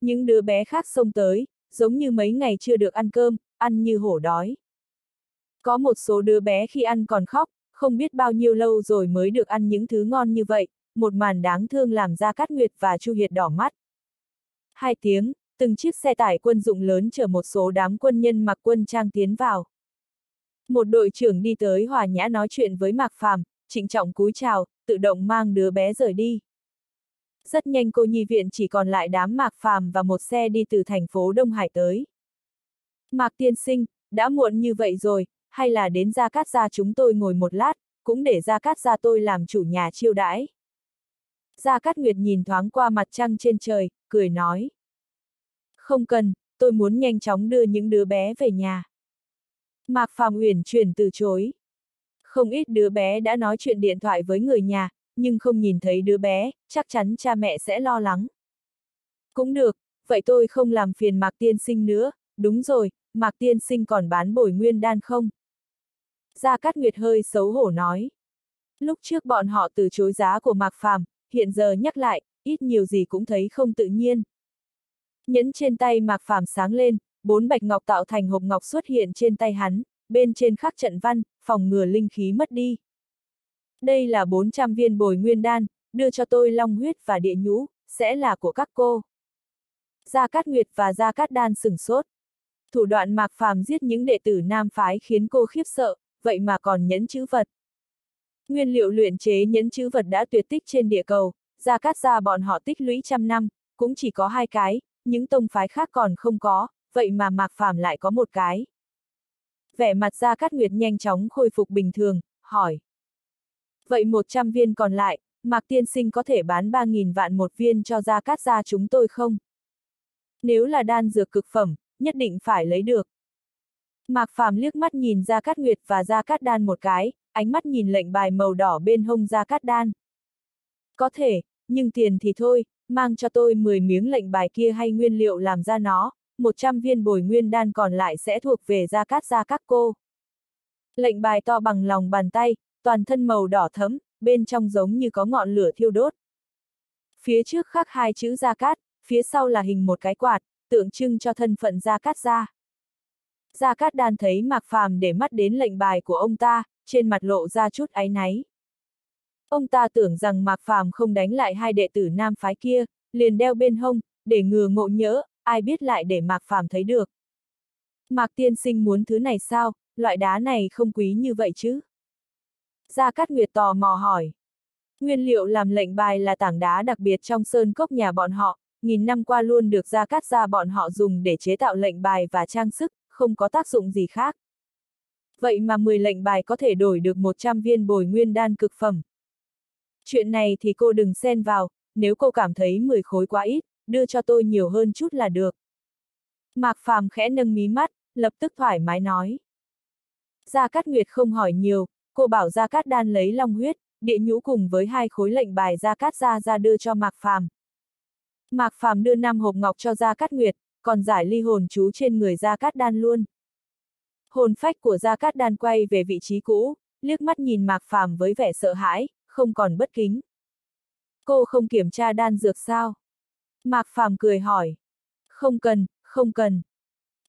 Những đứa bé khác xông tới, giống như mấy ngày chưa được ăn cơm, ăn như hổ đói. Có một số đứa bé khi ăn còn khóc, không biết bao nhiêu lâu rồi mới được ăn những thứ ngon như vậy, một màn đáng thương làm ra Cát Nguyệt và Chu Hiệt đỏ mắt. Hai tiếng, từng chiếc xe tải quân dụng lớn chở một số đám quân nhân mặc quân trang tiến vào. Một đội trưởng đi tới hòa nhã nói chuyện với Mạc Phàm, trịnh trọng cúi chào, tự động mang đứa bé rời đi. Rất nhanh cô nhi viện chỉ còn lại đám Mạc Phàm và một xe đi từ thành phố Đông Hải tới. Mạc tiên sinh, đã muộn như vậy rồi, hay là đến Gia Cát Gia chúng tôi ngồi một lát, cũng để Gia Cát Gia tôi làm chủ nhà chiêu đãi. Gia Cát Nguyệt nhìn thoáng qua mặt trăng trên trời, cười nói. Không cần, tôi muốn nhanh chóng đưa những đứa bé về nhà. Mạc Phàm Uyển chuyển từ chối. Không ít đứa bé đã nói chuyện điện thoại với người nhà, nhưng không nhìn thấy đứa bé, chắc chắn cha mẹ sẽ lo lắng. Cũng được, vậy tôi không làm phiền Mạc Tiên Sinh nữa, đúng rồi, Mạc Tiên Sinh còn bán bồi nguyên đan không? Gia Cát Nguyệt hơi xấu hổ nói. Lúc trước bọn họ từ chối giá của Mạc Phàm, hiện giờ nhắc lại, ít nhiều gì cũng thấy không tự nhiên. Nhẫn trên tay Mạc Phàm sáng lên, bốn bạch ngọc tạo thành hộp ngọc xuất hiện trên tay hắn, bên trên khắc trận văn, phòng ngừa linh khí mất đi. Đây là 400 viên bồi nguyên đan, đưa cho tôi long huyết và địa nhũ, sẽ là của các cô. Gia Cát Nguyệt và Gia Cát Đan sửng sốt. Thủ đoạn Mạc Phàm giết những đệ tử nam phái khiến cô khiếp sợ, vậy mà còn nhẫn chữ vật. Nguyên liệu luyện chế nhẫn chữ vật đã tuyệt tích trên địa cầu, Gia Cát gia bọn họ tích lũy trăm năm, cũng chỉ có hai cái, những tông phái khác còn không có, vậy mà Mạc Phàm lại có một cái. Vẻ mặt Gia Cát Nguyệt nhanh chóng khôi phục bình thường, hỏi. Vậy 100 viên còn lại, Mạc Tiên Sinh có thể bán 3.000 vạn một viên cho Gia Cát gia chúng tôi không? Nếu là đan dược cực phẩm, nhất định phải lấy được. Mạc Phàm liếc mắt nhìn Gia Cát Nguyệt và Gia Cát Đan một cái, ánh mắt nhìn lệnh bài màu đỏ bên hông Gia Cát Đan. Có thể, nhưng tiền thì thôi, mang cho tôi 10 miếng lệnh bài kia hay nguyên liệu làm ra nó, 100 viên bồi nguyên đan còn lại sẽ thuộc về Gia Cát Gia các cô. Lệnh bài to bằng lòng bàn tay, toàn thân màu đỏ thấm, bên trong giống như có ngọn lửa thiêu đốt. Phía trước khắc hai chữ Gia Cát, phía sau là hình một cái quạt, tượng trưng cho thân phận Gia Cát Gia. Gia Cát Đan thấy Mạc Phàm để mắt đến lệnh bài của ông ta, trên mặt lộ ra chút áy náy. Ông ta tưởng rằng Mạc Phàm không đánh lại hai đệ tử nam phái kia, liền đeo bên hông, để ngừa ngộ nhỡ, ai biết lại để Mạc Phàm thấy được. Mạc Tiên Sinh muốn thứ này sao, loại đá này không quý như vậy chứ? Gia Cát Nguyệt tò mò hỏi. Nguyên liệu làm lệnh bài là tảng đá đặc biệt trong sơn cốc nhà bọn họ, nghìn năm qua luôn được Gia Cát gia bọn họ dùng để chế tạo lệnh bài và trang sức, không có tác dụng gì khác. Vậy mà 10 lệnh bài có thể đổi được 100 viên bồi nguyên đan cực phẩm. Chuyện này thì cô đừng xen vào, nếu cô cảm thấy 10 khối quá ít, đưa cho tôi nhiều hơn chút là được. Mạc Phàm khẽ nâng mí mắt, lập tức thoải mái nói. Gia Cát Nguyệt không hỏi nhiều, cô bảo Gia Cát Đan lấy long huyết, địa nhũ cùng với hai khối lệnh bài Gia Cát ra ra đưa cho Mạc Phàm. Mạc Phàm đưa năm hộp ngọc cho Gia Cát Nguyệt, còn giải ly hồn chú trên người Gia Cát Đan luôn. Hồn phách của Gia Cát Đan quay về vị trí cũ, liếc mắt nhìn Mạc Phàm với vẻ sợ hãi, không còn bất kính. Cô không kiểm tra đan dược sao? Mạc Phàm cười hỏi. Không cần, không cần.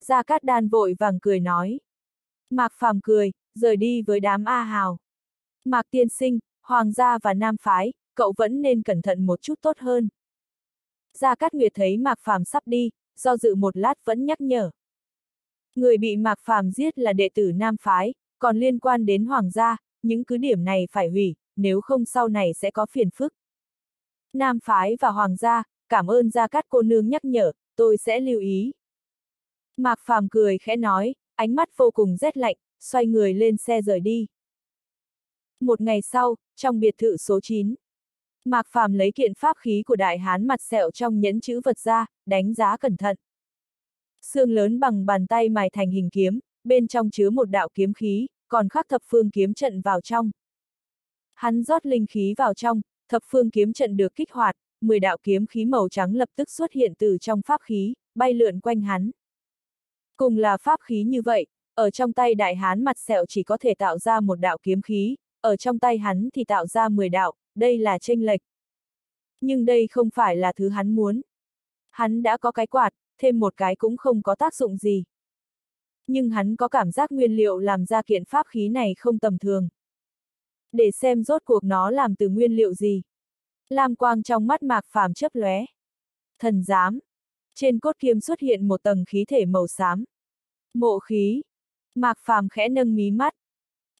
Gia Cát Đan vội vàng cười nói. Mạc Phàm cười, rời đi với đám A Hào. Mạc Tiên Sinh, Hoàng gia và Nam Phái, cậu vẫn nên cẩn thận một chút tốt hơn. Gia Cát Nguyệt thấy Mạc Phàm sắp đi, do dự một lát vẫn nhắc nhở. Người bị Mạc Phàm giết là đệ tử Nam Phái, còn liên quan đến Hoàng gia, những cứ điểm này phải hủy, nếu không sau này sẽ có phiền phức. Nam Phái và Hoàng gia, cảm ơn Gia Cát cô nương nhắc nhở, tôi sẽ lưu ý. Mạc Phàm cười khẽ nói, ánh mắt vô cùng rét lạnh, xoay người lên xe rời đi. Một ngày sau, trong biệt thự số 9, Mạc Phàm lấy kiện pháp khí của đại hán mặt sẹo trong nhẫn chữ vật ra, đánh giá cẩn thận. Xương lớn bằng bàn tay mài thành hình kiếm, bên trong chứa một đạo kiếm khí, còn khắc thập phương kiếm trận vào trong. Hắn rót linh khí vào trong, thập phương kiếm trận được kích hoạt, 10 đạo kiếm khí màu trắng lập tức xuất hiện từ trong pháp khí, bay lượn quanh hắn. Cùng là pháp khí như vậy, ở trong tay đại hán mặt sẹo chỉ có thể tạo ra một đạo kiếm khí, ở trong tay hắn thì tạo ra 10 đạo, đây là tranh lệch. Nhưng đây không phải là thứ hắn muốn. Hắn đã có cái quạt, thêm một cái cũng không có tác dụng gì. Nhưng hắn có cảm giác nguyên liệu làm ra kiện pháp khí này không tầm thường. Để xem rốt cuộc nó làm từ nguyên liệu gì. Lam quang trong mắt mạc phàm chớp lóe. Thần giám. Trên cốt kiếm xuất hiện một tầng khí thể màu xám. Mộ khí. Mạc phàm khẽ nâng mí mắt.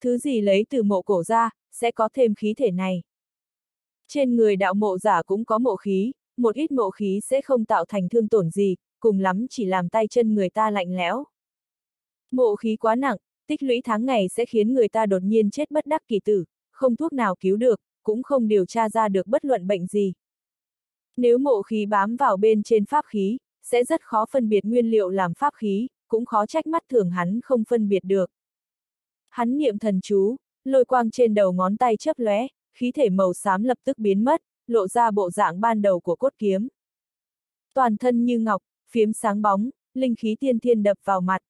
Thứ gì lấy từ mộ cổ ra, sẽ có thêm khí thể này. Trên người đạo mộ giả cũng có mộ khí, một ít mộ khí sẽ không tạo thành thương tổn gì, cùng lắm chỉ làm tay chân người ta lạnh lẽo. Mộ khí quá nặng, tích lũy tháng ngày sẽ khiến người ta đột nhiên chết bất đắc kỳ tử, không thuốc nào cứu được, cũng không điều tra ra được bất luận bệnh gì. Nếu mộ khí bám vào bên trên pháp khí, sẽ rất khó phân biệt nguyên liệu làm pháp khí, cũng khó trách mắt thường hắn không phân biệt được. Hắn niệm thần chú, lôi quang trên đầu ngón tay chớp lóe, khí thể màu xám lập tức biến mất, lộ ra bộ dạng ban đầu của cốt kiếm. Toàn thân như ngọc, phiếm sáng bóng, linh khí tiên thiên đập vào mặt.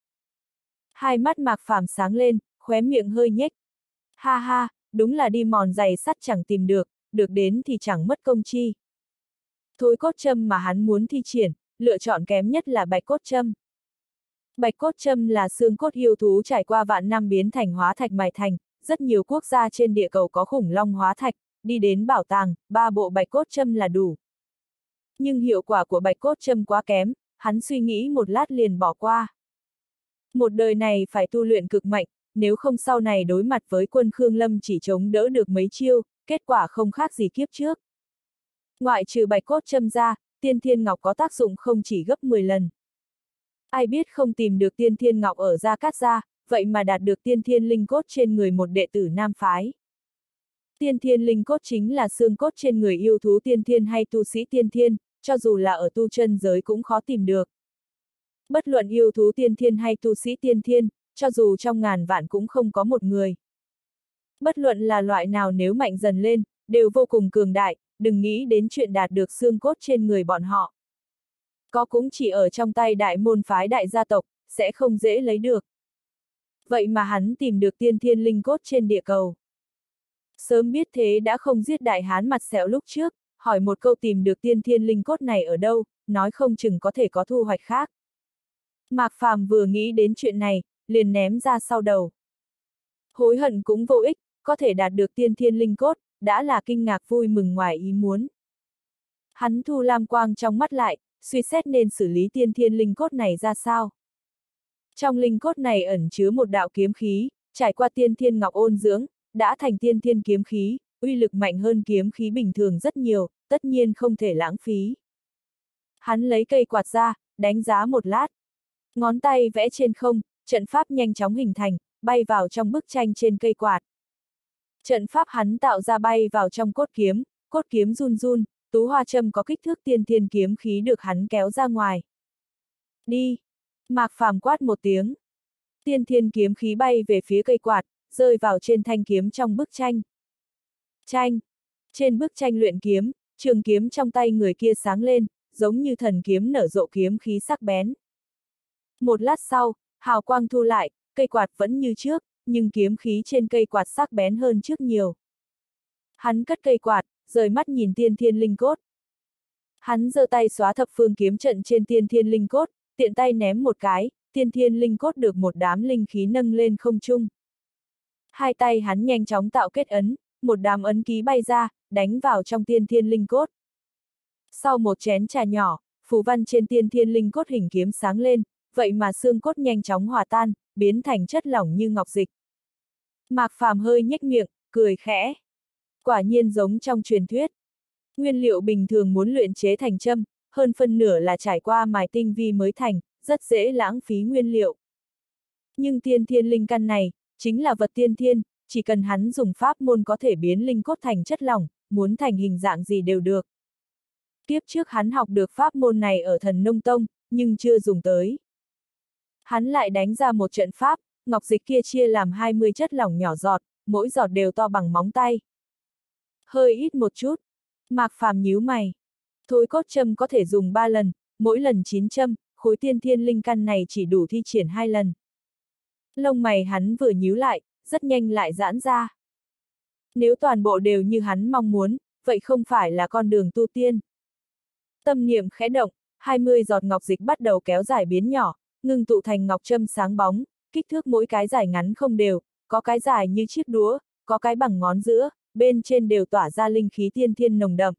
Hai mắt mạc phàm sáng lên, khóe miệng hơi nhếch. Ha ha, đúng là đi mòn giày sắt chẳng tìm được, được đến thì chẳng mất công chi. Thối cốt châm mà hắn muốn thi triển, lựa chọn kém nhất là bạch cốt châm. Bạch cốt châm là xương cốt yêu thú trải qua vạn năm biến thành hóa thạch mài thành, rất nhiều quốc gia trên địa cầu có khủng long hóa thạch, đi đến bảo tàng, ba bộ bạch cốt châm là đủ. Nhưng hiệu quả của bạch cốt châm quá kém, hắn suy nghĩ một lát liền bỏ qua. Một đời này phải tu luyện cực mạnh, nếu không sau này đối mặt với quân Khương Lâm chỉ chống đỡ được mấy chiêu, kết quả không khác gì kiếp trước. Ngoại trừ bạch cốt châm ra, tiên thiên ngọc có tác dụng không chỉ gấp 10 lần. Ai biết không tìm được tiên thiên ngọc ở Gia Cát Gia, vậy mà đạt được tiên thiên linh cốt trên người một đệ tử nam phái. Tiên thiên linh cốt chính là xương cốt trên người yêu thú tiên thiên hay tu sĩ tiên thiên, cho dù là ở tu chân giới cũng khó tìm được. Bất luận yêu thú tiên thiên hay tu sĩ tiên thiên, cho dù trong ngàn vạn cũng không có một người. Bất luận là loại nào nếu mạnh dần lên, đều vô cùng cường đại, đừng nghĩ đến chuyện đạt được xương cốt trên người bọn họ. Có cũng chỉ ở trong tay đại môn phái đại gia tộc, sẽ không dễ lấy được. Vậy mà hắn tìm được tiên thiên linh cốt trên địa cầu. Sớm biết thế đã không giết đại hán mặt sẹo lúc trước, hỏi một câu tìm được tiên thiên linh cốt này ở đâu, nói không chừng có thể có thu hoạch khác. Mạc Phàm vừa nghĩ đến chuyện này, liền ném ra sau đầu. Hối hận cũng vô ích, có thể đạt được tiên thiên linh cốt, đã là kinh ngạc vui mừng ngoài ý muốn. Hắn thu lam quang trong mắt lại, suy xét nên xử lý tiên thiên linh cốt này ra sao. Trong linh cốt này ẩn chứa một đạo kiếm khí, trải qua tiên thiên ngọc ôn dưỡng, đã thành tiên thiên kiếm khí, uy lực mạnh hơn kiếm khí bình thường rất nhiều, tất nhiên không thể lãng phí. Hắn lấy cây quạt ra, đánh giá một lát. Ngón tay vẽ trên không, trận pháp nhanh chóng hình thành, bay vào trong bức tranh trên cây quạt. Trận pháp hắn tạo ra bay vào trong cốt kiếm, cốt kiếm run run, tú hoa châm có kích thước tiên thiên kiếm khí được hắn kéo ra ngoài. Đi! Mạc phàm quát một tiếng. Tiên thiên kiếm khí bay về phía cây quạt, rơi vào trên thanh kiếm trong bức tranh. Tranh! Trên bức tranh luyện kiếm, trường kiếm trong tay người kia sáng lên, giống như thần kiếm nở rộ kiếm khí sắc bén. Một lát sau, hào quang thu lại, cây quạt vẫn như trước, nhưng kiếm khí trên cây quạt sắc bén hơn trước nhiều. Hắn cất cây quạt, rời mắt nhìn tiên thiên linh cốt. Hắn giơ tay xóa thập phương kiếm trận trên tiên thiên linh cốt, tiện tay ném một cái, tiên thiên linh cốt được một đám linh khí nâng lên không trung. Hai tay hắn nhanh chóng tạo kết ấn, một đám ấn ký bay ra, đánh vào trong tiên thiên linh cốt. Sau một chén trà nhỏ, phù văn trên tiên thiên linh cốt hình kiếm sáng lên, vậy mà xương cốt nhanh chóng hòa tan, biến thành chất lỏng như ngọc dịch. Mạc Phàm hơi nhếch miệng, cười khẽ. Quả nhiên giống trong truyền thuyết. Nguyên liệu bình thường muốn luyện chế thành châm, hơn phân nửa là trải qua mài tinh vi mới thành, rất dễ lãng phí nguyên liệu. Nhưng tiên thiên linh căn này, chính là vật tiên thiên, chỉ cần hắn dùng pháp môn có thể biến linh cốt thành chất lỏng, muốn thành hình dạng gì đều được. Tiếp trước hắn học được pháp môn này ở thần nông tông, nhưng chưa dùng tới. Hắn lại đánh ra một trận pháp, ngọc dịch kia chia làm 20 chất lỏng nhỏ giọt, mỗi giọt đều to bằng móng tay. Hơi ít một chút. Mạc phàm nhíu mày. thối cốt châm có thể dùng 3 lần, mỗi lần 9 châm, khối tiên thiên linh căn này chỉ đủ thi triển 2 lần. Lông mày hắn vừa nhíu lại, rất nhanh lại giãn ra. Nếu toàn bộ đều như hắn mong muốn, vậy không phải là con đường tu tiên. Tâm niệm khẽ động, 20 giọt ngọc dịch bắt đầu kéo dài biến nhỏ, ngưng tụ thành ngọc châm sáng bóng, kích thước mỗi cái dài ngắn không đều, có cái dài như chiếc đũa, có cái bằng ngón giữa, bên trên đều tỏa ra linh khí tiên thiên nồng đậm.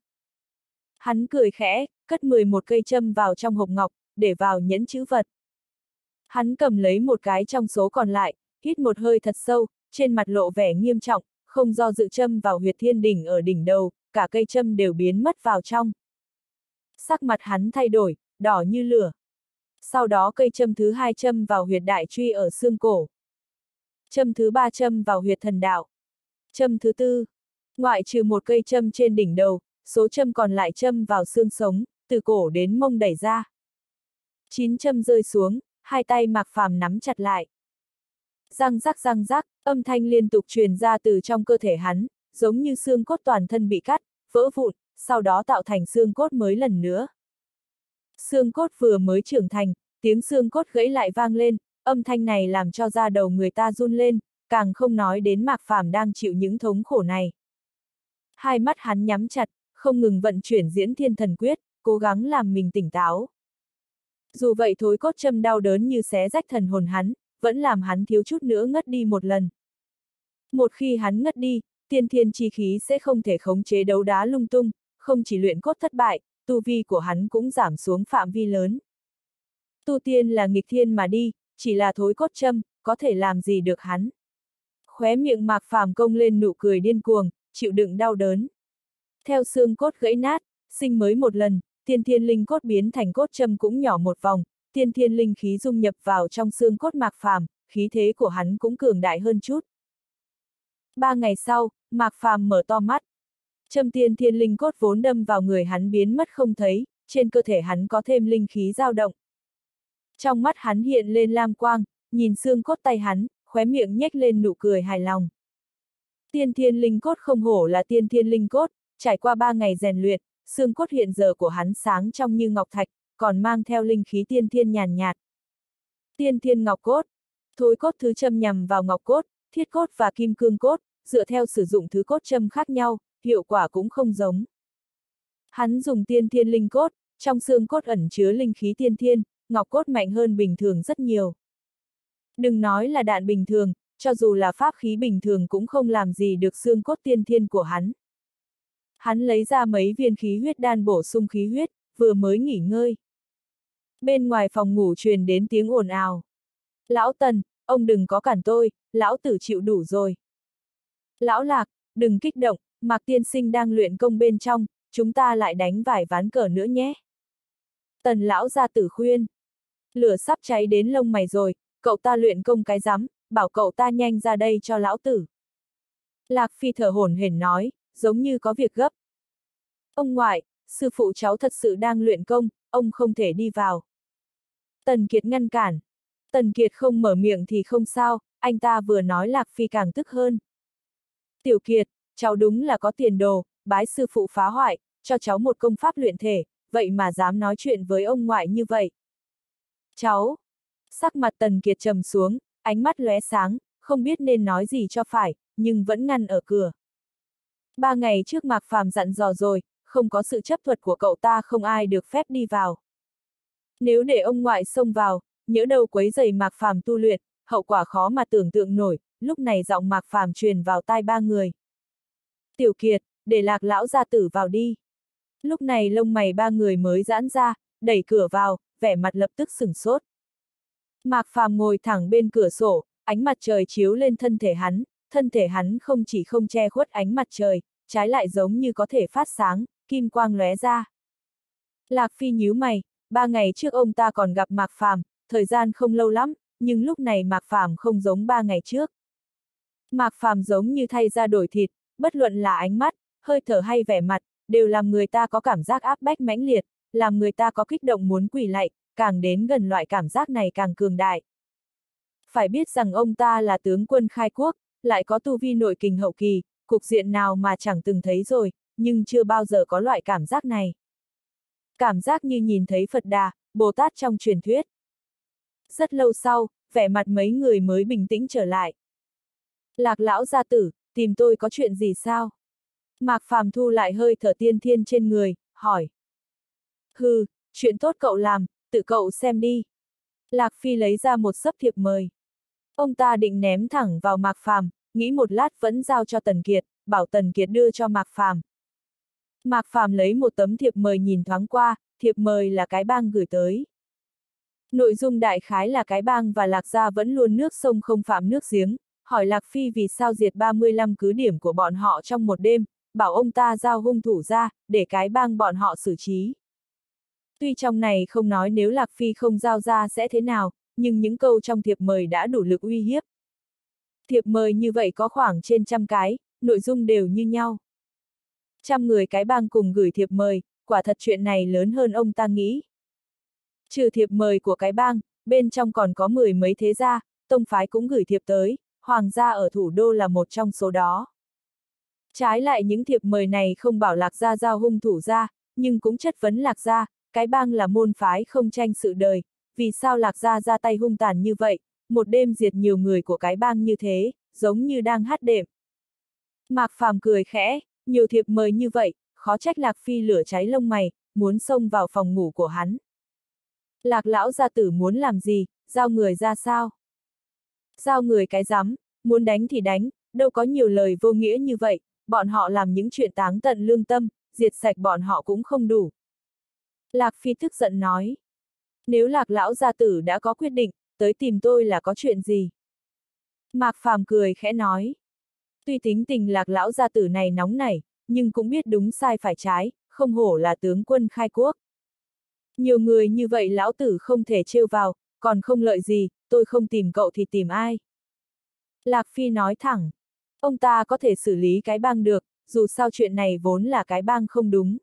Hắn cười khẽ, cất 11 cây châm vào trong hộp ngọc, để vào nhẫn chữ vật. Hắn cầm lấy một cái trong số còn lại, hít một hơi thật sâu, trên mặt lộ vẻ nghiêm trọng, không do dự châm vào huyệt thiên đỉnh ở đỉnh đầu, cả cây châm đều biến mất vào trong. Sắc mặt hắn thay đổi, đỏ như lửa. Sau đó cây châm thứ hai châm vào huyệt đại truy ở xương cổ. Châm thứ ba châm vào huyệt thần đạo. Châm thứ tư, ngoại trừ một cây châm trên đỉnh đầu, số châm còn lại châm vào xương sống, từ cổ đến mông đẩy ra. Chín châm rơi xuống, hai tay mạc phàm nắm chặt lại. Răng rắc răng rắc, âm thanh liên tục truyền ra từ trong cơ thể hắn, giống như xương cốt toàn thân bị cắt, vỡ vụn, sau đó tạo thành xương cốt mới lần nữa. Xương cốt vừa mới trưởng thành, tiếng xương cốt gãy lại vang lên, âm thanh này làm cho da đầu người ta run lên, càng không nói đến Mạc Phàm đang chịu những thống khổ này. Hai mắt hắn nhắm chặt, không ngừng vận chuyển diễn thiên thần quyết, cố gắng làm mình tỉnh táo. Dù vậy thối cốt châm đau đớn như xé rách thần hồn hắn, vẫn làm hắn thiếu chút nữa ngất đi một lần. Một khi hắn ngất đi, tiên thiên chi khí sẽ không thể khống chế đấu đá lung tung, không chỉ luyện cốt thất bại, tu vi của hắn cũng giảm xuống phạm vi lớn. Tu tiên là nghịch thiên mà đi, chỉ là thối cốt châm, có thể làm gì được hắn. Khóe miệng mạc phàm công lên nụ cười điên cuồng, chịu đựng đau đớn. Theo xương cốt gãy nát, sinh mới một lần, tiên thiên linh cốt biến thành cốt châm cũng nhỏ một vòng, tiên thiên linh khí dung nhập vào trong xương cốt mạc phàm, khí thế của hắn cũng cường đại hơn chút. Ba ngày sau, mạc phàm mở to mắt. Châm tiên thiên linh cốt vốn đâm vào người hắn biến mất không thấy, trên cơ thể hắn có thêm linh khí dao động. Trong mắt hắn hiện lên lam quang, nhìn xương cốt tay hắn, khóe miệng nhếch lên nụ cười hài lòng. Tiên thiên linh cốt không hổ là tiên thiên linh cốt, trải qua ba ngày rèn luyện, xương cốt hiện giờ của hắn sáng trong như ngọc thạch, còn mang theo linh khí tiên thiên nhàn nhạt. Tiên thiên ngọc cốt, thối cốt thứ châm nhằm vào ngọc cốt, thiết cốt và kim cương cốt, dựa theo sử dụng thứ cốt châm khác nhau, hiệu quả cũng không giống. Hắn dùng tiên thiên linh cốt, trong xương cốt ẩn chứa linh khí tiên thiên, ngọc cốt mạnh hơn bình thường rất nhiều. Đừng nói là đạn bình thường, cho dù là pháp khí bình thường cũng không làm gì được xương cốt tiên thiên của hắn. Hắn lấy ra mấy viên khí huyết đan bổ sung khí huyết, vừa mới nghỉ ngơi. Bên ngoài phòng ngủ truyền đến tiếng ồn ào. Lão Tần, ông đừng có cản tôi, lão tử chịu đủ rồi. Lão Lạc, đừng kích động, Mạc Tiên Sinh đang luyện công bên trong, chúng ta lại đánh vài ván cờ nữa nhé. Tần lão ra tử khuyên. Lửa sắp cháy đến lông mày rồi, cậu ta luyện công cái rắm, bảo cậu ta nhanh ra đây cho lão tử. Lạc Phi thở hổn hển nói, giống như có việc gấp. Ông ngoại, sư phụ cháu thật sự đang luyện công, ông không thể đi vào. Tần Kiệt ngăn cản. Tần Kiệt không mở miệng thì không sao, anh ta vừa nói Lạc Phi càng tức hơn. Tiểu Kiệt, cháu đúng là có tiền đồ, bái sư phụ phá hoại, cho cháu một công pháp luyện thể, vậy mà dám nói chuyện với ông ngoại như vậy. Cháu! Sắc mặt Tần Kiệt trầm xuống, ánh mắt lóe sáng, không biết nên nói gì cho phải, nhưng vẫn ngăn ở cửa. Ba ngày trước Mạc Phàm dặn dò rồi, không có sự chấp thuật của cậu ta không ai được phép đi vào. Nếu để ông ngoại xông vào, nhỡ đâu quấy giày Mạc Phàm tu luyện, hậu quả khó mà tưởng tượng nổi, lúc này giọng Mạc Phàm truyền vào tai ba người. Tiểu Kiệt, để lạc lão gia tử vào đi. Lúc này lông mày ba người mới giãn ra, đẩy cửa vào, vẻ mặt lập tức sửng sốt. Mạc Phàm ngồi thẳng bên cửa sổ, ánh mặt trời chiếu lên thân thể hắn, thân thể hắn không chỉ không che khuất ánh mặt trời, trái lại giống như có thể phát sáng, kim quang lóe ra. Lạc Phi nhíu mày, ba ngày trước ông ta còn gặp Mạc Phàm, thời gian không lâu lắm, nhưng lúc này Mạc Phàm không giống ba ngày trước. Mạc Phàm giống như thay ra đổi thịt, bất luận là ánh mắt, hơi thở hay vẻ mặt, đều làm người ta có cảm giác áp bách mãnh liệt, làm người ta có kích động muốn quỳ lạy, càng đến gần loại cảm giác này càng cường đại. Phải biết rằng ông ta là tướng quân khai quốc, lại có tu vi nội kình hậu kỳ, cục diện nào mà chẳng từng thấy rồi, nhưng chưa bao giờ có loại cảm giác này. Cảm giác như nhìn thấy Phật Đà, Bồ Tát trong truyền thuyết. Rất lâu sau, vẻ mặt mấy người mới bình tĩnh trở lại. Lạc lão gia tử, tìm tôi có chuyện gì sao? Mạc Phàm thu lại hơi thở tiên thiên trên người, hỏi. Hừ, chuyện tốt cậu làm, tự cậu xem đi. Lạc Phi lấy ra một sấp thiệp mời. Ông ta định ném thẳng vào Mạc Phàm, nghĩ một lát vẫn giao cho Tần Kiệt, bảo Tần Kiệt đưa cho Mạc Phàm. Mạc Phàm lấy một tấm thiệp mời nhìn thoáng qua, thiệp mời là cái bang gửi tới. Nội dung đại khái là cái bang và Lạc Gia vẫn luôn nước sông không phạm nước giếng, hỏi Lạc Phi vì sao diệt 35 cứ điểm của bọn họ trong một đêm, bảo ông ta giao hung thủ ra, để cái bang bọn họ xử trí. Tuy trong này không nói nếu Lạc Phi không giao ra sẽ thế nào, nhưng những câu trong thiệp mời đã đủ lực uy hiếp. Thiệp mời như vậy có khoảng trên trăm cái, nội dung đều như nhau. Trăm người cái bang cùng gửi thiệp mời, quả thật chuyện này lớn hơn ông ta nghĩ. Trừ thiệp mời của cái bang, bên trong còn có mười mấy thế gia, tông phái cũng gửi thiệp tới, hoàng gia ở thủ đô là một trong số đó. Trái lại những thiệp mời này không bảo lạc gia giao hung thủ ra, nhưng cũng chất vấn lạc gia, cái bang là môn phái không tranh sự đời, vì sao lạc gia ra tay hung tàn như vậy, một đêm diệt nhiều người của cái bang như thế, giống như đang hát đệm. Mạc Phàm cười khẽ, nhiều thiệp mời như vậy, khó trách Lạc Phi lửa cháy lông mày, muốn xông vào phòng ngủ của hắn. Lạc lão gia tử muốn làm gì, giao người ra sao? Giao người cái rắm, muốn đánh thì đánh, đâu có nhiều lời vô nghĩa như vậy, bọn họ làm những chuyện táng tận lương tâm, diệt sạch bọn họ cũng không đủ. Lạc Phi tức giận nói. Nếu lạc lão gia tử đã có quyết định, tới tìm tôi là có chuyện gì? Mạc Phàm cười khẽ nói. Tuy tính tình lạc lão gia tử này nóng nảy, nhưng cũng biết đúng sai phải trái, không hổ là tướng quân khai quốc. Nhiều người như vậy lão tử không thể trêu vào, còn không lợi gì, tôi không tìm cậu thì tìm ai. Lạc Phi nói thẳng, ông ta có thể xử lý cái bang được, dù sao chuyện này vốn là cái bang không đúng.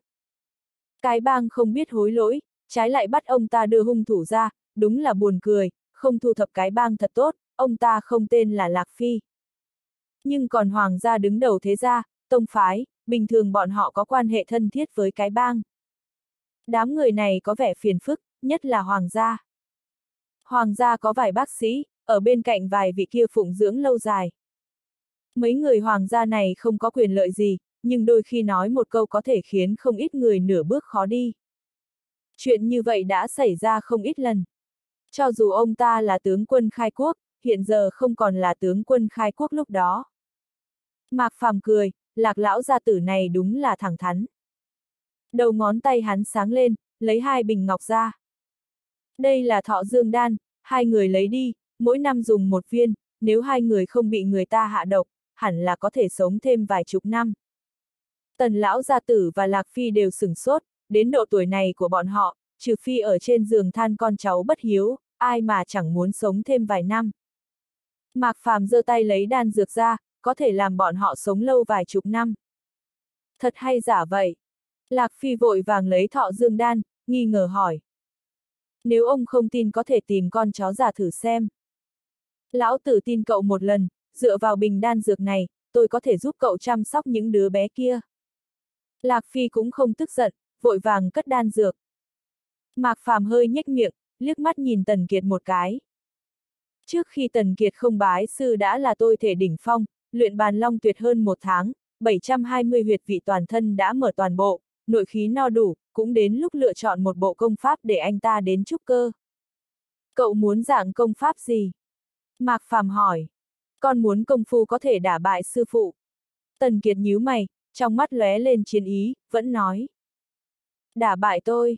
Cái bang không biết hối lỗi, trái lại bắt ông ta đưa hung thủ ra, đúng là buồn cười, không thu thập cái bang thật tốt, ông ta không tên là Lạc Phi. Nhưng còn hoàng gia đứng đầu thế gia, tông phái, bình thường bọn họ có quan hệ thân thiết với cái bang. Đám người này có vẻ phiền phức, nhất là hoàng gia. Hoàng gia có vài bác sĩ, ở bên cạnh vài vị kia phụng dưỡng lâu dài. Mấy người hoàng gia này không có quyền lợi gì, nhưng đôi khi nói một câu có thể khiến không ít người nửa bước khó đi. Chuyện như vậy đã xảy ra không ít lần. Cho dù ông ta là tướng quân khai quốc, hiện giờ không còn là tướng quân khai quốc lúc đó. Mạc Phàm cười, lạc lão gia tử này đúng là thẳng thắn. Đầu ngón tay hắn sáng lên, lấy hai bình ngọc ra. Đây là thọ dương đan, hai người lấy đi, mỗi năm dùng một viên, nếu hai người không bị người ta hạ độc, hẳn là có thể sống thêm vài chục năm. Tần lão gia tử và Lạc Phi đều sửng sốt, đến độ tuổi này của bọn họ, trừ phi ở trên giường than con cháu bất hiếu, ai mà chẳng muốn sống thêm vài năm. Mạc Phàm giơ tay lấy đan dược ra, có thể làm bọn họ sống lâu vài chục năm. Thật hay giả vậy? Lạc Phi vội vàng lấy thọ dương đan, nghi ngờ hỏi. Nếu ông không tin có thể tìm con chó già thử xem. Lão tử tin cậu một lần, dựa vào bình đan dược này, tôi có thể giúp cậu chăm sóc những đứa bé kia. Lạc Phi cũng không tức giận, vội vàng cất đan dược. Mạc Phàm hơi nhếch miệng, liếc mắt nhìn Tần Kiệt một cái. Trước khi Tần Kiệt không bái sư đã là tôi thể đỉnh phong, luyện bàn long tuyệt hơn một tháng, 720 huyệt vị toàn thân đã mở toàn bộ, nội khí no đủ, cũng đến lúc lựa chọn một bộ công pháp để anh ta đến trúc cơ. Cậu muốn dạng công pháp gì? Mạc Phàm hỏi. Con muốn công phu có thể đả bại sư phụ. Tần Kiệt nhíu mày, trong mắt lóe lên chiến ý, vẫn nói. Đả bại tôi.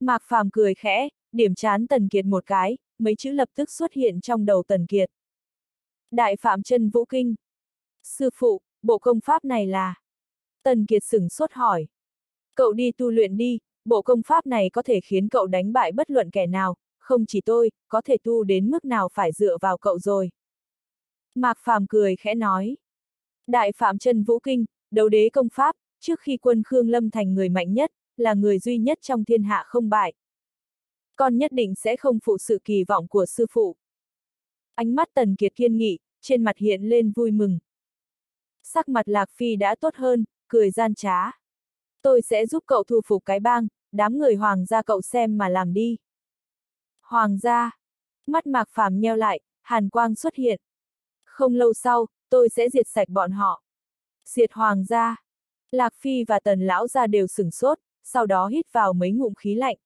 Mạc Phàm cười khẽ, điểm chán Tần Kiệt một cái, mấy chữ lập tức xuất hiện trong đầu Tần Kiệt. Đại Phạm chân Vũ Kinh. Sư phụ, bộ công pháp này là... Tần Kiệt sửng sốt hỏi. Cậu đi tu luyện đi, bộ công pháp này có thể khiến cậu đánh bại bất luận kẻ nào, không chỉ tôi, có thể tu đến mức nào phải dựa vào cậu rồi. Mạc Phàm cười khẽ nói. Đại Phạm chân Vũ Kinh, đấu đế công pháp, trước khi quân Khương Lâm thành người mạnh nhất, là người duy nhất trong thiên hạ không bại. Con nhất định sẽ không phụ sự kỳ vọng của sư phụ. Ánh mắt Tần Kiệt kiên nghị, trên mặt hiện lên vui mừng. Sắc mặt Lạc Phi đã tốt hơn, cười gian trá. Tôi sẽ giúp cậu thu phục cái bang, đám người hoàng gia cậu xem mà làm đi. Hoàng gia. Mắt mạc phàm nheo lại, hàn quang xuất hiện. Không lâu sau, tôi sẽ diệt sạch bọn họ. Diệt hoàng gia. Lạc Phi và tần lão gia đều sửng sốt, sau đó hít vào mấy ngụm khí lạnh.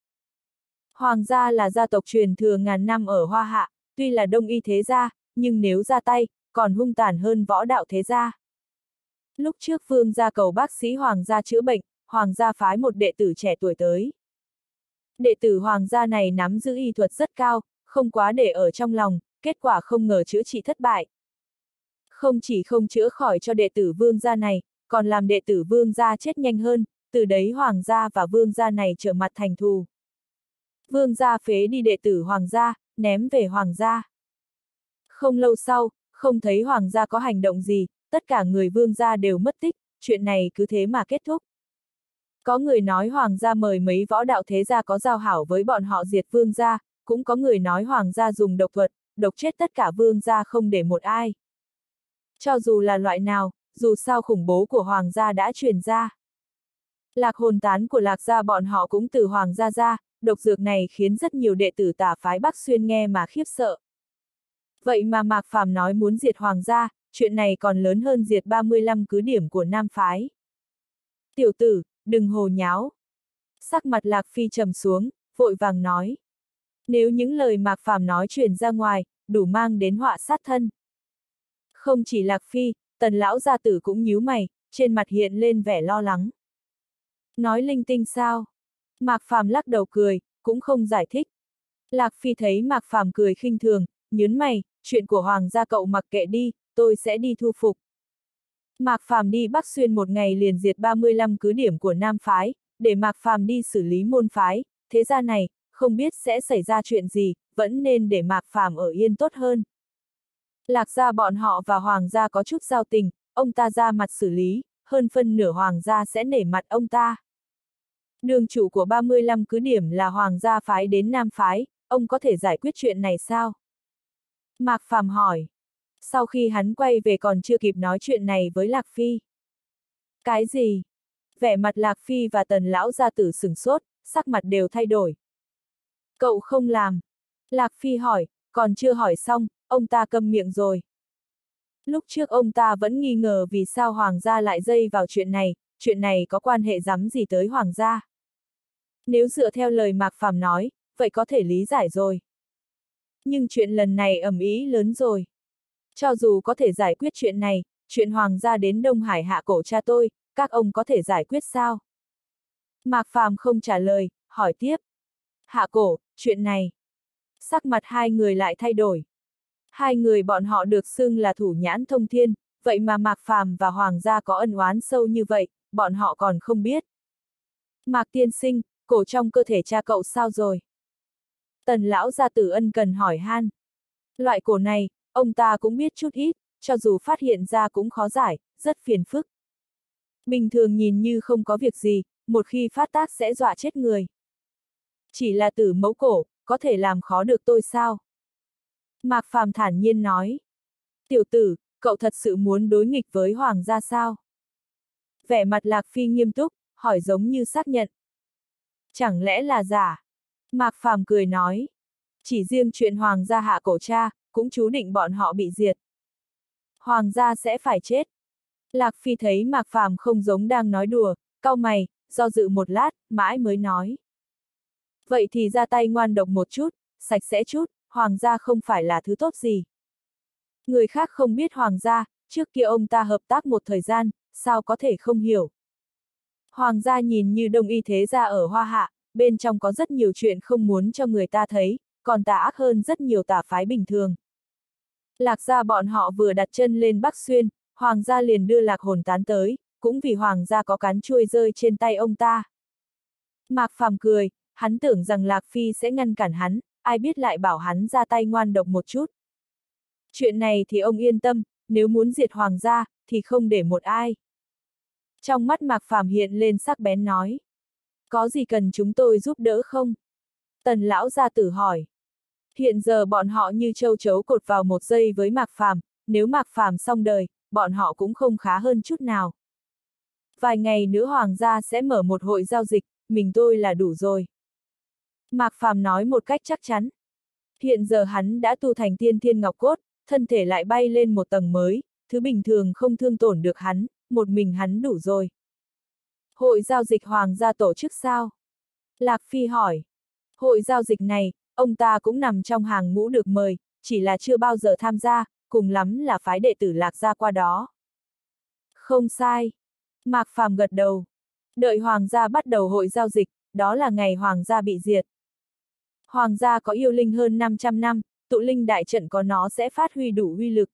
Hoàng gia là gia tộc truyền thừa ngàn năm ở Hoa Hạ, tuy là đông y thế gia, nhưng nếu ra tay, còn hung tàn hơn võ đạo thế gia. Lúc trước vương gia cầu bác sĩ hoàng gia chữa bệnh, hoàng gia phái một đệ tử trẻ tuổi tới. Đệ tử hoàng gia này nắm giữ y thuật rất cao, không quá để ở trong lòng, kết quả không ngờ chữa trị thất bại. Không chỉ không chữa khỏi cho đệ tử vương gia này, còn làm đệ tử vương gia chết nhanh hơn, từ đấy hoàng gia và vương gia này trở mặt thành thù. Vương gia phế đi đệ tử hoàng gia, ném về hoàng gia. Không lâu sau, không thấy hoàng gia có hành động gì, tất cả người vương gia đều mất tích, chuyện này cứ thế mà kết thúc. Có người nói hoàng gia mời mấy võ đạo thế gia có giao hảo với bọn họ diệt vương gia, cũng có người nói hoàng gia dùng độc thuật, độc chết tất cả vương gia không để một ai. Cho dù là loại nào, dù sao khủng bố của hoàng gia đã truyền ra. Lạc hồn tán của lạc gia bọn họ cũng từ hoàng gia ra, độc dược này khiến rất nhiều đệ tử tả phái Bắc Xuyên nghe mà khiếp sợ. Vậy mà Mạc Phàm nói muốn diệt hoàng gia, chuyện này còn lớn hơn diệt 35 cứ điểm của Nam phái. Tiểu tử, đừng hồ nháo. Sắc mặt Lạc Phi trầm xuống, vội vàng nói. Nếu những lời Mạc Phàm nói truyền ra ngoài, đủ mang đến họa sát thân. Không chỉ Lạc Phi, tần lão gia tử cũng nhíu mày, trên mặt hiện lên vẻ lo lắng. Nói linh tinh sao? Mạc Phàm lắc đầu cười, cũng không giải thích. Lạc Phi thấy Mạc Phàm cười khinh thường, nhớn mày, chuyện của Hoàng gia cậu mặc kệ đi, tôi sẽ đi thu phục. Mạc Phàm đi Bắc Xuyên một ngày liền diệt 35 cứ điểm của Nam Phái, để Mạc Phàm đi xử lý môn phái, thế ra này, không biết sẽ xảy ra chuyện gì, vẫn nên để Mạc Phàm ở yên tốt hơn. Lạc gia bọn họ và Hoàng gia có chút giao tình, ông ta ra mặt xử lý, hơn phân nửa Hoàng gia sẽ nể mặt ông ta. Đường chủ của 35 cứ điểm là Hoàng gia phái đến Nam phái, ông có thể giải quyết chuyện này sao? Mạc Phàm hỏi. Sau khi hắn quay về còn chưa kịp nói chuyện này với Lạc Phi. Cái gì? Vẻ mặt Lạc Phi và tần lão gia tử sửng sốt, sắc mặt đều thay đổi. Cậu không làm. Lạc Phi hỏi, còn chưa hỏi xong, ông ta câm miệng rồi. Lúc trước ông ta vẫn nghi ngờ vì sao Hoàng gia lại dây vào chuyện này, chuyện này có quan hệ rắm gì tới Hoàng gia. Nếu dựa theo lời Mạc Phàm nói, vậy có thể lý giải rồi. Nhưng chuyện lần này ẩm ý lớn rồi. Cho dù có thể giải quyết chuyện này, chuyện Hoàng gia đến Đông Hải hạ cổ cha tôi, các ông có thể giải quyết sao? Mạc Phàm không trả lời, hỏi tiếp. Hạ cổ, chuyện này. Sắc mặt hai người lại thay đổi. Hai người bọn họ được xưng là thủ nhãn thông thiên, vậy mà Mạc Phàm và Hoàng gia có ân oán sâu như vậy, bọn họ còn không biết. Mạc tiên sinh, cổ trong cơ thể cha cậu sao rồi? Tần lão gia tử ân cần hỏi han. Loại cổ này, ông ta cũng biết chút ít, cho dù phát hiện ra cũng khó giải, rất phiền phức. Bình thường nhìn như không có việc gì, một khi phát tác sẽ dọa chết người. Chỉ là tử mẫu cổ, có thể làm khó được tôi sao? Mạc Phàm thản nhiên nói. Tiểu tử, cậu thật sự muốn đối nghịch với Hoàng gia sao? Vẻ mặt Lạc Phi nghiêm túc, hỏi giống như xác nhận. Chẳng lẽ là giả? Mạc Phàm cười nói. Chỉ riêng chuyện Hoàng gia hạ cổ cha, cũng chú định bọn họ bị diệt. Hoàng gia sẽ phải chết. Lạc Phi thấy Mạc Phàm không giống đang nói đùa, cau mày, do dự một lát, mãi mới nói. Vậy thì ra tay ngoan độc một chút, sạch sẽ chút, hoàng gia không phải là thứ tốt gì. Người khác không biết hoàng gia, trước kia ông ta hợp tác một thời gian, sao có thể không hiểu. Hoàng gia nhìn như đông y thế gia ở Hoa Hạ, bên trong có rất nhiều chuyện không muốn cho người ta thấy, còn tà ác hơn rất nhiều tà phái bình thường. Lạc gia bọn họ vừa đặt chân lên Bắc Xuyên, Hoàng gia liền đưa lạc hồn tán tới, cũng vì Hoàng gia có cán chuôi rơi trên tay ông ta. Mạc Phàm cười, hắn tưởng rằng Lạc Phi sẽ ngăn cản hắn, ai biết lại bảo hắn ra tay ngoan độc một chút. Chuyện này thì ông yên tâm, nếu muốn diệt hoàng gia, thì không để một ai. Trong mắt Mạc Phàm hiện lên sắc bén nói. Có gì cần chúng tôi giúp đỡ không? Tần lão gia tử hỏi. Hiện giờ bọn họ như châu chấu cột vào một giây với Mạc Phàm, nếu Mạc Phàm xong đời, bọn họ cũng không khá hơn chút nào. Vài ngày nữa hoàng gia sẽ mở một hội giao dịch, mình tôi là đủ rồi. Mạc Phàm nói một cách chắc chắn. Hiện giờ hắn đã tu thành tiên thiên ngọc cốt, thân thể lại bay lên một tầng mới, thứ bình thường không thương tổn được hắn, một mình hắn đủ rồi. Hội giao dịch hoàng gia tổ chức sao? Lạc Phi hỏi. Hội giao dịch này, ông ta cũng nằm trong hàng ngũ được mời, chỉ là chưa bao giờ tham gia, cùng lắm là phái đệ tử lạc gia qua đó. Không sai. Mạc Phàm gật đầu. Đợi hoàng gia bắt đầu hội giao dịch, đó là ngày hoàng gia bị diệt. Hoàng gia có yêu linh hơn 500 năm, tụ linh đại trận có nó sẽ phát huy đủ uy lực.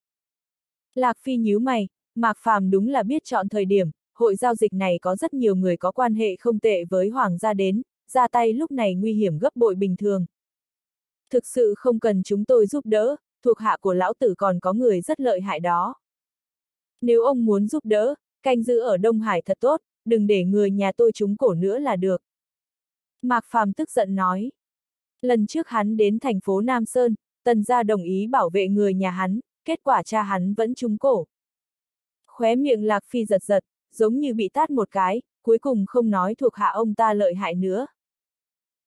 Lạc Phi nhíu mày, Mạc Phàm đúng là biết chọn thời điểm, hội giao dịch này có rất nhiều người có quan hệ không tệ với Hoàng gia đến, ra tay lúc này nguy hiểm gấp bội bình thường. Thực sự không cần chúng tôi giúp đỡ, thuộc hạ của lão tử còn có người rất lợi hại đó. Nếu ông muốn giúp đỡ, canh giữ ở Đông Hải thật tốt, đừng để người nhà tôi trúng cổ nữa là được. Mạc Phàm tức giận nói. Lần trước hắn đến thành phố Nam Sơn, tần gia đồng ý bảo vệ người nhà hắn, kết quả cha hắn vẫn trúng cổ. Khóe miệng Lạc Phi giật giật, giống như bị tát một cái, cuối cùng không nói thuộc hạ ông ta lợi hại nữa.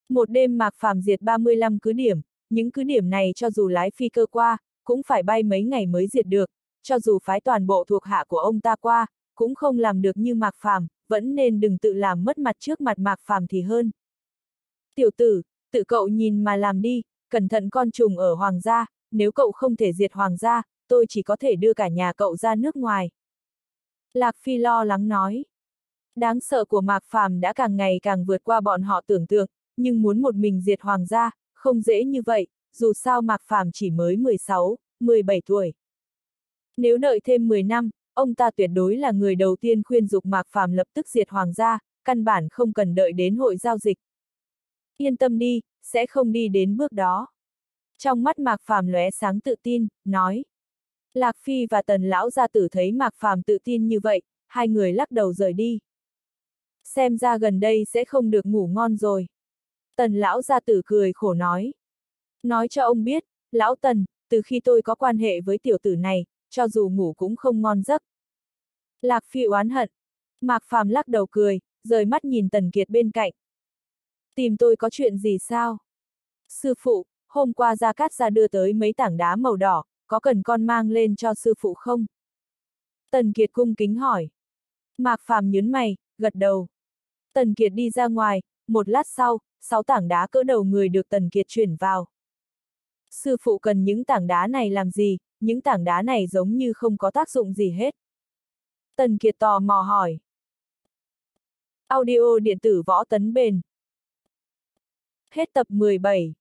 Một đêm mạc phàm diệt 35 cứ điểm, những cứ điểm này cho dù lái phi cơ qua, cũng phải bay mấy ngày mới diệt được, cho dù phái toàn bộ thuộc hạ của ông ta qua, cũng không làm được như mạc phàm, vẫn nên đừng tự làm mất mặt trước mặt mạc phàm thì hơn. Tiểu tử, tự cậu nhìn mà làm đi, cẩn thận con trùng ở hoàng gia, nếu cậu không thể diệt hoàng gia, tôi chỉ có thể đưa cả nhà cậu ra nước ngoài. Lạc Phi lo lắng nói. Đáng sợ của Mạc Phàm đã càng ngày càng vượt qua bọn họ tưởng tượng, nhưng muốn một mình diệt hoàng gia, không dễ như vậy, dù sao Mạc Phàm chỉ mới 16, 17 tuổi. Nếu đợi thêm 10 năm, ông ta tuyệt đối là người đầu tiên khuyên dục Mạc Phàm lập tức diệt hoàng gia, căn bản không cần đợi đến hội giao dịch. Yên tâm đi, sẽ không đi đến bước đó. Trong mắt Mạc Phàm lóe sáng tự tin, nói. Lạc Phi và Tần Lão gia tử thấy Mạc Phàm tự tin như vậy, hai người lắc đầu rời đi. Xem ra gần đây sẽ không được ngủ ngon rồi. Tần Lão gia tử cười khổ nói. Nói cho ông biết, Lão Tần, từ khi tôi có quan hệ với tiểu tử này, cho dù ngủ cũng không ngon giấc. Lạc Phi oán hận. Mạc Phàm lắc đầu cười, rời mắt nhìn Tần Kiệt bên cạnh. Tìm tôi có chuyện gì sao? Sư phụ, hôm qua Gia Cát ra đưa tới mấy tảng đá màu đỏ, có cần con mang lên cho sư phụ không? Tần Kiệt cung kính hỏi. Mạc Phàm nhấn mày, gật đầu. Tần Kiệt đi ra ngoài, một lát sau, sáu tảng đá cỡ đầu người được Tần Kiệt chuyển vào. Sư phụ cần những tảng đá này làm gì, những tảng đá này giống như không có tác dụng gì hết. Tần Kiệt tò mò hỏi. Audio điện tử võ tấn bền. Hết tập 17